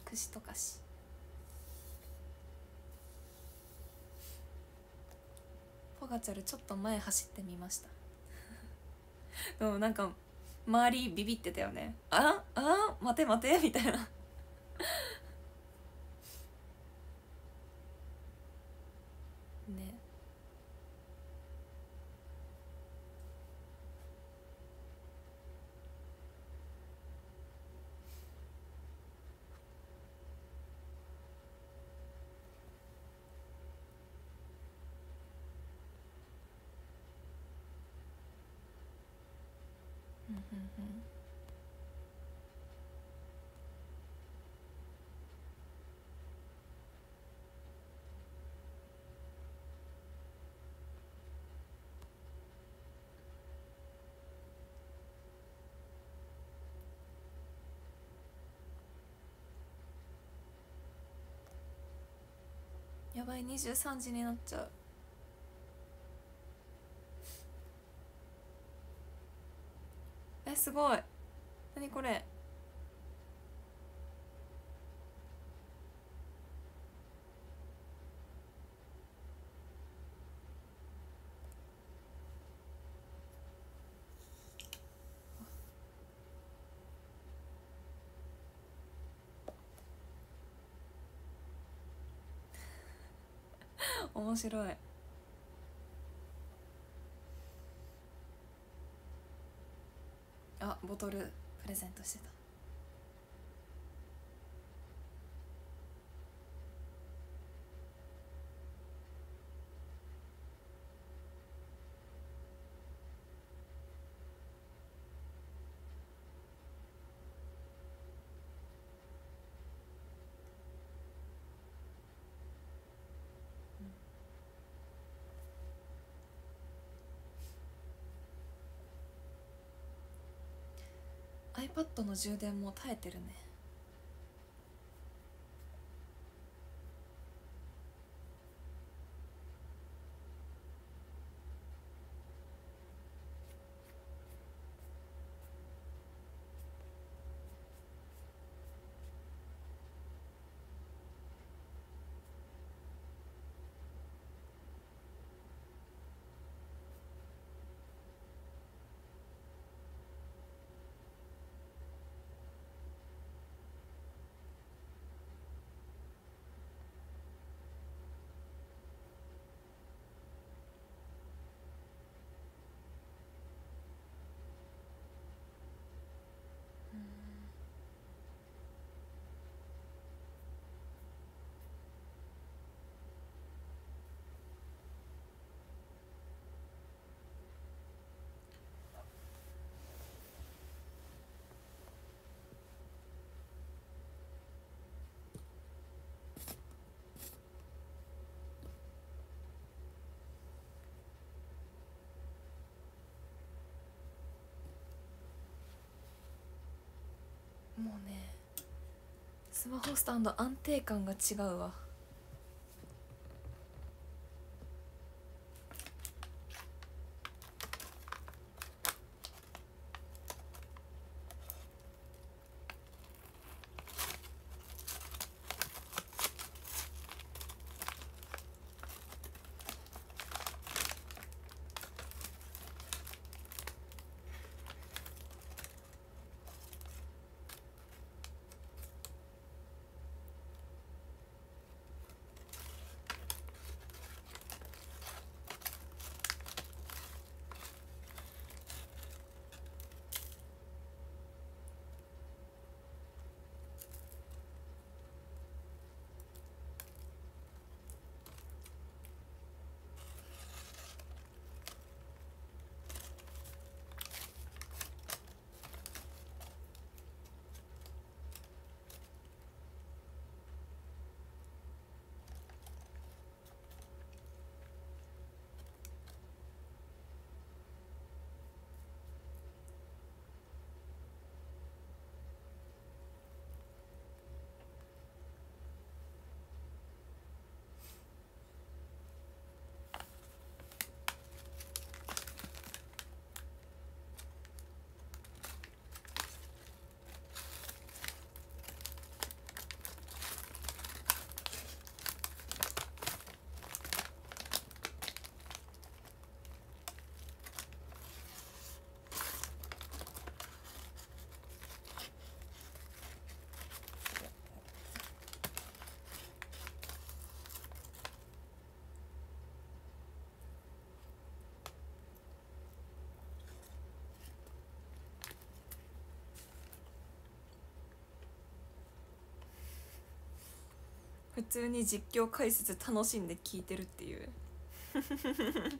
串とかし。ポガチャルちょっと前走ってみました。でもなんか周りビビってたよね。ああ待て待てみたいな。ばい23時になっちゃう。えすごい。何これ？面白い。あボトルプレゼントしてた。iPad の充電も耐えてるね。もうねスマホスタンド安定感が違うわ。普通に実況解説楽しんで聞いてるっていう。<laughs>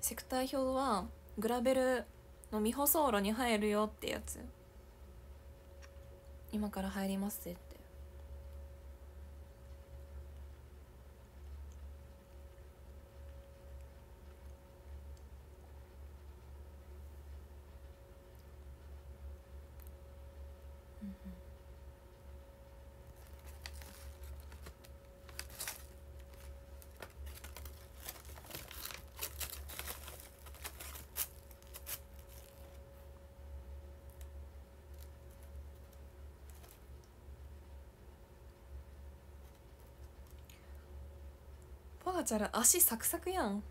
セクター表はグラベルの未舗装路に入るよってやつ今から入りますっててポガチャル足サクサクやん。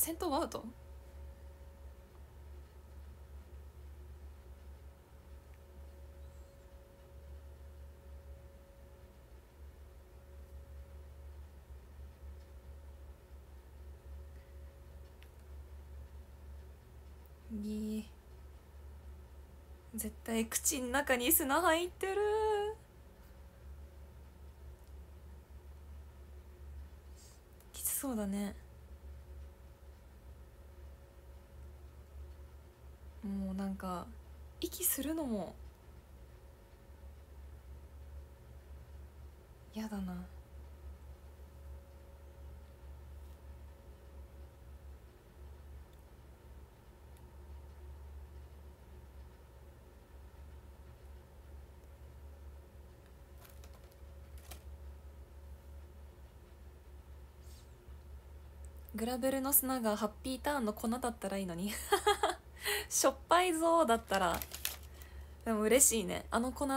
あ先頭はアウト？絶対口の中に砂入ってる。きつそうだねもうなんか息するのも嫌だな。グラベルの砂がハッピーターンの粉だったらいいのに。<laughs> しょっぱいぞーだったら。でも嬉しいね。あの粉。ゲ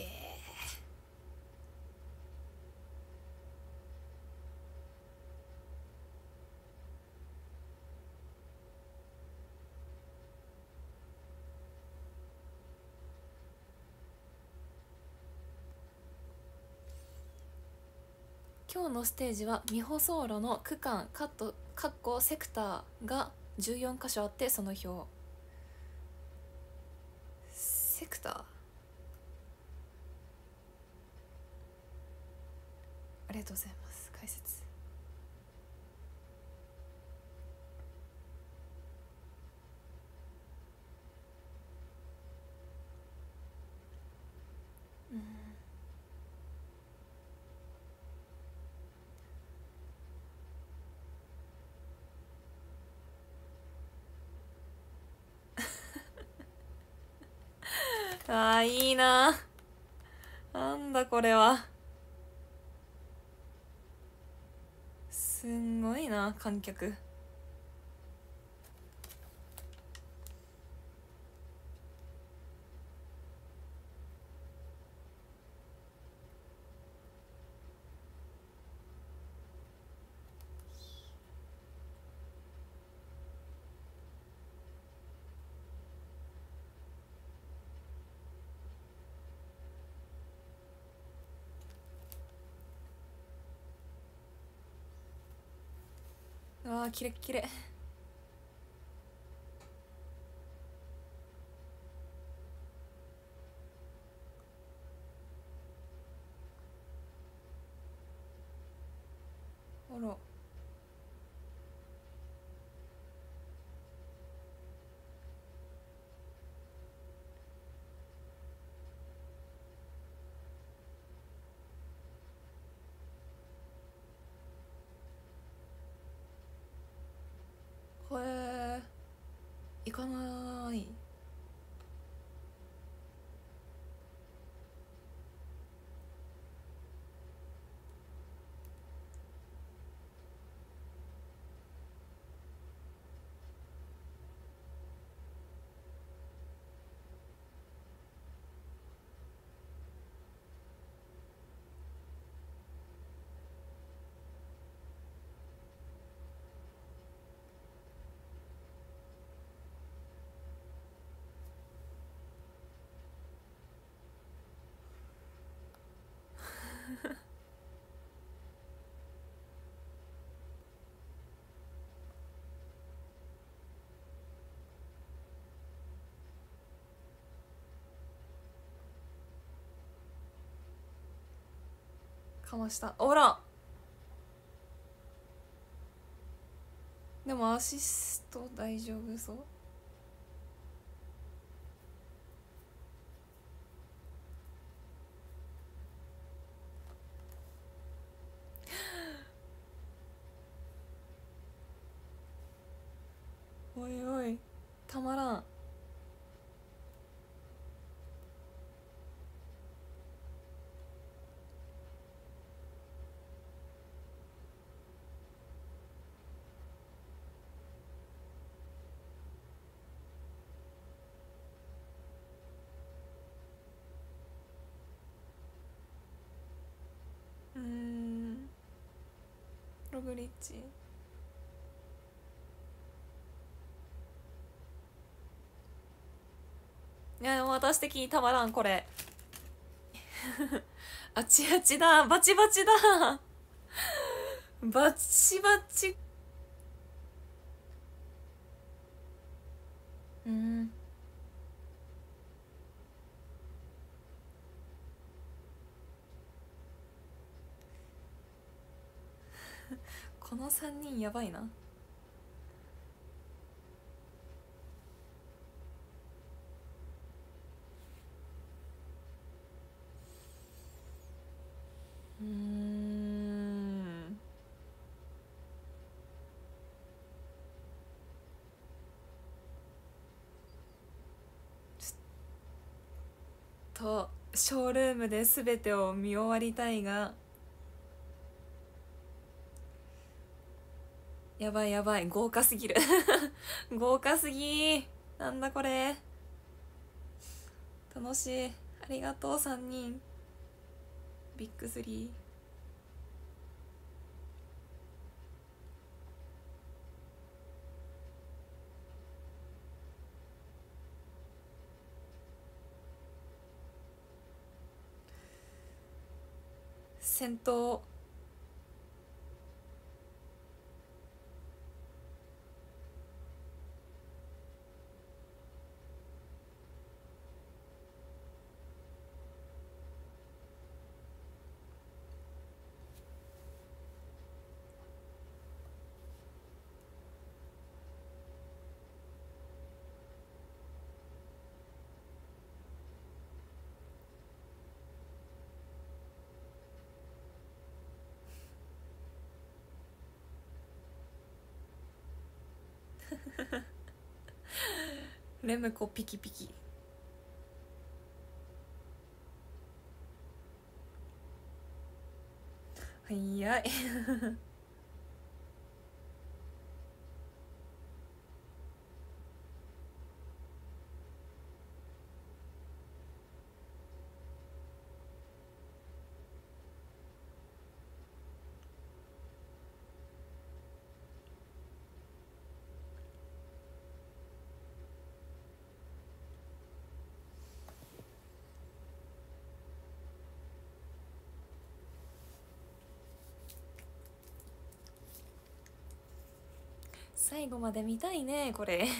ー今日のステージは未舗装路の区間カットカッコセクターが14箇所あってその表。ありがとうございます解説うんあーいいな。なんだこれは。すんごいな観客。わキレッキレあらへえ行かない。かました。ほらでもアシスト大丈夫そうおいおいたまらんうーんログリッチいや私的にたまらんこれ。<laughs> あちあちだ。バチバチだ。バチバチ。うん。この3人やばいな。うん。ちょっとショールームで全てを見終わりたいが。やばいやばい。豪華すぎる。<laughs> 豪華すぎ。なんだこれ。楽しい。ありがとう3人。ビッグスリー。戦闘。レムコピキピキ。早い。最後まで見たいねこれ。<laughs>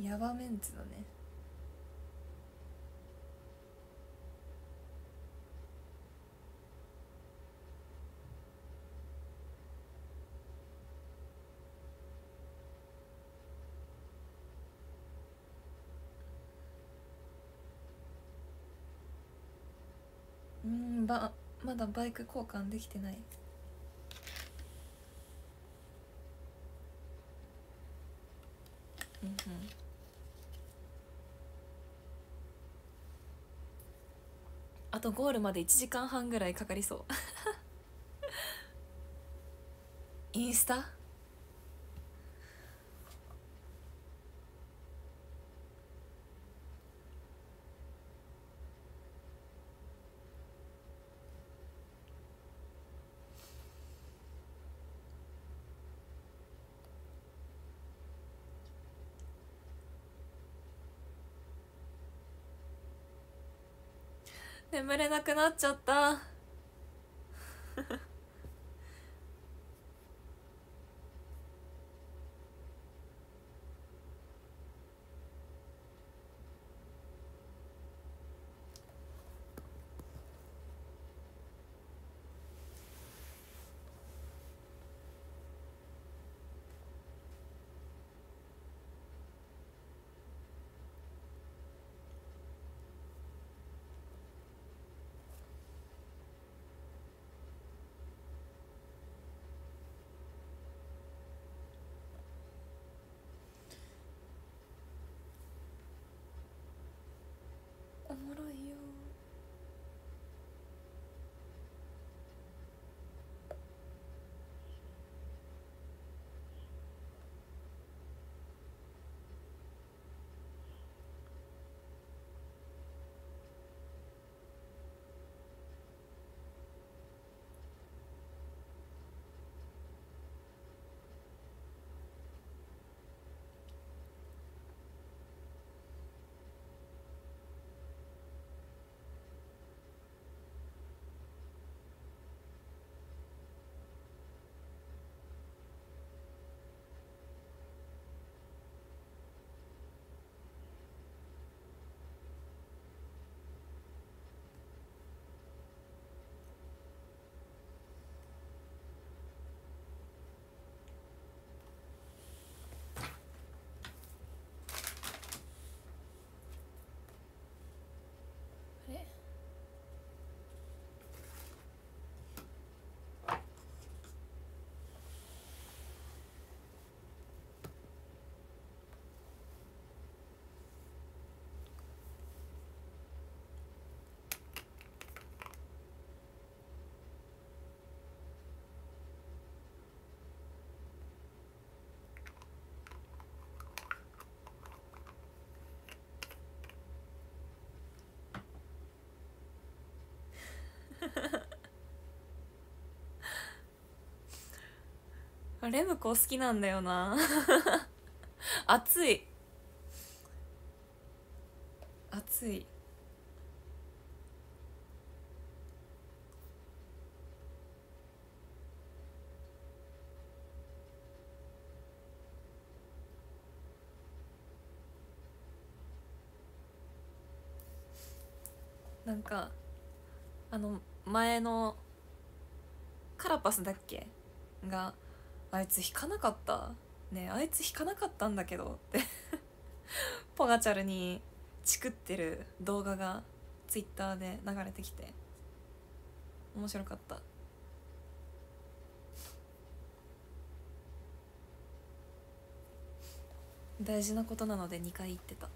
ヤバメンツだね。うんばまだバイク交換できてない。うんうん。あとゴールまで1時間半ぐらいかかりそう。インスタ眠れなくなっちゃった。<laughs> レムコ好きなんだよな。<laughs> 熱い。熱い。なんかあの前のカラパスだっけがあいつ引かなかった。ねあいつ引かなかったんだけどって。<laughs> ポガチャルにチクってる動画がツイッターで流れてきて。面白かった。大事なことなので2回言ってた。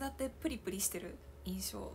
だってプリプリしてる印象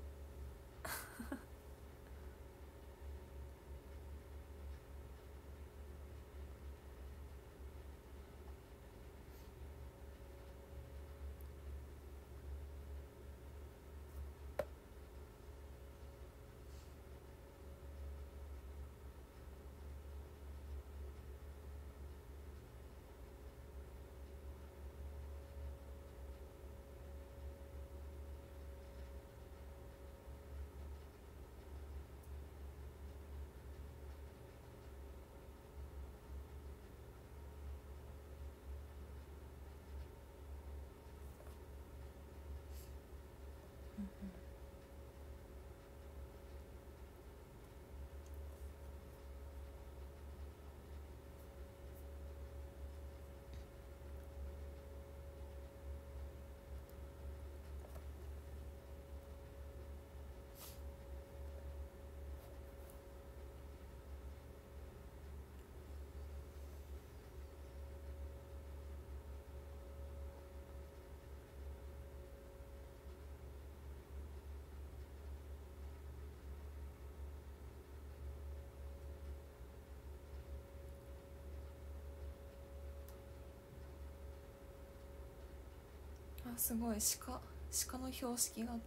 すごい鹿鹿の標識があって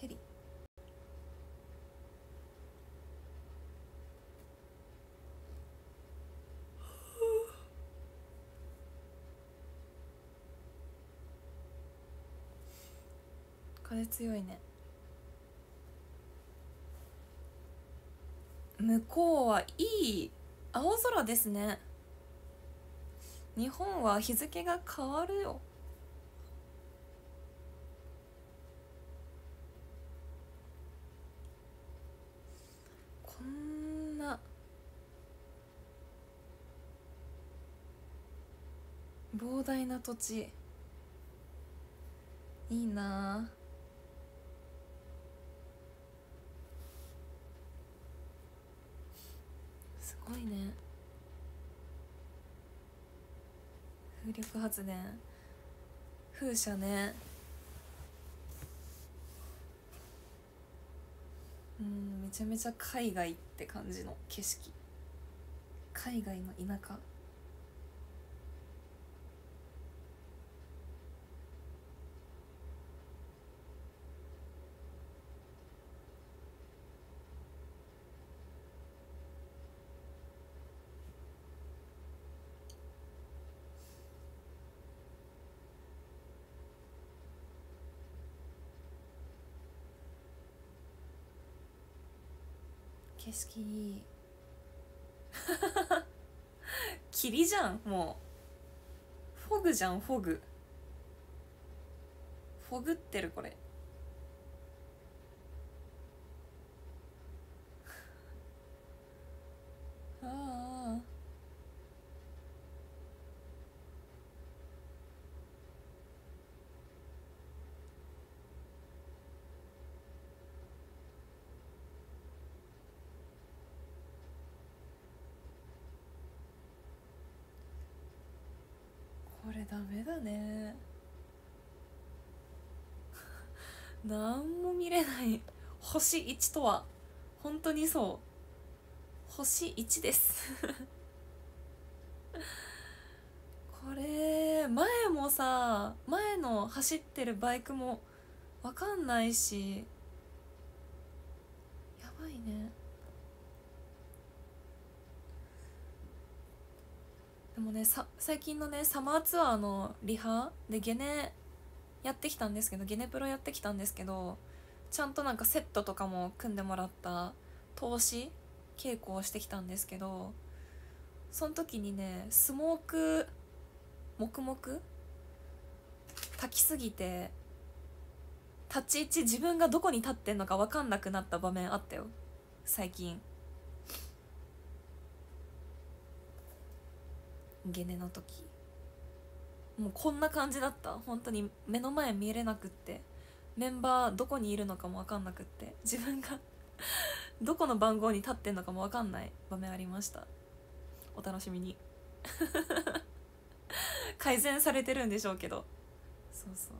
ヘリ風強いね。向こうはいい青空ですね。日本は日付が変わるよ。こんな。膨大な土地。いいなあすごいね。風力発電。風車ね。うんめちゃめちゃ海外って感じの景色。海外の田舎。景色いい <laughs> 霧じゃんもう。フォグじゃんフォグ。フォグってるこれああこれダメだね。なんも見れない。星1とは。本当にそう。星1です。これ前もさ前の走ってるバイクもわかんないし。やばいね。でもね最近のねサマーツアーのリハでゲネやってきたんですけどゲネプロやってきたんですけどちゃんとなんかセットとかも組んでもらった投資稽古をしてきたんですけどその時にねスモーク黙々炊きすぎて立ち位置自分がどこに立ってんのか分かんなくなった場面あったよ。最近。ゲネの時。もうこんな感じだった。本当に目の前見えれなくって。メンバーどこにいるのかも分かんなくって。自分が <laughs> どこの番号に立ってんのかも分かんない。場面ありました。お楽しみに。<laughs> 改善されてるんでしょうけど。そうそう。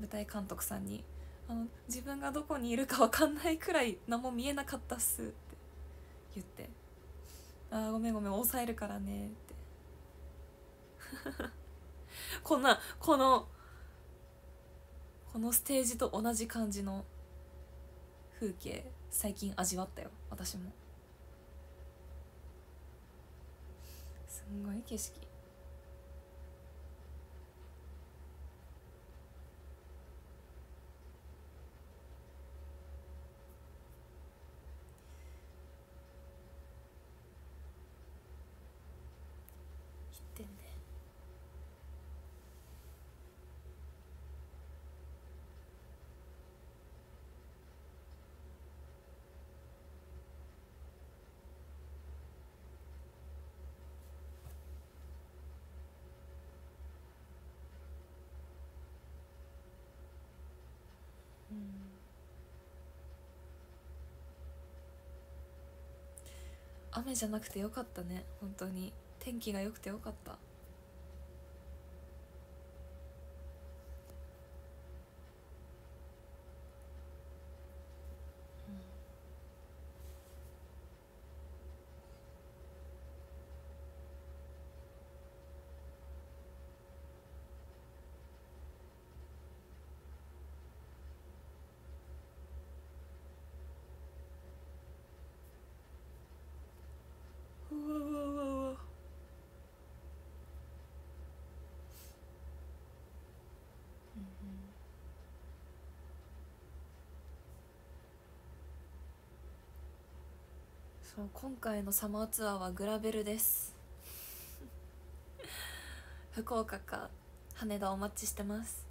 舞台監督さんにあの「自分がどこにいるか分かんないくらい何も見えなかったっす」って言って「あーごめんごめん抑えるからね」って。<laughs> こんなこのこのステージと同じ感じの風景最近味わったよ。私も。すんごい景色言ってんね雨じゃなくてよかったね。本当に。天気が良くてよかったうわうわうわうわそう今回のサマーツアーはグラベルです。<laughs> 福岡か羽田お待ちしてます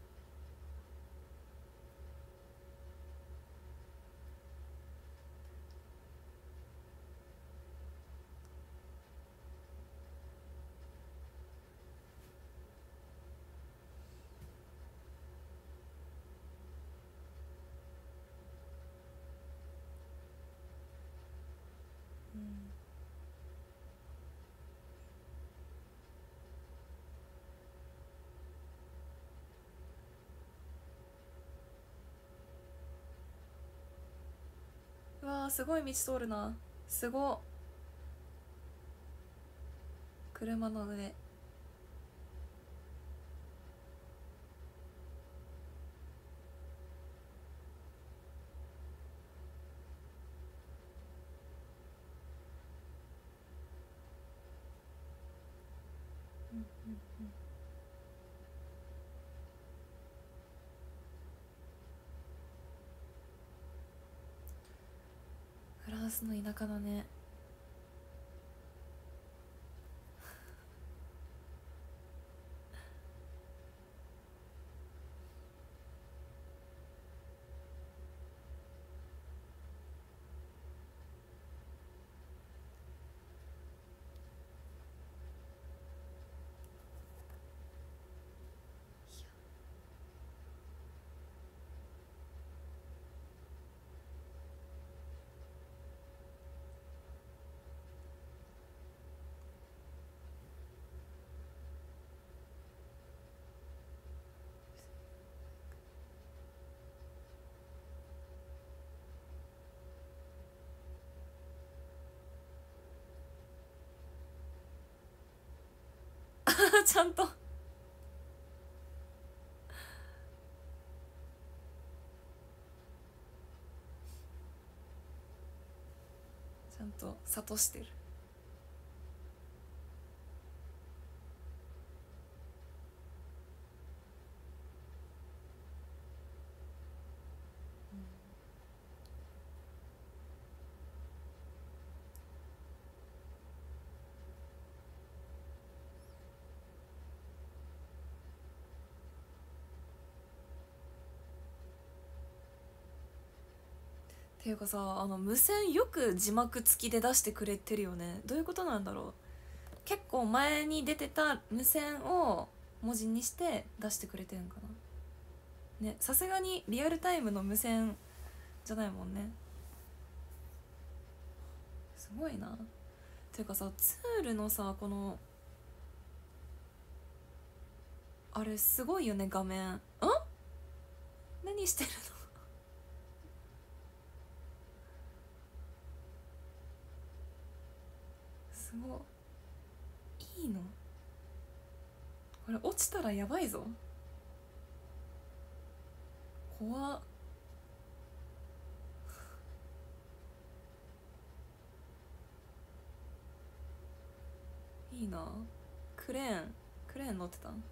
ーすごい道通るな。すごっ。車の上フランスの田舎だね。<laughs> ちゃんと。ちゃんと諭してる。ていうかさあの無線よく字幕付きで出してくれてるよね。どういうことなんだろう？結構前に出てた無線を文字にして出してくれてるんかな。ねさすがにリアルタイムの無線じゃないもんね。すごいな。ていうかさツールのさこのあれすごいよね画面。ん？何してるのすごい。いの？これ落ちたらやばいぞ。怖っ。いいな。クレーンクレーン乗ってた。ん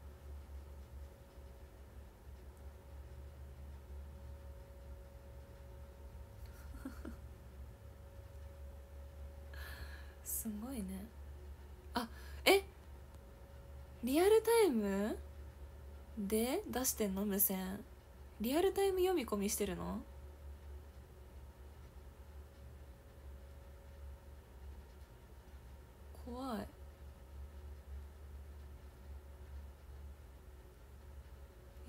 すごいね。あえ？リアルタイム？で？出してんの？無線。リアルタイム読み込みしてるの？怖い。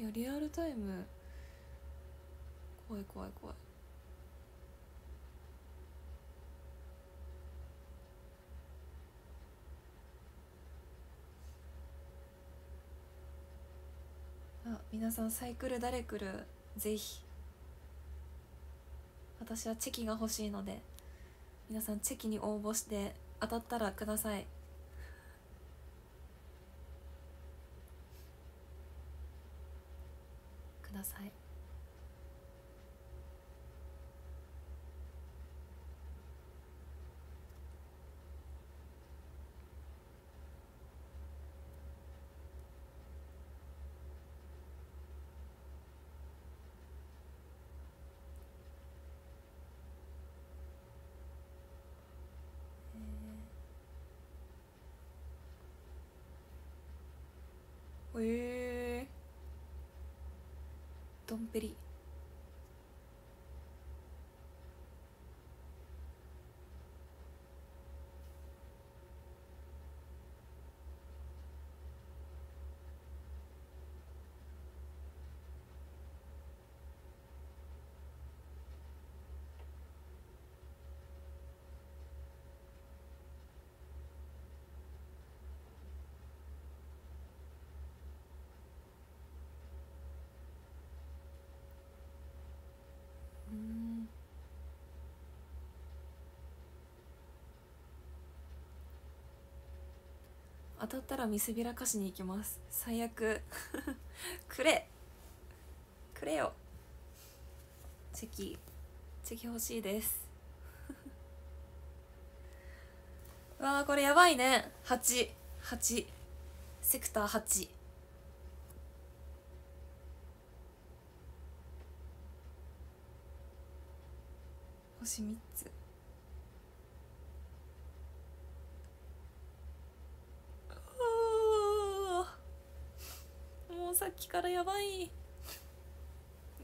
いやリアルタイム。怖い怖い怖い。皆さんサイクル誰来る？ぜひ。私はチェキが欲しいので皆さんチェキに応募して当たったらください。ください。ドンペリ当たったら見せびらかしに行きます。最悪。<laughs> くれ。くれよ。チェキチェキ欲しいです。<laughs> わあこれやばいね。88セクター8星3つあーもうさっきからやばい。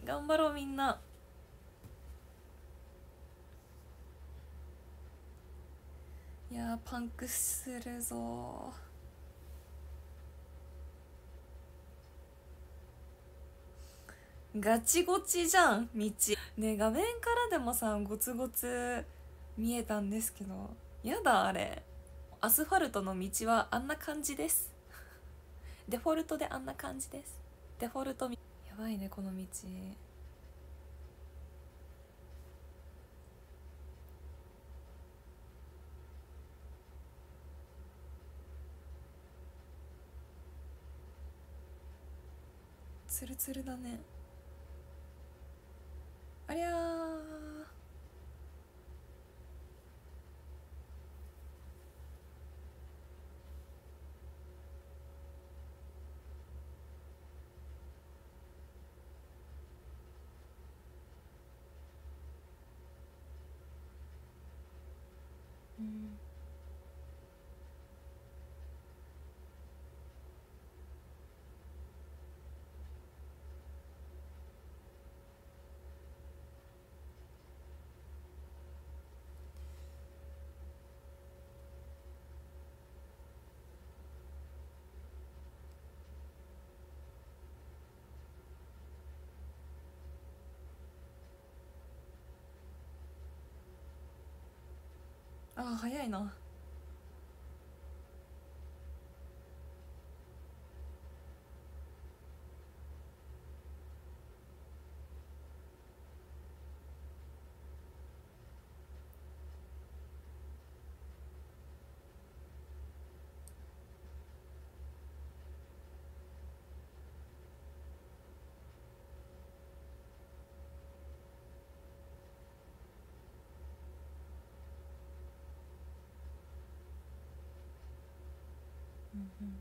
頑張ろうみんな。いやパンクするぞ。ガチゴチじゃん道。ね画面からでもさゴツゴツ見えたんですけどやだあれ。アスファルトの道はあんな感じです。デフォルトであんな感じです。デフォルトみやばいねこの道。ツルツルだね。ありゃああ早いな。うん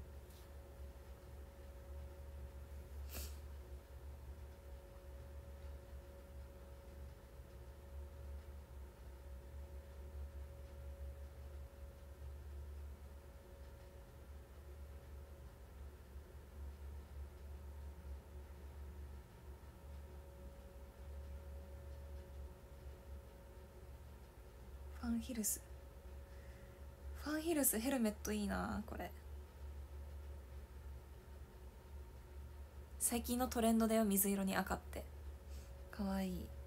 ファンヒルス。ファンヒルスヘルメットいいなこれ。最近のトレンドだよ水色に赤って。かわいい。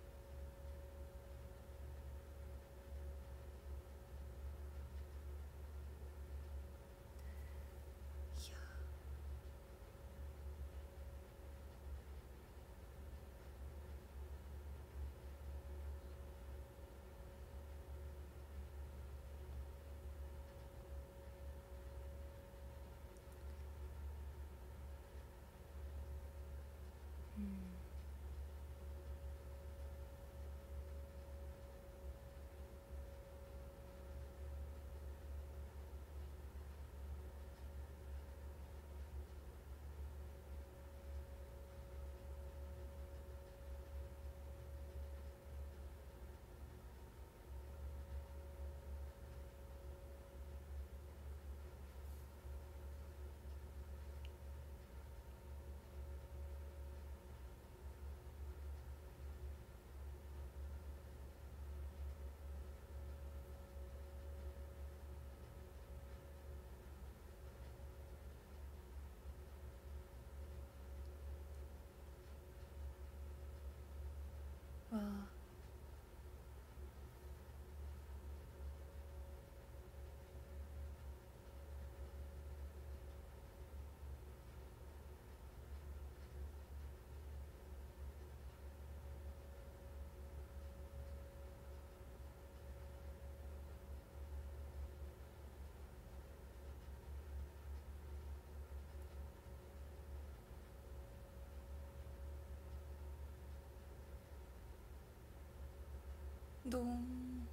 どん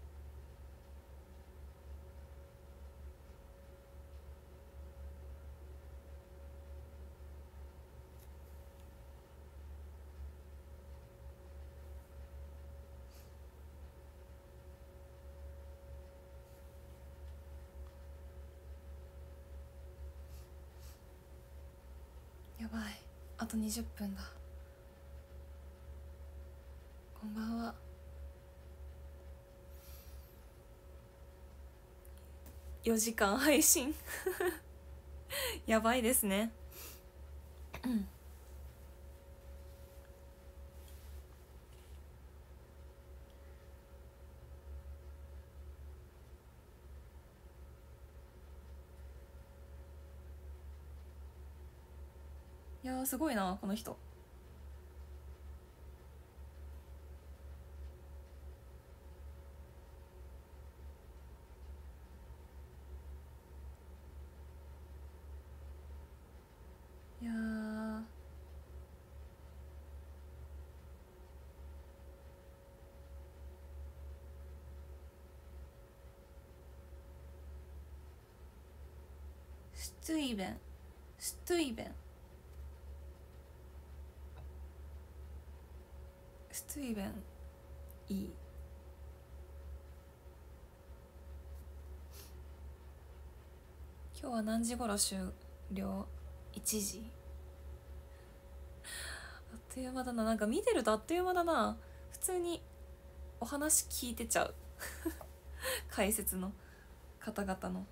やばいあと20分だこんばんは4時間配信。<laughs> やばいですね。うんいやーすごいなこの人。トゥイベンストゥイベンストゥイベンいい。今日は何時頃終了？1時。あっという間だな。なんか見てるとあっという間だな。普通にお話聞いてちゃう。<laughs> 解説の方々の。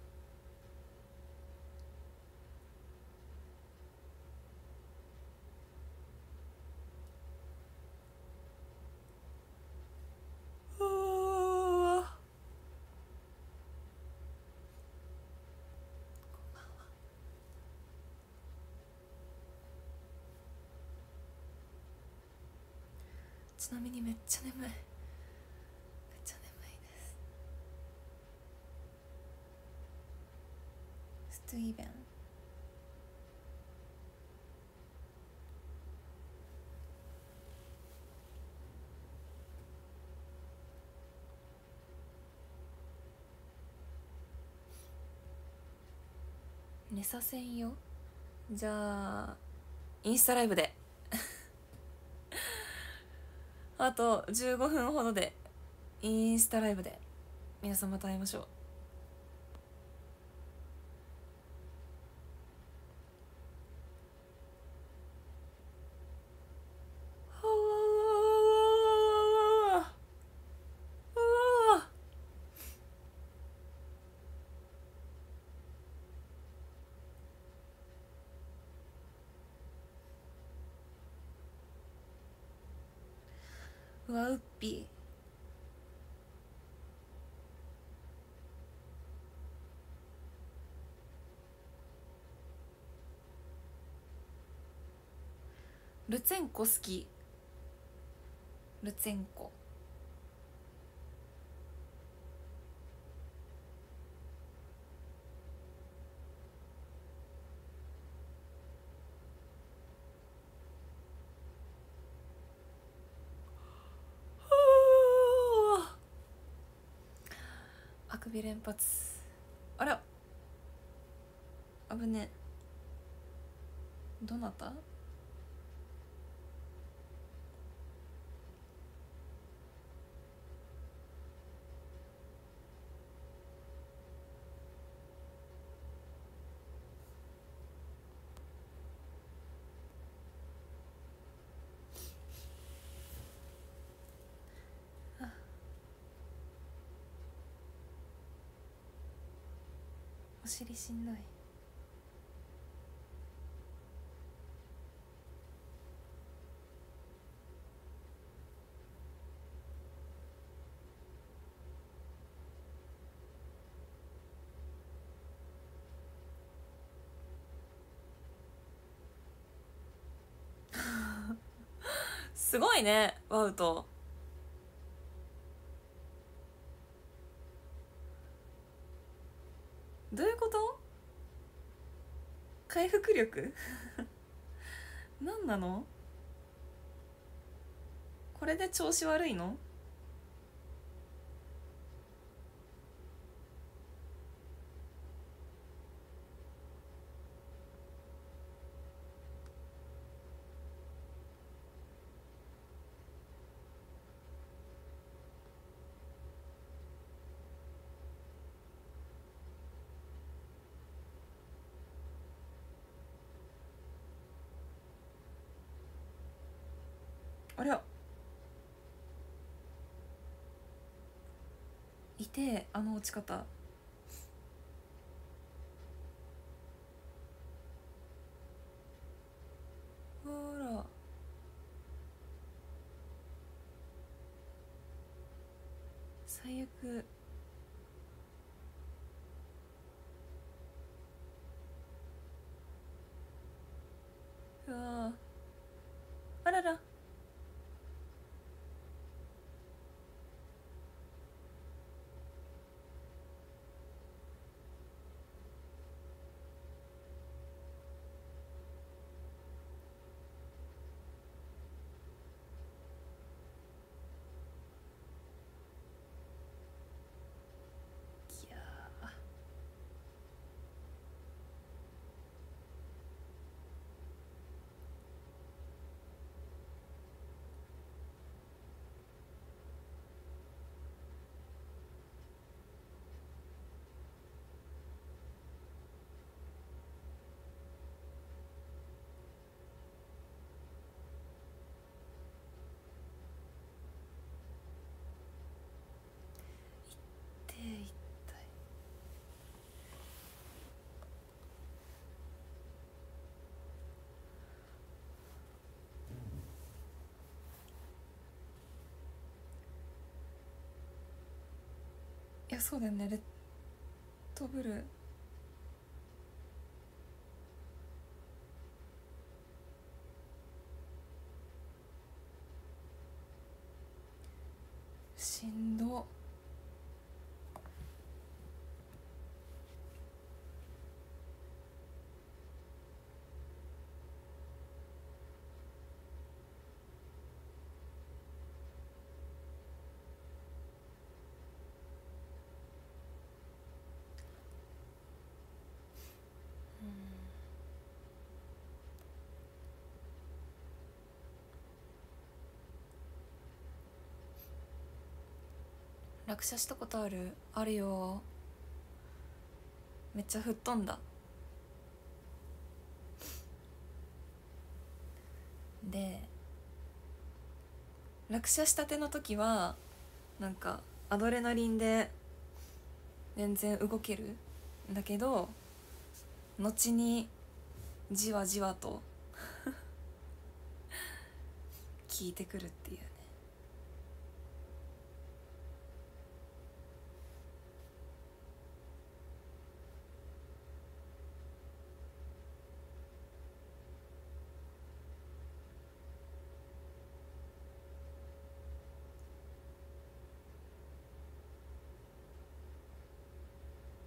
ちなみにめっちゃ眠い。めっちゃ眠いです。ストゥイベン。寝させんよ。じゃあインスタライブで。あと15分ほどでインスタライブで皆さんまた会いましょう。ルツェンコ好き。ルツェンコあくび連発。あら。危ね。どなた？尻しんどい。<laughs> すごいねワウトどういうこと回復力？<laughs> 何なの？これで調子悪いの？あの落ち方。ほら。最悪。うわあららいやー手痛いいやそうだよね。レッドブルしんど落車したことある？あるよ。めっちゃ吹っ飛んだ。で落車したての時はなんかアドレナリンで全然動ける。んだけど後にじわじわと <laughs> 効いてくるっていうね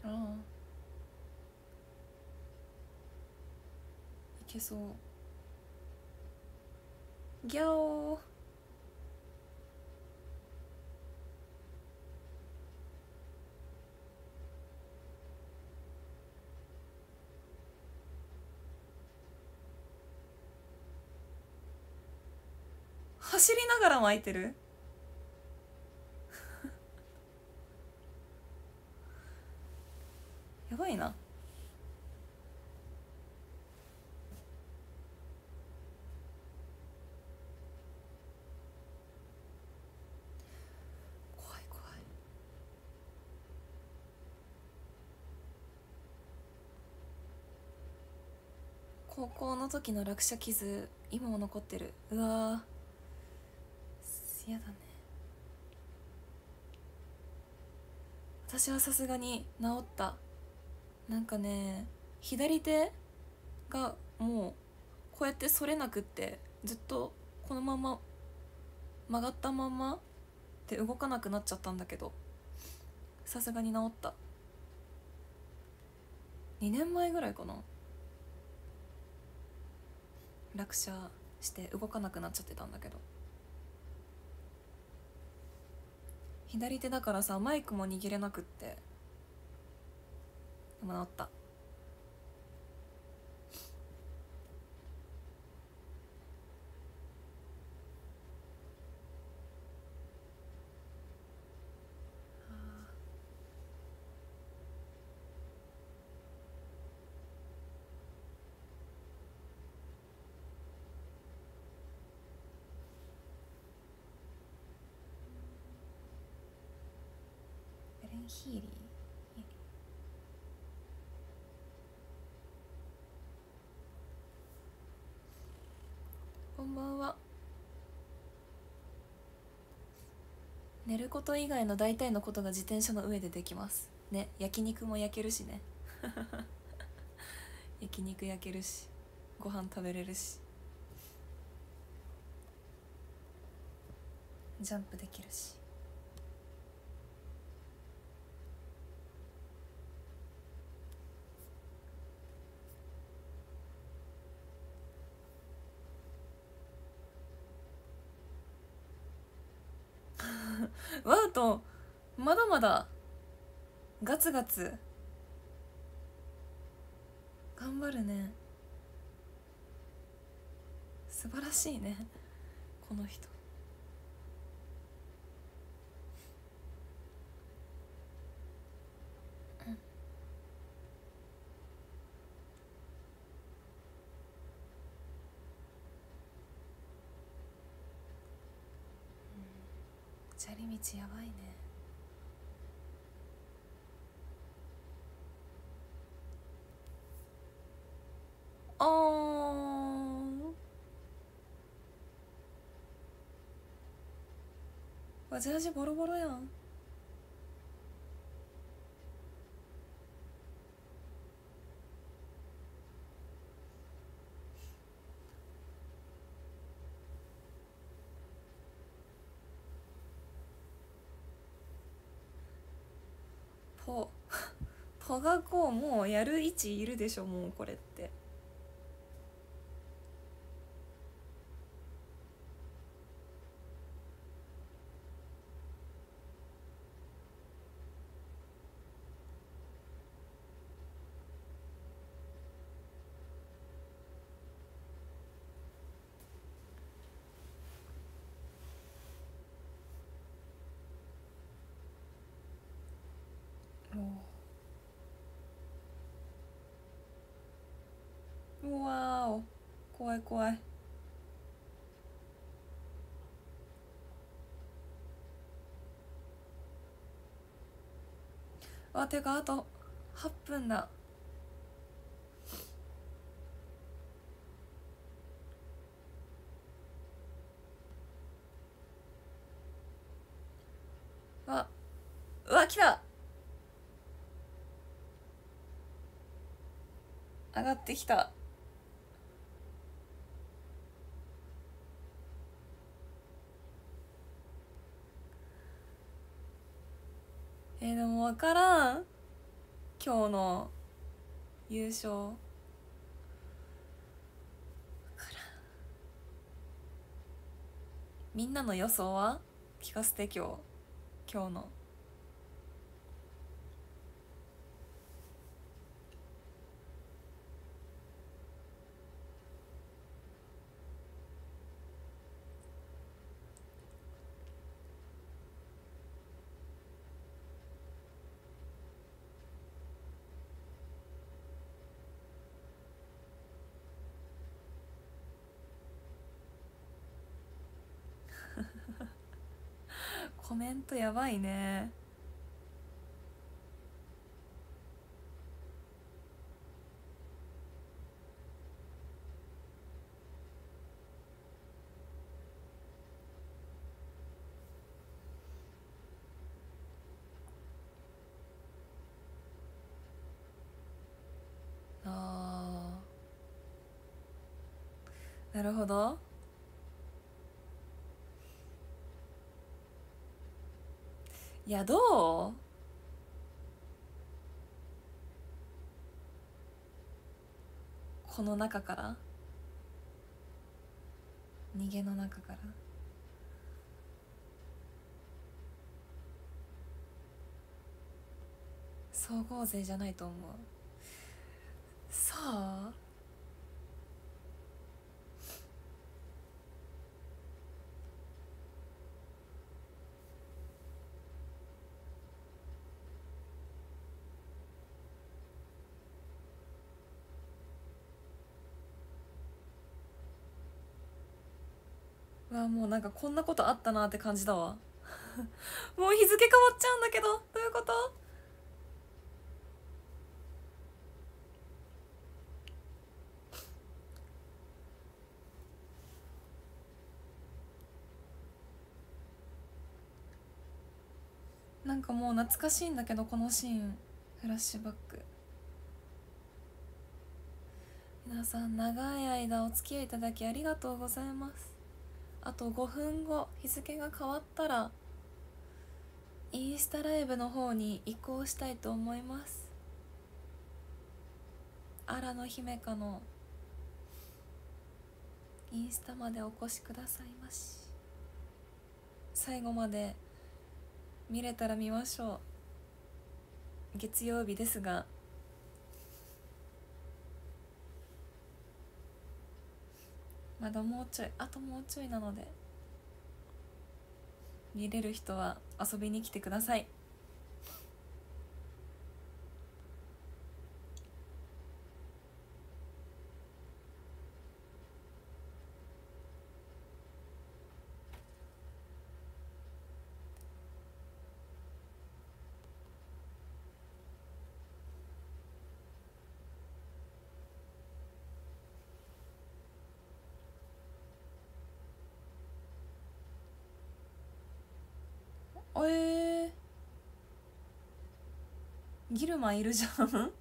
ああいけそう。ギャオ走りながら巻いてる？<laughs> やばいな怖い怖い高校の時の落車傷今も残ってる。うわー。嫌だね。私はさすがに治った。なんかね左手がもうこうやって反れなくってずっとこのまま曲がったままで動かなくなっちゃったんだけどさすがに治った。2年前ぐらいかな。落車して動かなくなっちゃってたんだけど。左手だからさマイクも握れなくって。でも治った。ヒーリー。こんばんは。寝ること以外の大体のことが自転車の上でできます。ね。焼肉も焼けるしね。<laughs> 焼肉焼けるし。ご飯食べれるし。ジャンプできるしワウトまだまだガツガツ頑張るね。素晴らしいね。この人。砂利道やばいね。あー。わジャージボロボロやん。ポ <laughs> ポがこうもうやる位置いるでしょもうこれってうわーお怖い怖い。あてかあと8分だ。あうわ来た。上がってきたえー、でも分からん今日の優勝。分からん。みんなの予想は？聞かせて今日。今日のコメントやばいね。あなるほど。いやどう？この中から？逃げの中から？総合勢じゃないと思う。さあ？もうなんかこんなことあったなって感じだわ。<laughs> もう日付変わっちゃうんだけど。どういうこと？なんかもう懐かしいんだけどこのシーン。フラッシュバック。皆さん長い間お付き合いいただきありがとうございます。あと5分後日付が変わったらインスタライブの方に移行したいと思います。荒野姫香のインスタまでお越しくださいまし。最後まで見れたら見ましょう。月曜日ですがまだもうちょいあともうちょいなので見れる人は遊びに来てくださいえー、ギルマンいるじゃん。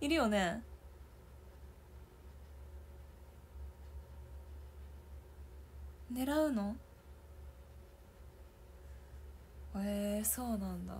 いるよね。狙うの？えー、そうなんだ。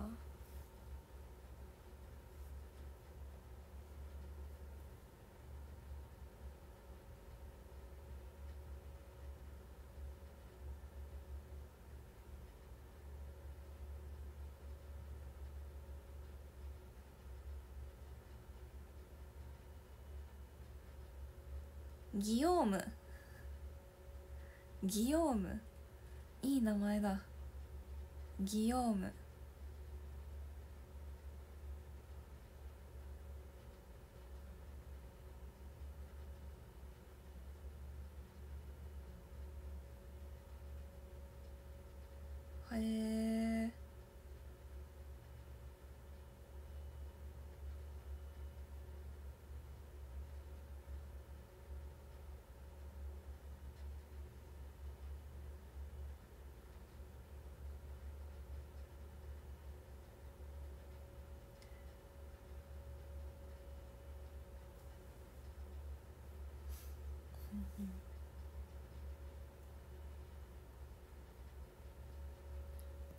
ギヨーム。ギヨーム。いい名前だ。ギヨーム。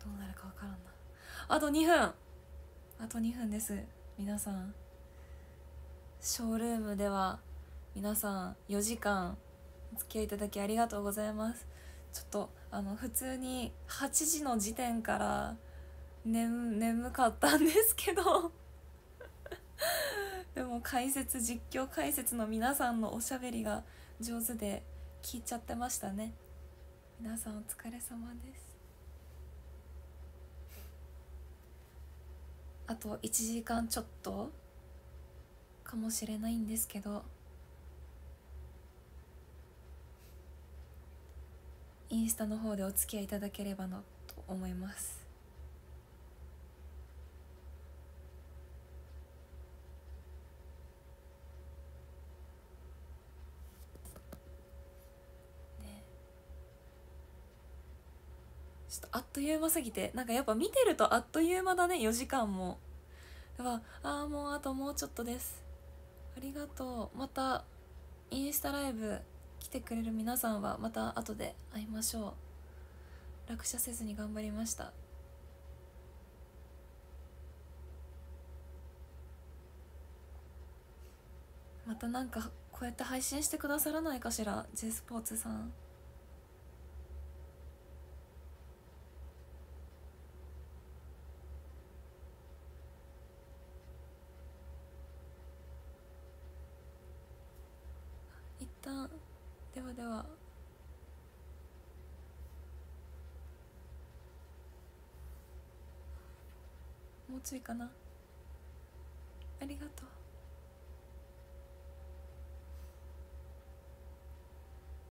どうなるかわからんな。あと2分。あと2分です。皆さん。ショールームでは皆さん4時間。お付き合いいただきありがとうございます。ちょっとあの普通に8時の時点から眠眠かったんですけど。<laughs> でも解説実況解説の皆さんのおしゃべりが上手で聞いちゃってましたね。皆さんお疲れ様です。あと1時間ちょっとかもしれないんですけどインスタの方でお付き合いいただければなと思います。ちょっとあっという間すぎてなんかやっぱ見てるとあっという間だね4時間も。ではああもうあともうちょっとです。ありがとう。またインスタライブ来てくれる皆さんはまた後で会いましょう。落車せずに頑張りました。またなんかこうやって配信してくださらないかしら J スポーツさん一旦ではでは暑いかな。